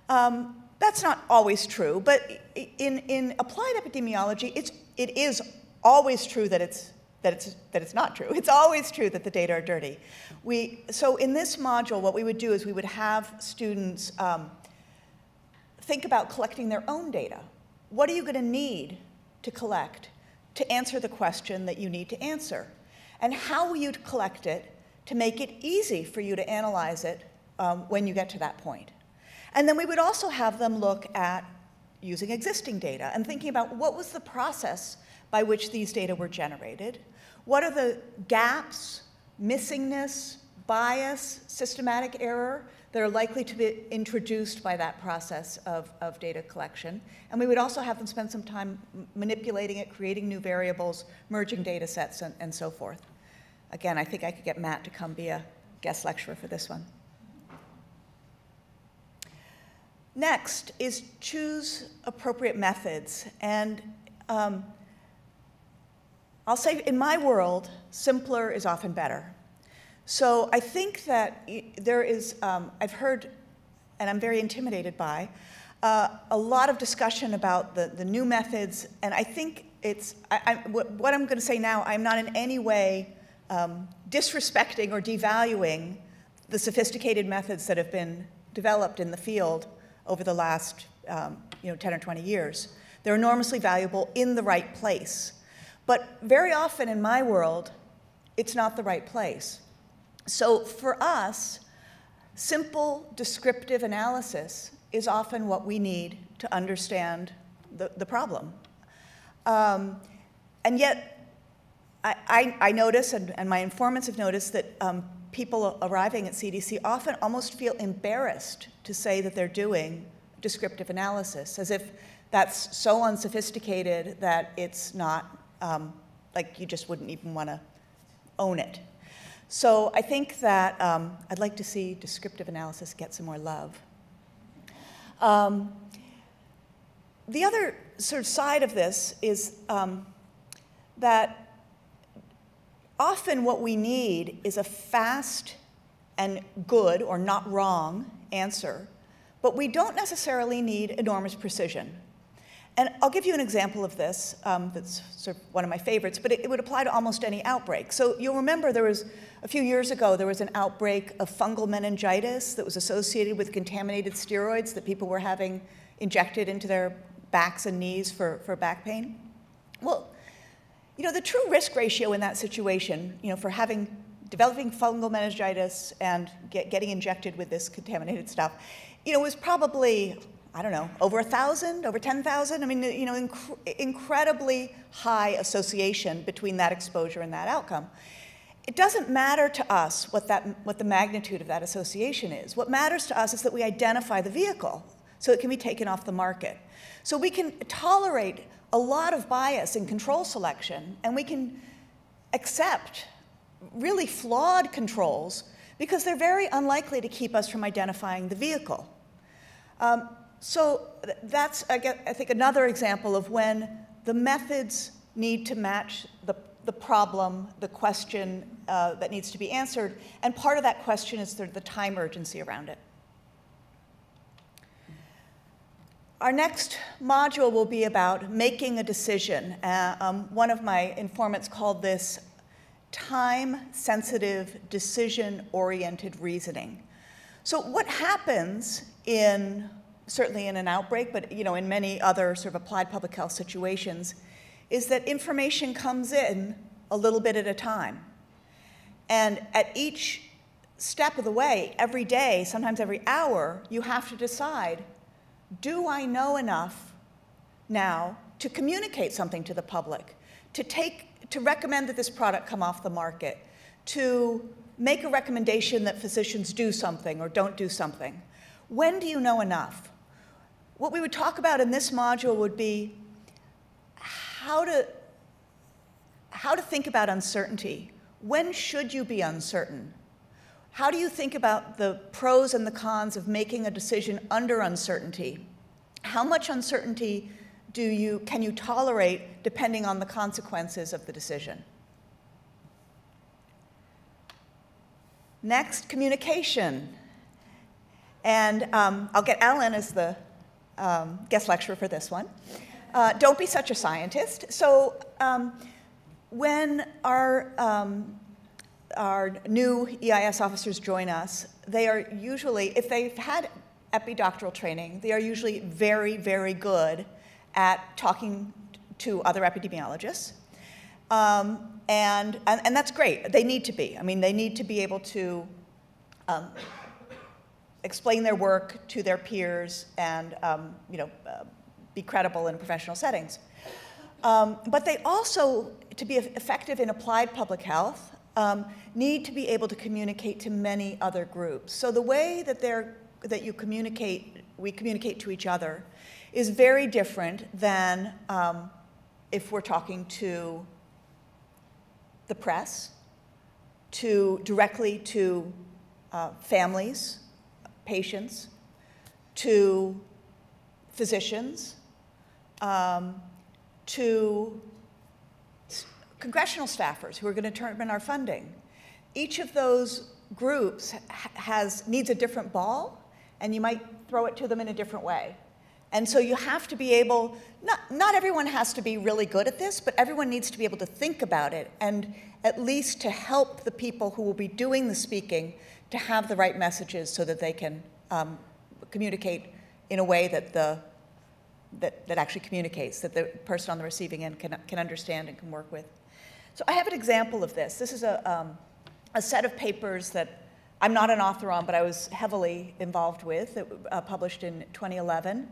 Um, that's not always true, but in, in applied epidemiology, it's, it is always true that it's, that, it's, that it's not true. It's always true that the data are dirty. We, so in this module, what we would do is we would have students um, think about collecting their own data. What are you going to need to collect to answer the question that you need to answer? And how will you collect it to make it easy for you to analyze it um, when you get to that point. And then we would also have them look at using existing data and thinking about what was the process by which these data were generated, what are the gaps, missingness, bias, systematic error that are likely to be introduced by that process of, of data collection. And we would also have them spend some time manipulating it, creating new variables, merging data sets, and, and so forth. Again, I think I could get Matt to come be a guest lecturer for this one. Next is choose appropriate methods. And um, I'll say in my world, simpler is often better. So I think that there is, um, I've heard, and I'm very intimidated by, uh, a lot of discussion about the, the new methods. And I think it's, I, I, what I'm going to say now, I'm not in any way um, disrespecting or devaluing the sophisticated methods that have been developed in the field over the last um, you know, 10 or 20 years. They're enormously valuable in the right place. But very often in my world, it's not the right place. So for us, simple descriptive analysis is often what we need to understand the, the problem. Um, and yet, I, I, I notice, and, and, my informants have noticed, that um, people arriving at CDC often almost feel embarrassed to say that they're doing descriptive analysis, as if that's so unsophisticated that it's not, um, like you just wouldn't even want to own it. So I think that um, I'd like to see descriptive analysis get some more love. Um, the other sort of side of this is um, that often what we need is a fast and good or not wrong answer, but we don't necessarily need enormous precision. And I'll give you an example of this um, that's sort of one of my favorites, but it, it, would apply to almost any outbreak. So you'll remember there was, a few years ago, there was an outbreak of fungal meningitis that was associated with contaminated steroids that people were having injected into their backs and knees for, for back pain. Well, you know, the true risk ratio in that situation, you know, for having developing fungal meningitis and get, getting injected with this contaminated stuff, you know, was probably, I don't know, over a thousand, over 10,000. I mean, you know, inc- incredibly high association between that exposure and that outcome. It doesn't matter to us what, that, what the magnitude of that association is. What matters to us is that we identify the vehicle so it can be taken off the market. So we can tolerate a lot of bias in control selection, and we can accept really flawed controls because they're very unlikely to keep us from identifying the vehicle. Um, so that's, I think, another example of when the methods need to match the, the problem, the question uh, that needs to be answered, and part of that question is the, the time urgency around it. Our next module will be about making a decision. Uh, um, one of my informants called this time-sensitive, decision-oriented reasoning. So what happens in, certainly in an outbreak, but you know, in many other sort of applied public health situations, is that information comes in a little bit at a time. And at each step of the way, every day, sometimes every hour, you have to decide do I know enough now to communicate something to the public, to take, to recommend that this product come off the market, to make a recommendation that physicians do something or don't do something? When do you know enough? What we would talk about in this module would be how to, how to think about uncertainty. When should you be uncertain? How do you think about the pros and the cons of making a decision under uncertainty? How much uncertainty do you, can you tolerate depending on the consequences of the decision? Next, communication. And um, I'll get Allen as the um, guest lecturer for this one. Uh, don't be such a scientist. So um, when our, um, our new EIS officers join us, they are usually, if they've had epidoctoral training, they are usually very, very good at talking to other epidemiologists. Um, and, and, and, that's great. They need to be. I mean, they need to be able to um, explain their work to their peers and um, you know, uh, be credible in professional settings. Um, but they also, to be effective in applied public health, um, need to be able to communicate to many other groups. So the way that, they're, that you communicate, we communicate to each other, is very different than um, if we're talking to the press, to directly to uh, families, patients, to physicians, um, to congressional staffers who are going to determine our funding. Each of those groups has needs a different ball, and you might throw it to them in a different way. And so you have to be able, not, not everyone has to be really good at this, but everyone needs to be able to think about it and at least to help the people who will be doing the speaking to have the right messages so that they can um, communicate in a way that, the, that, that actually communicates, that the person on the receiving end can, can understand and can work with. So I have an example of this. This is a, um, a set of papers that I'm not an author on, but I was heavily involved with, that, uh, published in 2011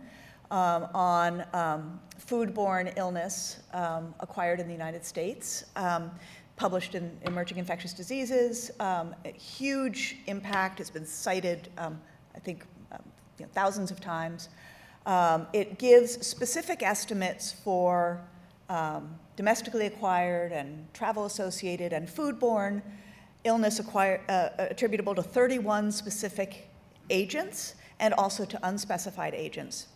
um, on um, foodborne illness um, acquired in the United States, um, published in Emerging Infectious Diseases. Um, huge impact. It's been cited, um, I think, you know, thousands of times. it gives specific estimates for domestically acquired and travel associated and foodborne illness acquired, uh, attributable to 31 specific agents and also to unspecified agents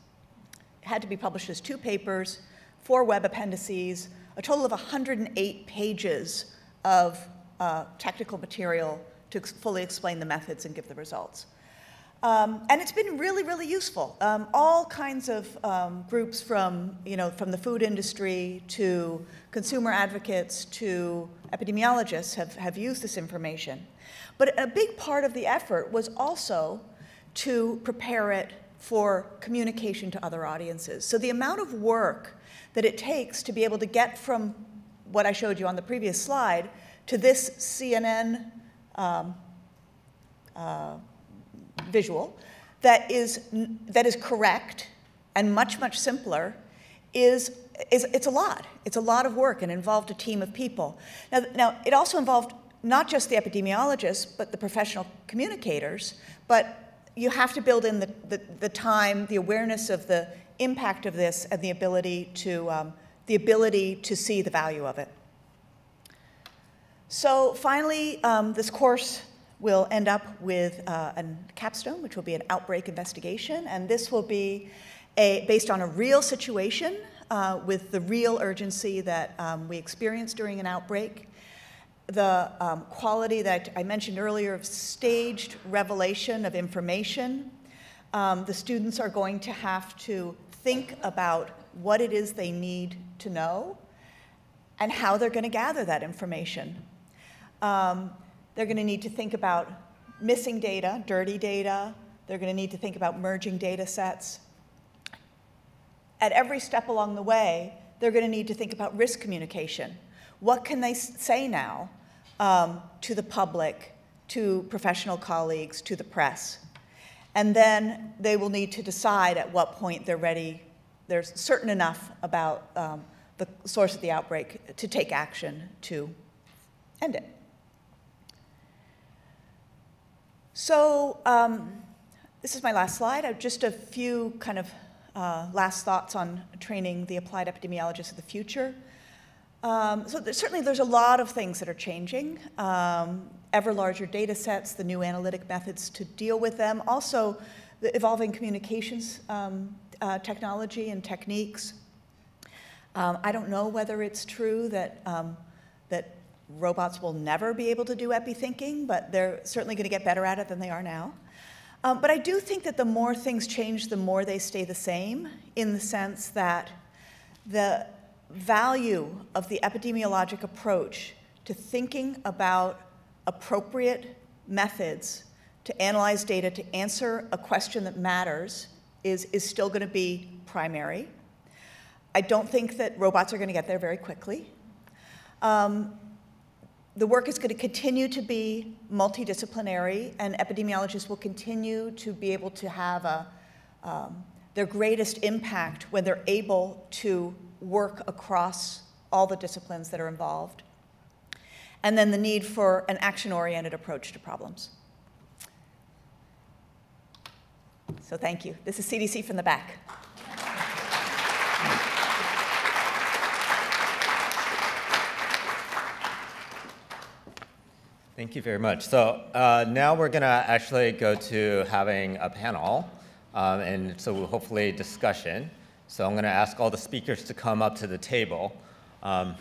had to be published as two papers, four web appendices, a total of 108 pages of uh, technical material to ex fully explain the methods and give the results. Um, and it's been really, really useful. Um, all kinds of um, groups from, you know, from the food industry to consumer advocates to epidemiologists have, have used this information. But a big part of the effort was also to prepare it for communication to other audiences. So the amount of work that it takes to be able to get from what I showed you on the previous slide to this CNN um, uh, visual that is, that is correct and much, much simpler is, is it's a lot. It's a lot of work and involved a team of people. Now, now, it also involved not just the epidemiologists, but the professional communicators, but you have to build in the, the, the, time, the awareness of the impact of this, and the ability to, um, the ability to see the value of it. So finally, um, this course will end up with uh, a capstone, which will be an outbreak investigation, and this will be a, based on a real situation uh, with the real urgency that um, we experience during an outbreak the um, quality that I mentioned earlier of staged revelation of information. Um, the students are going to have to think about what it is they need to know and how they're going to gather that information. Um, they're going to need to think about missing data, dirty data. They're going to need to think about merging data sets. At every step along the way, they're going to need to think about risk communication. What can they say now um, to the public, to professional colleagues, to the press? And then they will need to decide at what point they're ready, they're certain enough about um, the source of the outbreak to take action to end it. So um, this is my last slide. Just a few kind of uh, last thoughts on training the applied epidemiologists of the future. Um, so there's, certainly there's a lot of things that are changing. Um, ever larger data sets, the new analytic methods to deal with them, also the evolving communications um, uh, technology and techniques. Um, I don't know whether it's true that, um, that robots will never be able to do epi-thinking, but they're certainly going to get better at it than they are now. Um, but I do think that the more things change, the more they stay the same, in the sense that the value of the epidemiologic approach to thinking about appropriate methods to analyze data to answer a question that matters is, is still going to be primary. I don't think that robots are going to get there very quickly. Um, the work is going to continue to be multidisciplinary, and epidemiologists will continue to be able to have a, um, their greatest impact when they're able to work across all the disciplines that are involved. And then the need for an action oriented approach to problems. So, thank you. This is CDC from the back. Thank you very much. So uh, now we're going to actually go to having a panel, um, and so hopefully discussion. So I'm going to ask all the speakers to come up to the table. Um,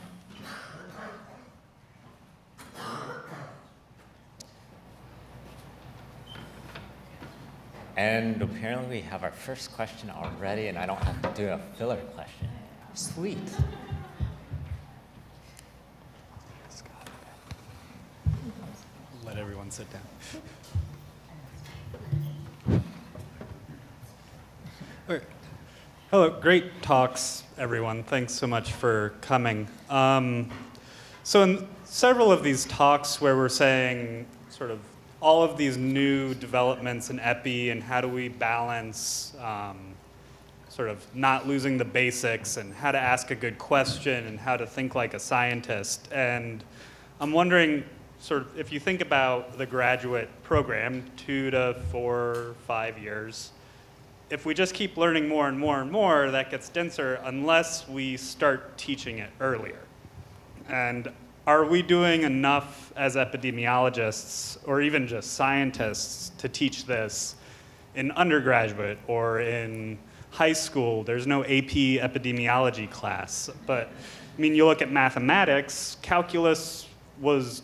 and apparently we have our first question already, and I don't have to do a filler question. Sweet. Let everyone sit down. Hello, great talks, everyone. Thanks so much for coming. Um, so, in several of these talks where we're saying sort of all of these new developments in EPI and how do we balance um, sort of not losing the basics and how to ask a good question and how to think like a scientist. And I'm wondering, sort of, if you think about the graduate program, two to four, five years, if we just keep learning more and more and more, that gets denser unless we start teaching it earlier. And are we doing enough as epidemiologists or even just scientists to teach this in undergraduate or in high school? There's no AP epidemiology class. But I mean, you look at mathematics, calculus was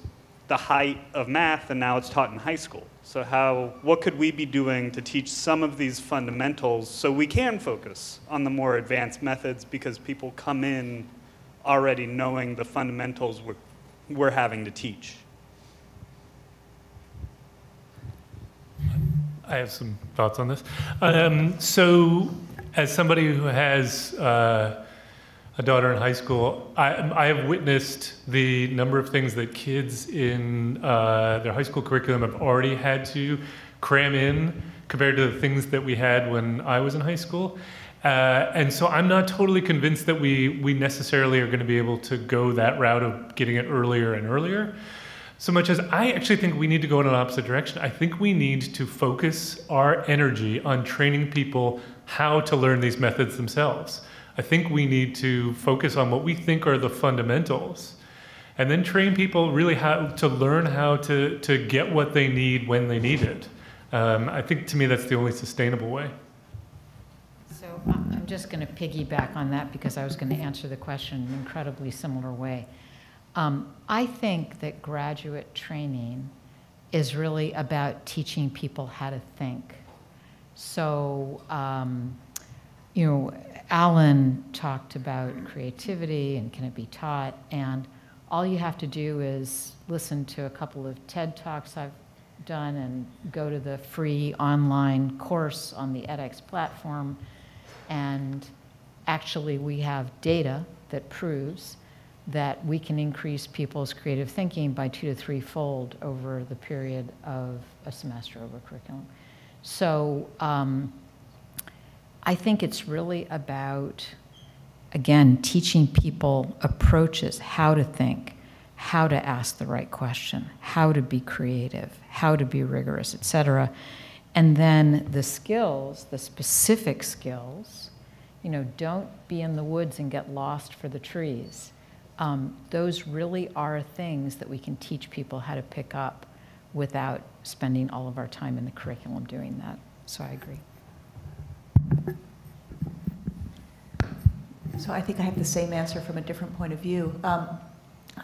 the height of math, and now it's taught in high school. So how, what could we be doing to teach some of these fundamentals so we can focus on the more advanced methods because people come in already knowing the fundamentals we're, having to teach? I have some thoughts on this. Um, so, as somebody who has uh, a daughter in high school, I, I, have witnessed the number of things that kids in uh, their high school curriculum have already had to cram in compared to the things that we had when I was in high school. Uh, and so I'm not totally convinced that we, we necessarily are going to be able to go that route of getting it earlier and earlier. So much as I actually think we need to go in an opposite direction. I think we need to focus our energy on training people how to learn these methods themselves. I think we need to focus on what we think are the fundamentals and then train people really how to learn how to, to get what they need when they need it. Um, I think to me that's the only sustainable way. Just going to piggyback on that because I was going to answer the question in an incredibly similar way. Um, I think that graduate training is really about teaching people how to think. So, um, you know, Allen talked about creativity and can it be taught, and all you have to do is listen to a couple of TED Talks I've done and go to the free online course on the edX platform. And actually, we have data that proves that we can increase people's creative thinking by two to three fold over the period of a semester over curriculum. So um, I think it's really about, again, teaching people approaches, how to think, how to ask the right question, how to be creative, how to be rigorous, et cetera. And then the skills, the specific skills, you know, don't be in the woods and get lost for the trees. Um, those really are things that we can teach people how to pick up without spending all of our time in the curriculum doing that. So I agree. So I think I have the same answer from a different point of view. Um,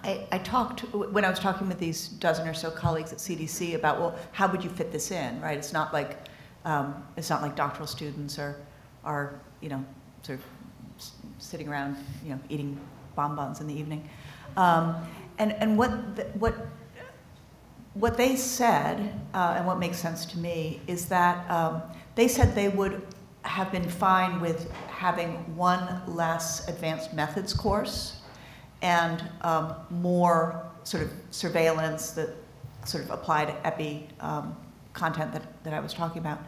I, I, talked, when I was talking with these dozen or so colleagues at CDC about, well, how would you fit this in, right? It's not like, um, it's not like doctoral students are, are, you know, sort of sitting around, you know, eating bonbons in the evening. Um, and, and what, the, what, what they said, uh, and what makes sense to me, is that um, they said they would have been fine with having one less advanced methods course and um, more sort of surveillance that sort of applied epi um, content that, that I was talking about.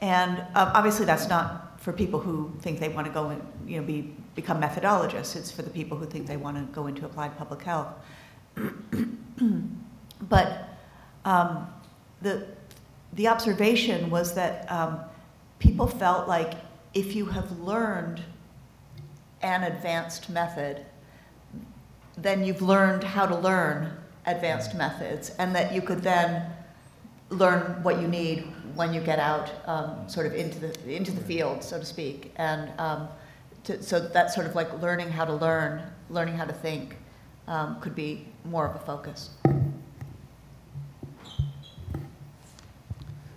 And um, obviously that's not for people who think they want to go and you know, be, become methodologists. It's for the people who think they want to go into applied public health. but um, the, the observation was that um, people felt like if you have learned an advanced method, then you've learned how to learn advanced methods, and that you could then learn what you need when you get out um, sort of into the, into the field, so to speak. And um, to, so that's sort of like learning how to learn, learning how to think um, could be more of a focus.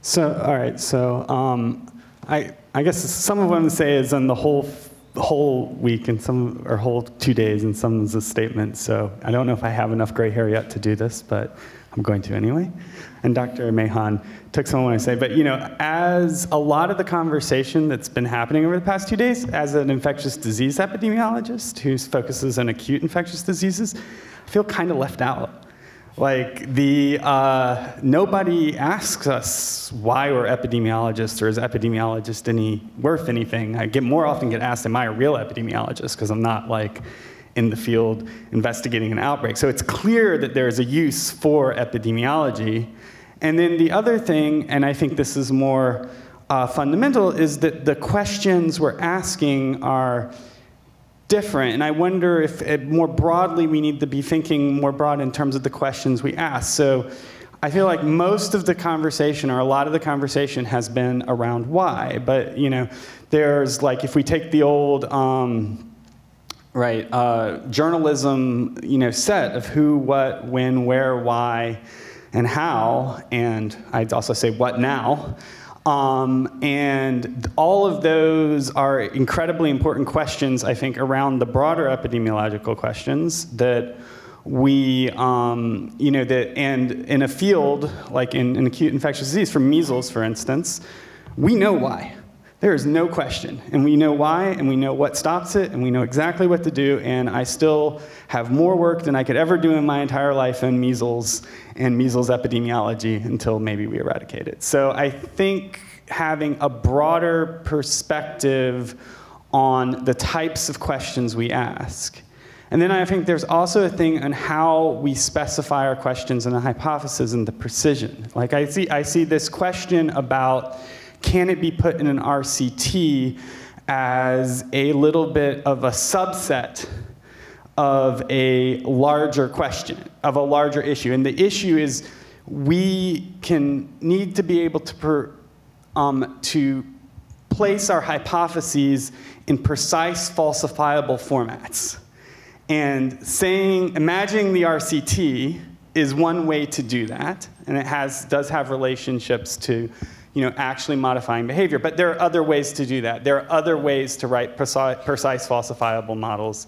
So, all right, so um, I, I guess some of what I'm going to say is on the whole, whole week and some, or whole two days, and some is a statement. So I don't know if I have enough gray hair yet to do this, but I'm going to anyway. And Dr. Mahon took some what I say, but you know, as a lot of the conversation that's been happening over the past two days, as an infectious disease epidemiologist who focuses on acute infectious diseases, I feel kind of left out. Like the uh, nobody asks us why we're epidemiologists or is epidemiologist any worth anything. I get more often get asked, am I a real epidemiologist? Because I'm not like in the field investigating an outbreak. So it's clear that there is a use for epidemiology. And then the other thing, and I think this is more uh, fundamental, is that the questions we're asking are different. And I wonder if it, eh, more broadly we need to be thinking more broad in terms of the questions we ask. So I feel like most of the conversation, or a lot of the conversation, has been around why. But you know, there's like if we take the old um, right uh, journalism, you know, set of who, what, when, where, why, and how, and I'd also say what now. Um, and all of those are incredibly important questions, I think, around the broader epidemiological questions that we, um, you know, that, and in a field like in, in acute infectious disease, for measles, for instance, we know why. There is no question. And we know why, and we know what stops it, and we know exactly what to do. And I still have more work than I could ever do in my entire life in measles and measles epidemiology until maybe we eradicate it. So I think having a broader perspective on the types of questions we ask. And then I think there's also a thing on how we specify our questions and the hypothesis and the precision. Like I see, I see this question about can it be put in an RCT as a little bit of a subset of a larger question, of a larger issue. And the issue is we can need to be able to, per, um, to place our hypotheses in precise falsifiable formats. And saying, imagining the RCT is one way to do that, and it has, does have relationships to you know, actually modifying behavior. But there are other ways to do that. There are other ways to write precise, falsifiable models,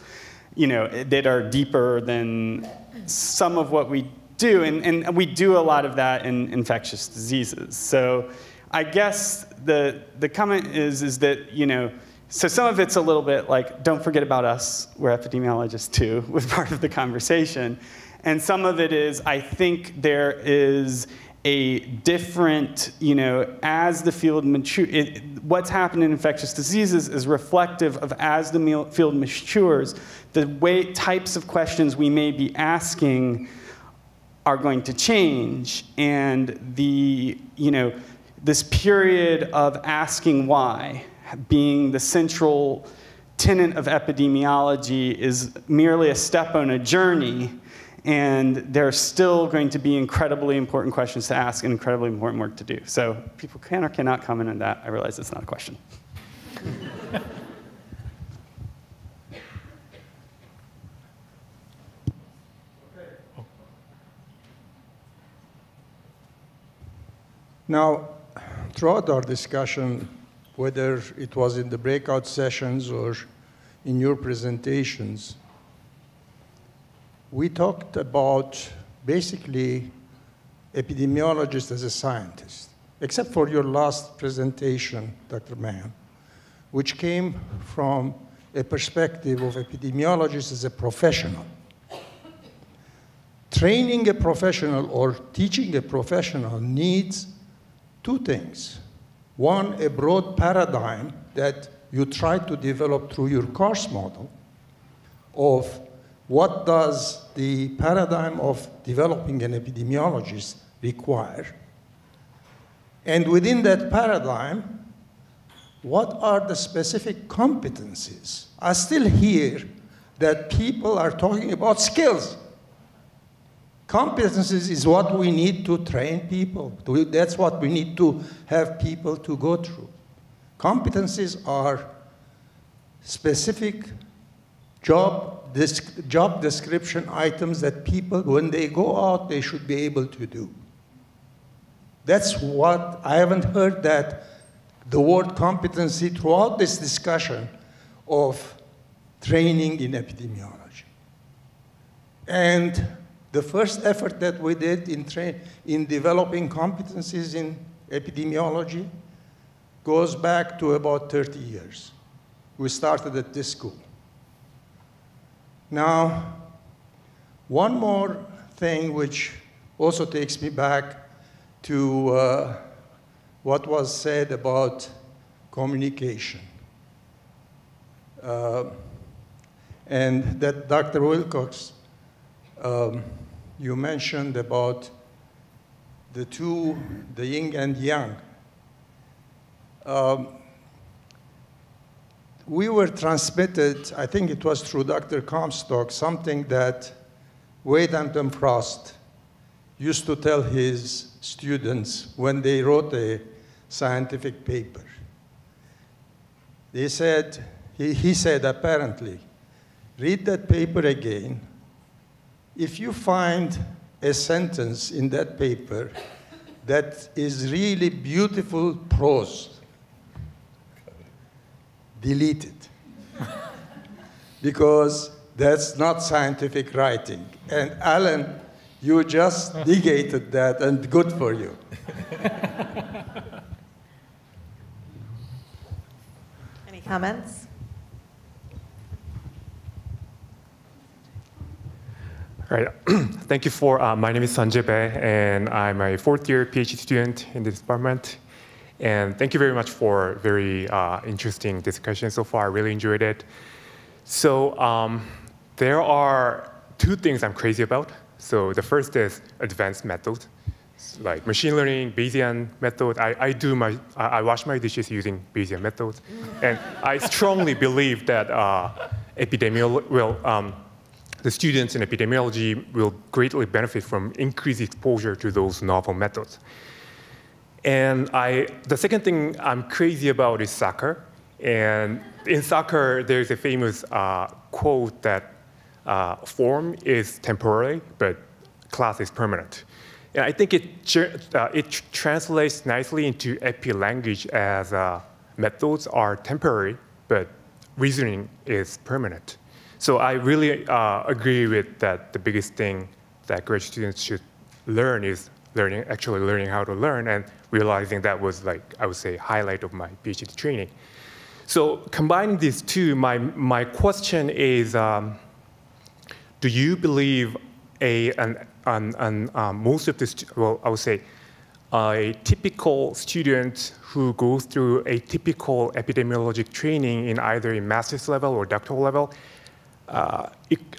you know, that are deeper than some of what we do. And, and we do a lot of that in infectious diseases. So I guess the, the comment is, is that, you know, so some of it's a little bit like, don't forget about us, we're epidemiologists too, was part of the conversation. And some of it is, I think there is a different, you know, as the field mature, it, what's happened in infectious diseases is reflective of as the field matures, the way types of questions we may be asking are going to change, and the, you know, this period of asking why being the central tenet of epidemiology is merely a step on a journey and there are still going to be incredibly important questions to ask and incredibly important work to do. So people can or cannot comment on that. I realize it's not a question. Now, throughout our discussion, whether it was in the breakout sessions or in your presentations, we talked about basically epidemiologists as a scientist, except for your last presentation, Dr. Mahon, which came from a perspective of epidemiologists as a professional. Training a professional or teaching a professional needs two things. One, a broad paradigm that you try to develop through your course model of what does the paradigm of developing an epidemiologist require? And within that paradigm, what are the specific competencies? I still hear that people are talking about skills. Competencies is what we need to train people. That's what we need to have people to go through. Competencies are specific job job description items that people, when they go out, they should be able to do. That's what, I haven't heard that the word competency throughout this discussion of training in epidemiology. And the first effort that we did in, in developing competencies in epidemiology goes back to about 30 years. We started at this school. Now, one more thing which also takes me back to uh, what was said about communication. Uh, and that Dr. Wilcox, um, you mentioned about the two, the yin and yang. Um, we were transmitted, I think it was through Dr. Comstock, something that Wade Hampton Frost used to tell his students when they wrote a scientific paper. They said, he, he said apparently, read that paper again. If you find a sentence in that paper that is really beautiful prose, delete it. because that's not scientific writing. And Allen, you just negated that, and good for you. Any comments? All right. Thank you for. Uh, my name is Sanjay Bae, and I'm a fourth year PhD student in this department. And thank you very much for a very uh, interesting discussion so far. I really enjoyed it. So um, there are two things I'm crazy about. So the first is advanced methods, like machine learning, Bayesian method. I, I do my, I wash my dishes using Bayesian methods. And I strongly believe that uh, epidemiology, well, um, the students in epidemiology will greatly benefit from increased exposure to those novel methods. And I, the second thing I'm crazy about is soccer. And in soccer, there's a famous uh, quote that uh, form is temporary, but class is permanent. And I think it, uh, it translates nicely into epi language as uh, methods are temporary, but reasoning is permanent. So I really uh, agree with that the biggest thing that graduate students should learn is learning, actually learning how to learn and realizing that was like, I would say, highlight of my PhD training. So combining these two, my, my question is, um, do you believe a, an, an, an um, most of this, well, I would say, a typical student who goes through a typical epidemiologic training in either a master's level or doctoral level uh,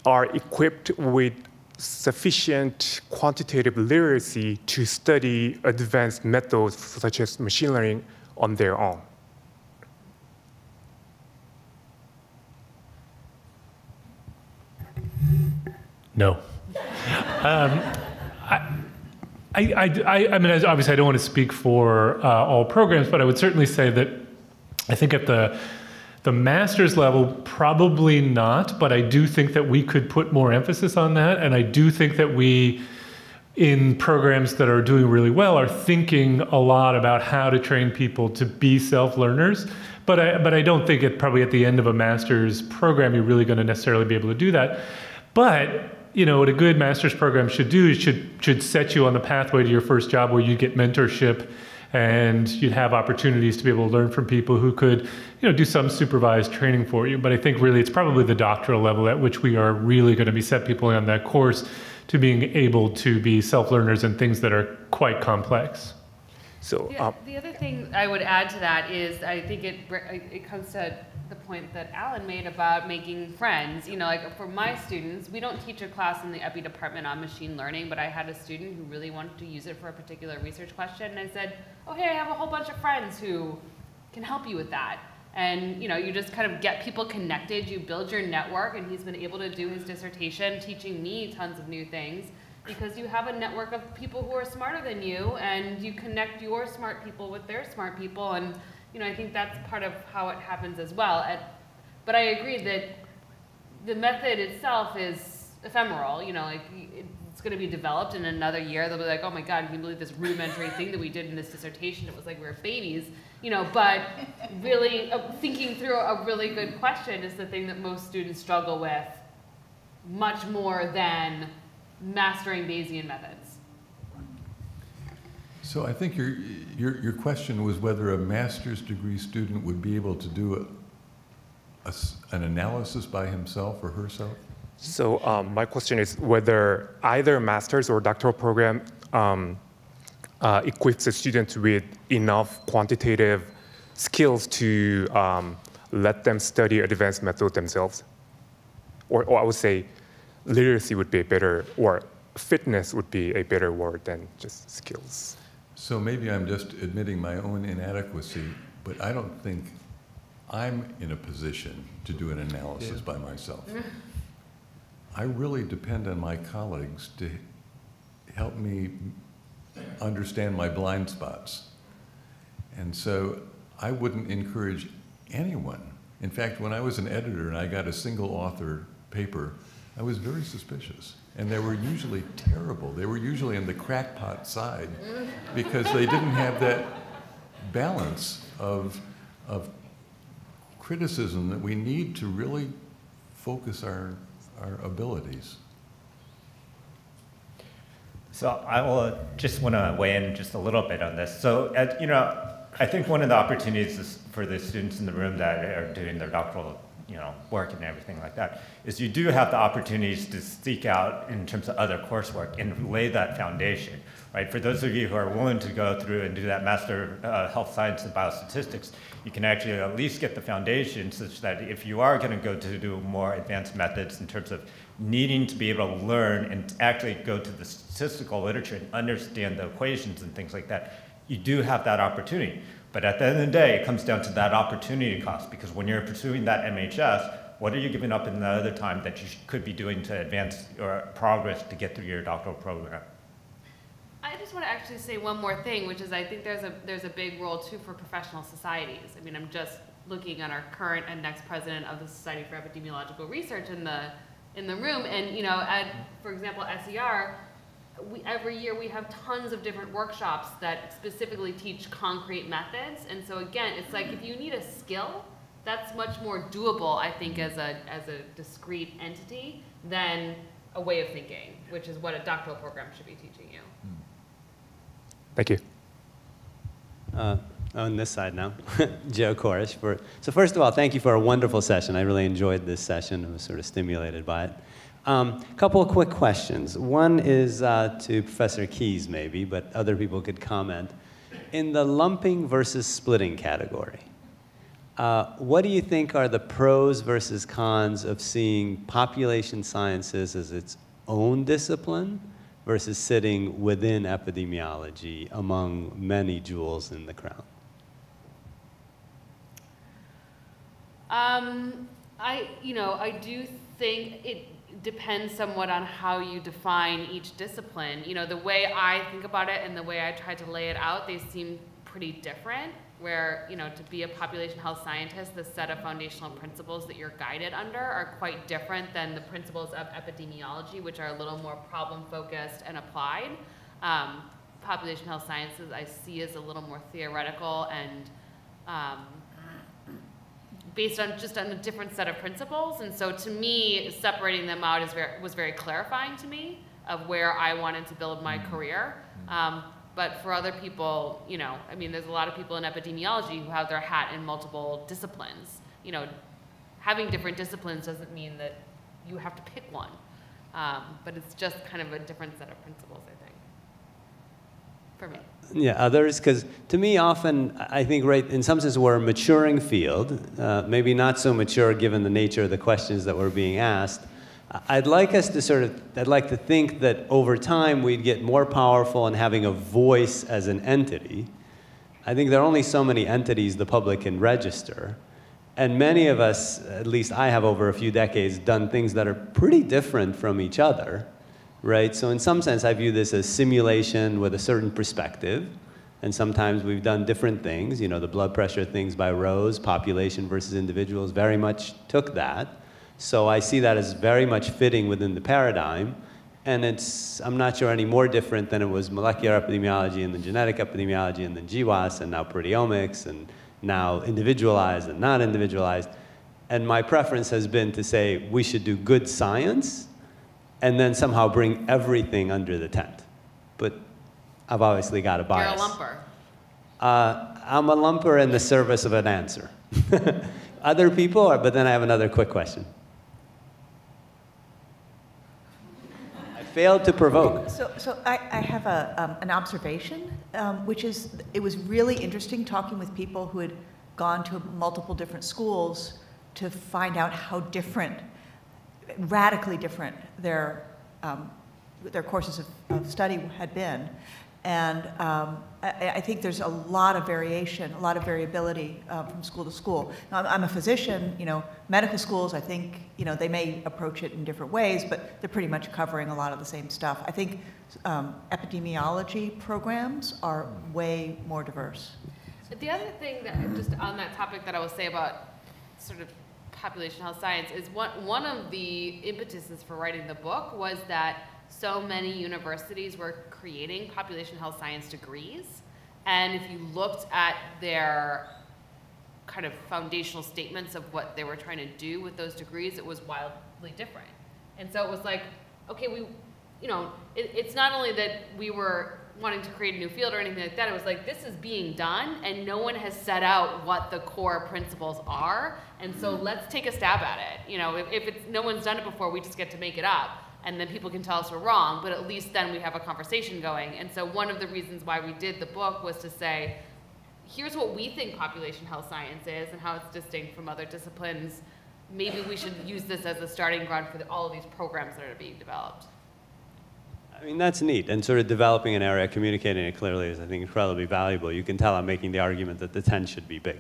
are equipped with sufficient quantitative literacy to study advanced methods such as machine learning on their own. No. Um, I, I, I, I mean, obviously, I don't want to speak for uh, all programs, but I would certainly say that I think at the the master's level, probably not, but I do think that we could put more emphasis on that, and I do think that we, in programs that are doing really well, are thinking a lot about how to train people to be self-learners. But I, but I don't think it probably at the end of a master's program you're really going to necessarily be able to do that. But you know what a good master's program should do is should should set you on the pathway to your first job where you get mentorship and you'd have opportunities to be able to learn from people who could you know do some supervised training for you. But i think really it's probably the doctoral level at which we are really going to be set people on that course to being able to be self-learners in things that are quite complex. So, The, um, the other thing I would add to that is I think it it comes to the point that Allen made about making friends. You know, like for my students, we don't teach a class in the EPI department on machine learning, but I had a student who really wanted to use it for a particular research question, and I said, "Oh, hey, I have a whole bunch of friends who can help you with that." And you know, you just kind of get people connected. You build your network, and he's been able to do his dissertation, teaching me tons of new things because you have a network of people who are smarter than you and you connect your smart people with their smart people and you know i think that's part of how it happens as well. At- but i agree that the method itself is ephemeral you know like it's going to be developed in another year. They'll be like oh my god can you believe this rudimentary thing that we did in this dissertation? It was like we were babies you know but really uh, thinking through a really good question is the thing that most students struggle with much more than mastering Bayesian methods. So I think your, your, your question was whether a master's degree student would be able to do a, a an analysis by himself or herself? So um, my question is whether either master's or doctoral program um, uh, equips a student with enough quantitative skills to um, let them study advanced method themselves, or, or I would say literacy would be a better, or fitness would be a better word than just skills. So maybe I'm just admitting my own inadequacy, but I don't think I'm in a position to do an analysis by myself. I really depend on my colleagues to help me understand my blind spots. And so I wouldn't encourage anyone. In fact, when I was an editor and I got a single author paper, I was very suspicious. And they were usually terrible. They were usually on the crackpot side because they didn't have that balance of, of criticism that we need to really focus our, our abilities. So I will just want to weigh in just a little bit on this. So, uh, you know, I think one of the opportunities for the students in the room that are doing their doctoral, you know, work and everything like that, is you do have the opportunities to seek out in terms of other coursework and lay that foundation, right? For those of you who are willing to go through and do that Master uh, Health Science and Biostatistics, you can actually at least get the foundation such that if you are going to go to do more advanced methods in terms of needing to be able to learn and actually go to the statistical literature and understand the equations and things like that, you do have that opportunity. But at the end of the day, it comes down to that opportunity cost because when you're pursuing that MHS, what are you giving up in the other time that you could be doing to advance your progress to get through your doctoral program? I just want to actually say one more thing, which is I think there's a there's a big role too for professional societies. I mean, I'm just looking at our current and next president of the Society for Epidemiological Research in the in the room, and you know, at for example, SER, we, every year we have tons of different workshops that specifically teach concrete methods. And so again, it's like if you need a skill, that's much more doable, I think, as a as a discrete entity than a way of thinking, which is what a doctoral program should be teaching you. Thank you. Uh, on this side now, Joe Coresh. For, so first of all, thank you for a wonderful session. I really enjoyed this session. I was sort of stimulated by it. A um, couple of quick questions. One is uh, to Professor Keyes, maybe, but other people could comment. In the lumping versus splitting category, uh, what do you think are the pros versus cons of seeing population sciences as its own discipline versus sitting within epidemiology among many jewels in the crown? Um, I, you know, I do think it depends somewhat on how you define each discipline. You know, the way I think about it and the way I try to lay it out, they seem pretty different. Where, you know, to be a population health scientist, the set of foundational principles that you're guided under are quite different than the principles of epidemiology, which are a little more problem focused and applied. Um, population health sciences I see as a little more theoretical and um, based on just on a different set of principles. And so to me, separating them out is very, was very clarifying to me of where I wanted to build my mm-hmm. career. Mm-hmm. Um, but for other people, you know, I mean, there's a lot of people in epidemiology who have their hat in multiple disciplines. You know, having different disciplines doesn't mean that you have to pick one. Um, but it's just kind of a different set of principles, for me. Yeah, others, because to me, often, I think, right, in some sense, we're a maturing field, uh, maybe not so mature given the nature of the questions that were being asked. I'd like us to sort of, I'd like to think that over time we'd get more powerful in having a voice as an entity. I think there are only so many entities the public can register. And many of us, at least I have over a few decades, done things that are pretty different from each other right? So in some sense, I view this as simulation with a certain perspective. And sometimes we've done different things. You know, the blood pressure things by Rose, population versus individuals, very much took that. So I see that as very much fitting within the paradigm. And it's, I'm not sure any more different than it was molecular epidemiology and then genetic epidemiology and then GWAS and now proteomics and now individualized and not individualized. And my preference has been to say we should do good science and then somehow bring everything under the tent. But I've obviously got a bias. You're a lumper. Uh, I'm a lumper in the service of an answer. Other people are, but then I have another quick question. I failed to provoke. So, so I, I have a, um, an observation, um, which is it was really interesting talking with people who had gone to multiple different schools to find out how different radically different their, um, their courses of, of, study had been. And um, I, I, think there's a lot of variation, a lot of variability uh, from school to school. Now, I'm, a physician, you know, medical schools, I think, you know, they may approach it in different ways, but they're pretty much covering a lot of the same stuff. I think um, epidemiology programs are way more diverse. The other thing that, just on that topic that I will say about sort of population health science is one, one of the impetuses for writing the book was that so many universities were creating population health science degrees. And if you looked at their kind of foundational statements of what they were trying to do with those degrees, it was wildly different. And so it was like, okay, we, you know, it, it's not only that we were wanting to create a new field or anything like that. It was like, this is being done, and no one has set out what the core principles are. And so mm-hmm. let's take a stab at it. You know, if, if it's, no one's done it before, we just get to make it up. And then people can tell us we're wrong, but at least then we have a conversation going. And so one of the reasons why we did the book was to say, here's what we think population health science is and how it's distinct from other disciplines. Maybe we should use this as a starting ground for the, all of these programs that are being developed. I mean, that's neat. And sort of developing an area, communicating it clearly is, I think, incredibly valuable. You can tell I'm making the argument that the tent should be big.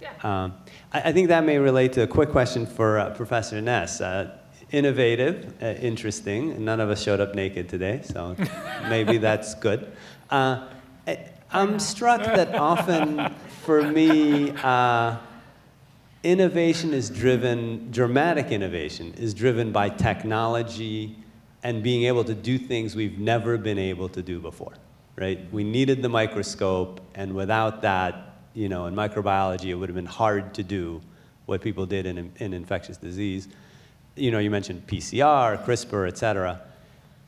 Yeah. Um, I, I, think that may relate to a quick question for uh, Professor Ness. Uh, innovative, uh, interesting. None of us showed up naked today, so maybe that's good. Uh, I'm struck that often, for me, uh, innovation is driven, dramatic innovation is driven by technology and being able to do things we've never been able to do before, right? We needed the microscope, and without that, you know, in microbiology, it would have been hard to do what people did in, in infectious disease. You know, you mentioned PCR, CRISPR, et cetera.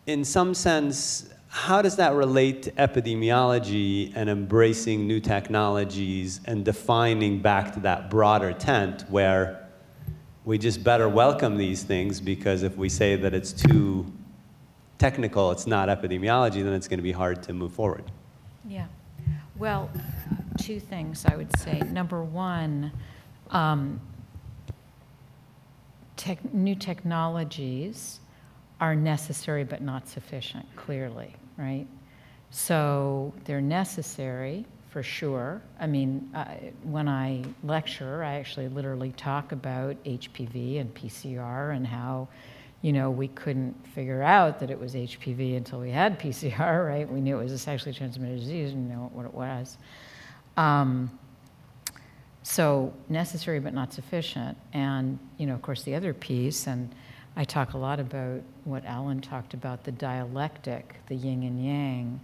In some sense, how does that relate to epidemiology and embracing new technologies and defining back to that broader tent where we just better welcome these things because if we say that it's too technical, it's not epidemiology, then it's going to be hard to move forward. Yeah. Well, two things I would say. Number one, um, tech, new technologies are necessary but not sufficient, clearly, right? So they're necessary for sure. I mean, I, when I lecture, I actually literally talk about HPV and PCR and how, you know, we couldn't figure out that it was HPV until we had PCR, right? We knew it was a sexually transmitted disease and know what it was. Um, so necessary but not sufficient. And, you know, of course, the other piece, and I talk a lot about what Allen talked about, the dialectic, the yin and yang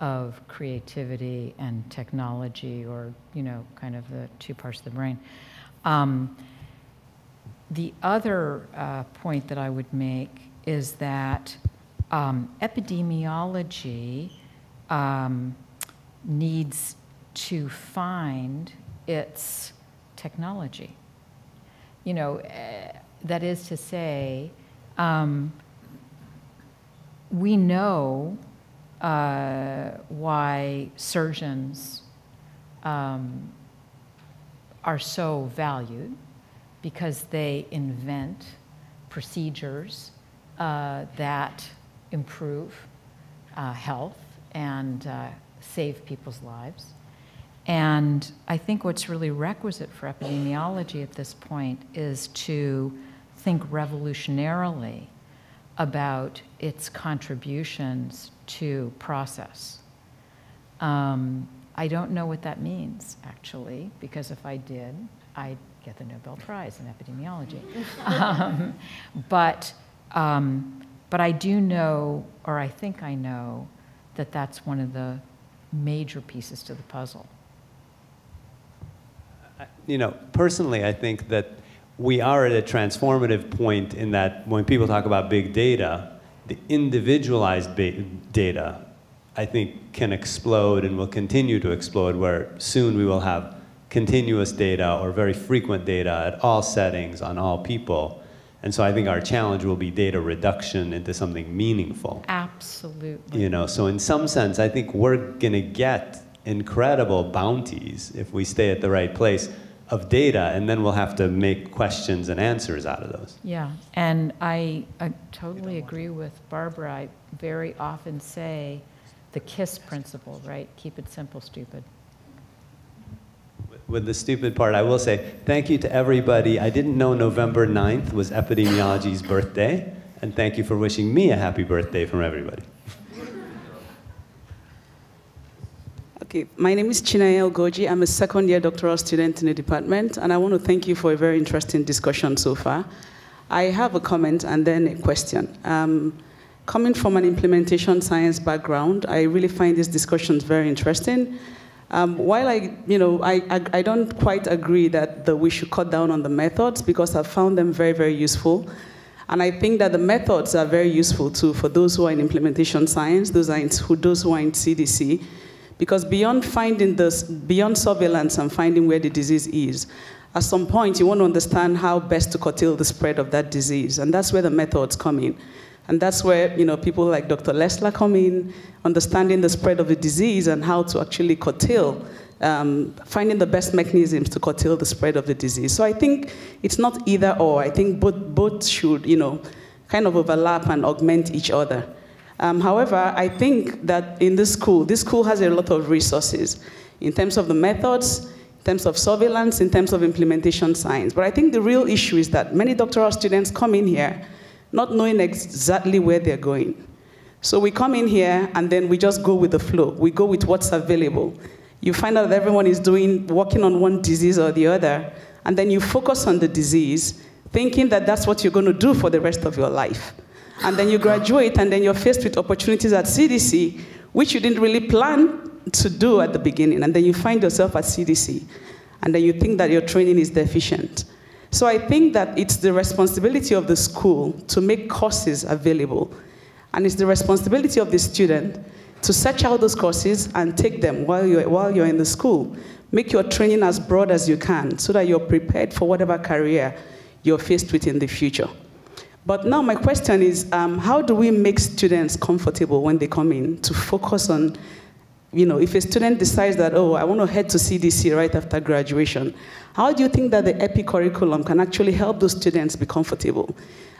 of creativity and technology, or you know, kind of the two parts of the brain. Um, the other uh, point that I would make is that um, epidemiology um, needs to find its technology. You know, uh, that is to say, um, we know uh, why surgeons um, are so valued because they invent procedures uh, that improve uh, health and uh, save people's lives. And I think what's really requisite for epidemiology at this point is to think revolutionarily about its contributions to process. Um, I don't know what that means, actually, because if I did, I'd get the Nobel Prize in epidemiology. um, but, um, but I do know, or I think I know, that that's one of the major pieces to the puzzle. You know, personally, I think that we are at a transformative point in that when people talk about big data, the individualized data, I think, can explode and will continue to explode, where soon we will have continuous data or very frequent data at all settings on all people. And so I think our challenge will be data reduction into something meaningful. Absolutely. You know, so in some sense, I think we're going to get incredible bounties if we stay at the right place of data, and then we'll have to make questions and answers out of those. Yeah, and I, I totally agree with Barbara. I very often say the KISS principle, right? Keep it simple, stupid. With the stupid part, I will say thank you to everybody. I didn't know November 9th was epidemiology's birthday, and thank you for wishing me a happy birthday from everybody. Okay, my name is Chinaya Goji. I'm a second year doctoral student in the department, and I want to thank you for a very interesting discussion so far. I have a comment and then a question. Um, coming from an implementation science background, I really find these discussions very interesting. Um, while I, you know, I, I, I, don't quite agree that the, we should cut down on the methods because I've found them very, very useful. And I think that the methods are very useful too for those who are in implementation science, those, in, who, those who are in CDC, because beyond finding this, beyond surveillance and finding where the disease is, at some point you want to understand how best to curtail the spread of that disease. And that's where the methods come in. And that's where you know, people like Dr. Lessler come in, understanding the spread of the disease and how to actually curtail, um, finding the best mechanisms to curtail the spread of the disease. So I think it's not either or. I think both, both should you know, kind of overlap and augment each other. Um, however, I think that in this school, this school has a lot of resources in terms of the methods, in terms of surveillance, in terms of implementation science. But I think the real issue is that many doctoral students come in here not knowing exactly where they're going. So we come in here and then we just go with the flow. We go with what's available. You find out that everyone is doing, working on one disease or the other, and then you focus on the disease, thinking that that's what you're going to do for the rest of your life and then you graduate, and then you're faced with opportunities at CDC, which you didn't really plan to do at the beginning, and then you find yourself at CDC, and then you think that your training is deficient. So I think that it's the responsibility of the school to make courses available, and it's the responsibility of the student to search out those courses and take them while you're, while you're in the school. Make your training as broad as you can so that you're prepared for whatever career you're faced with in the future. But now my question is, um, how do we make students comfortable when they come in to focus on, you know, if a student decides that, oh, I want to head to CDC right after graduation, how do you think that the EPI curriculum can actually help those students be comfortable?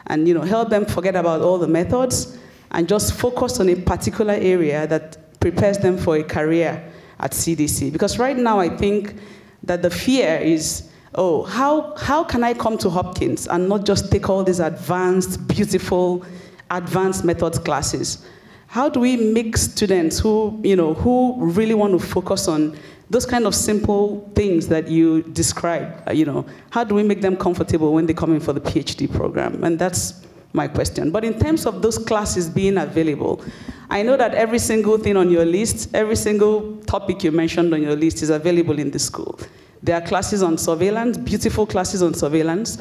And, you know, help them forget about all the methods and just focus on a particular area that prepares them for a career at CDC. Because right now I think that the fear is, oh, how, how can I come to Hopkins and not just take all these advanced, beautiful, advanced methods classes? How do we make students who, you know, who really want to focus on those kind of simple things that you describe, uh, you know, how do we make them comfortable when they come in for the PhD program? And that's my question. But in terms of those classes being available, I know that every single thing on your list, every single topic you mentioned on your list is available in the school. There are classes on surveillance, beautiful classes on surveillance.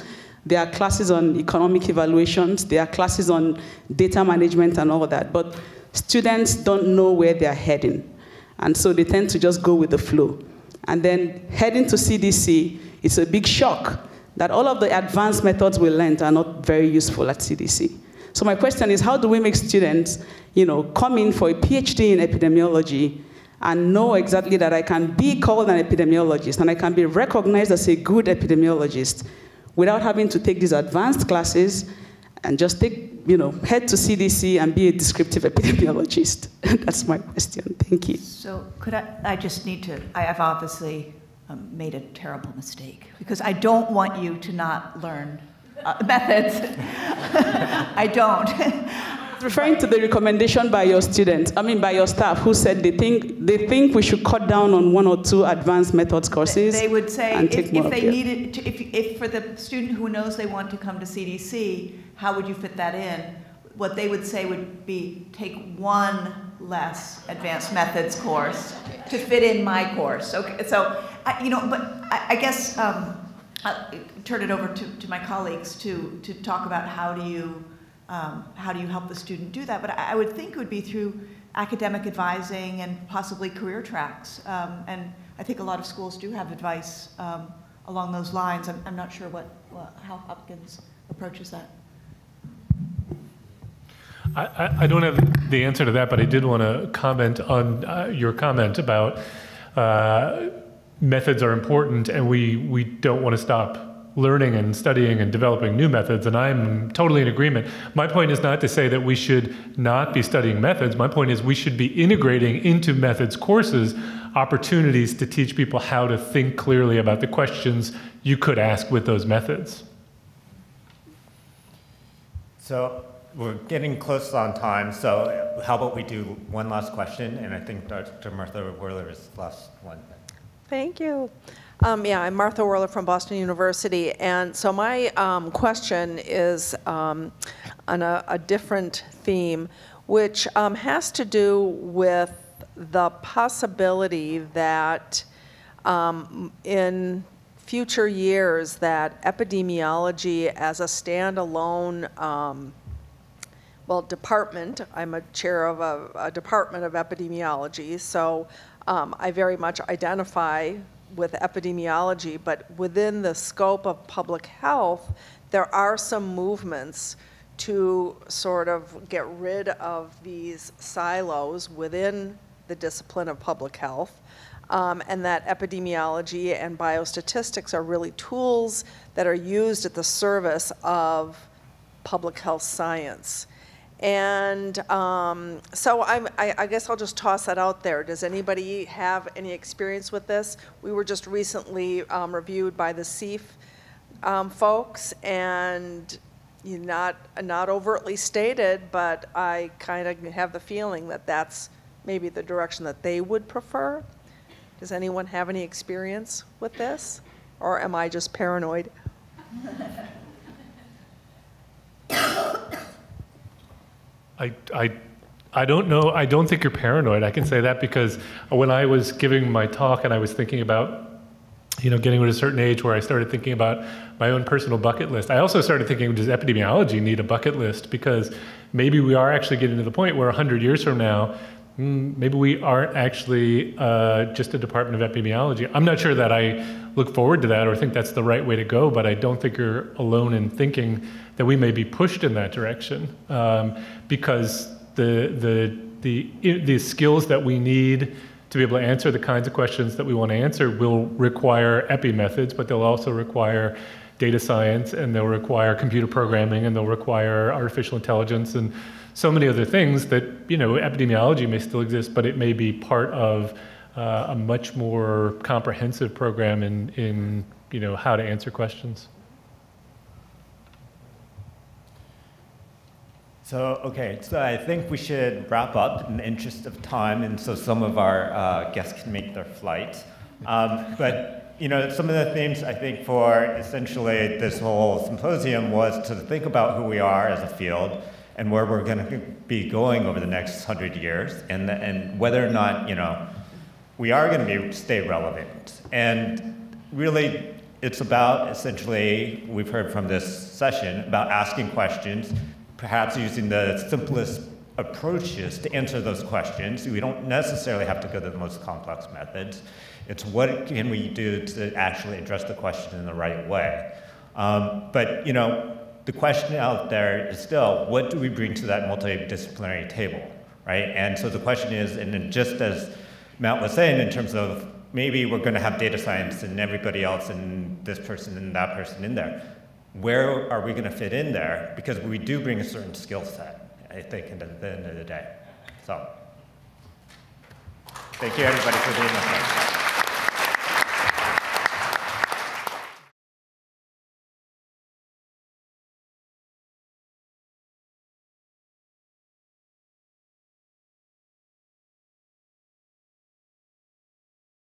There are classes on economic evaluations. There are classes on data management and all that. But students don't know where they're heading. And so they tend to just go with the flow. And then heading to CDC, it's a big shock that all of the advanced methods we learned are not very useful at CDC. So my question is, how do we make students, you know, come in for a PhD in epidemiology and know exactly that I can be called an epidemiologist and I can be recognized as a good epidemiologist without having to take these advanced classes and just take, you know, head to CDC and be a descriptive epidemiologist? That's my question. Thank you. So could I, I just need to, I have obviously um, made a terrible mistake because I don't want you to not learn uh, methods. I don't. Referring to the recommendation by your students, I mean by your staff, who said they think they think we should cut down on one or two advanced methods courses. They would say if, if they needed, to, if, if for the student who knows they want to come to CDC, how would you fit that in? What they would say would be take one less advanced methods course to fit in my course. Okay, so I, you know, but I, I guess um, I'll turn it over to, to my colleagues to to talk about how do you um, how do you help the student do that. But I, I would think it would be through academic advising and possibly career tracks. Um, and I think a lot of schools do have advice um, along those lines. I'm, I'm not sure what, what how Hopkins approaches that. I, I, don't have the answer to that, but I did want to comment on uh, your comment about uh, methods are important and we, we don't want to stop learning and studying and developing new methods, and I'm totally in agreement. My point is not to say that we should not be studying methods. My point is we should be integrating into methods courses opportunities to teach people how to think clearly about the questions you could ask with those methods. So we're getting close on time, so how about we do one last question? And I think Dr. Martha Werler is the last one. Thank you. Um, yeah, I'm Martha Werler from Boston University, and so my um, question is um, on a, a, different theme, which um, has to do with the possibility that um, in future years that epidemiology as a standalone um, well, department. I'm a chair of a, a department of epidemiology, so um, I very much identify with epidemiology, but within the scope of public health, there are some movements to sort of get rid of these silos within the discipline of public health. Um, and that epidemiology and biostatistics are really tools that are used at the service of public health science. And um, so I'm, I, I, guess I'll just toss that out there. Does anybody have any experience with this? We were just recently um, reviewed by the CEPH um, folks, and you not not overtly stated, but I kind of have the feeling that that's maybe the direction that they would prefer. Does anyone have any experience with this, or am I just paranoid? I, I, I don't know. I don't think you're paranoid. I can say that because when I was giving my talk and I was thinking about, you know, getting to a certain age where I started thinking about my own personal bucket list. I also started thinking, does epidemiology need a bucket list? Because maybe we are actually getting to the point where 100 years from now, mm, maybe we aren't actually uh, just a department of epidemiology. I'm not sure that I look forward to that or think that's the right way to go, but I don't think you're alone in thinking that we may be pushed in that direction um, because the, the, the, the skills that we need to be able to answer the kinds of questions that we want to answer will require epi methods, but they'll also require data science and they'll require computer programming and they'll require artificial intelligence and so many other things that, you know, epidemiology may still exist, but it may be part of uh, a much more comprehensive program in, in, you know, how to answer questions. So, okay, so I think we should wrap up in the interest of time, and so some of our uh, guests can make their flight. Um, but, you know, some of the themes I think for essentially this whole symposium was to think about who we are as a field and where we're going to be going over the next hundred years, and, and whether or not, you know, we are going to be stay relevant. And really, it's about essentially, we've heard from this session, about asking questions, perhaps using the simplest approaches to answer those questions. We don't necessarily have to go to the most complex methods. It's what can we do to actually address the question in the right way. Um, but you know, the question out there is still, what do we bring to that multidisciplinary table, right? And so the question is, and just as Matt was saying, in terms of maybe we're going to have data science and everybody else and this person and that person in there where are we going to fit in there? Because we do bring a certain skill set, I think, at the end of the day. So, thank you everybody for being with us.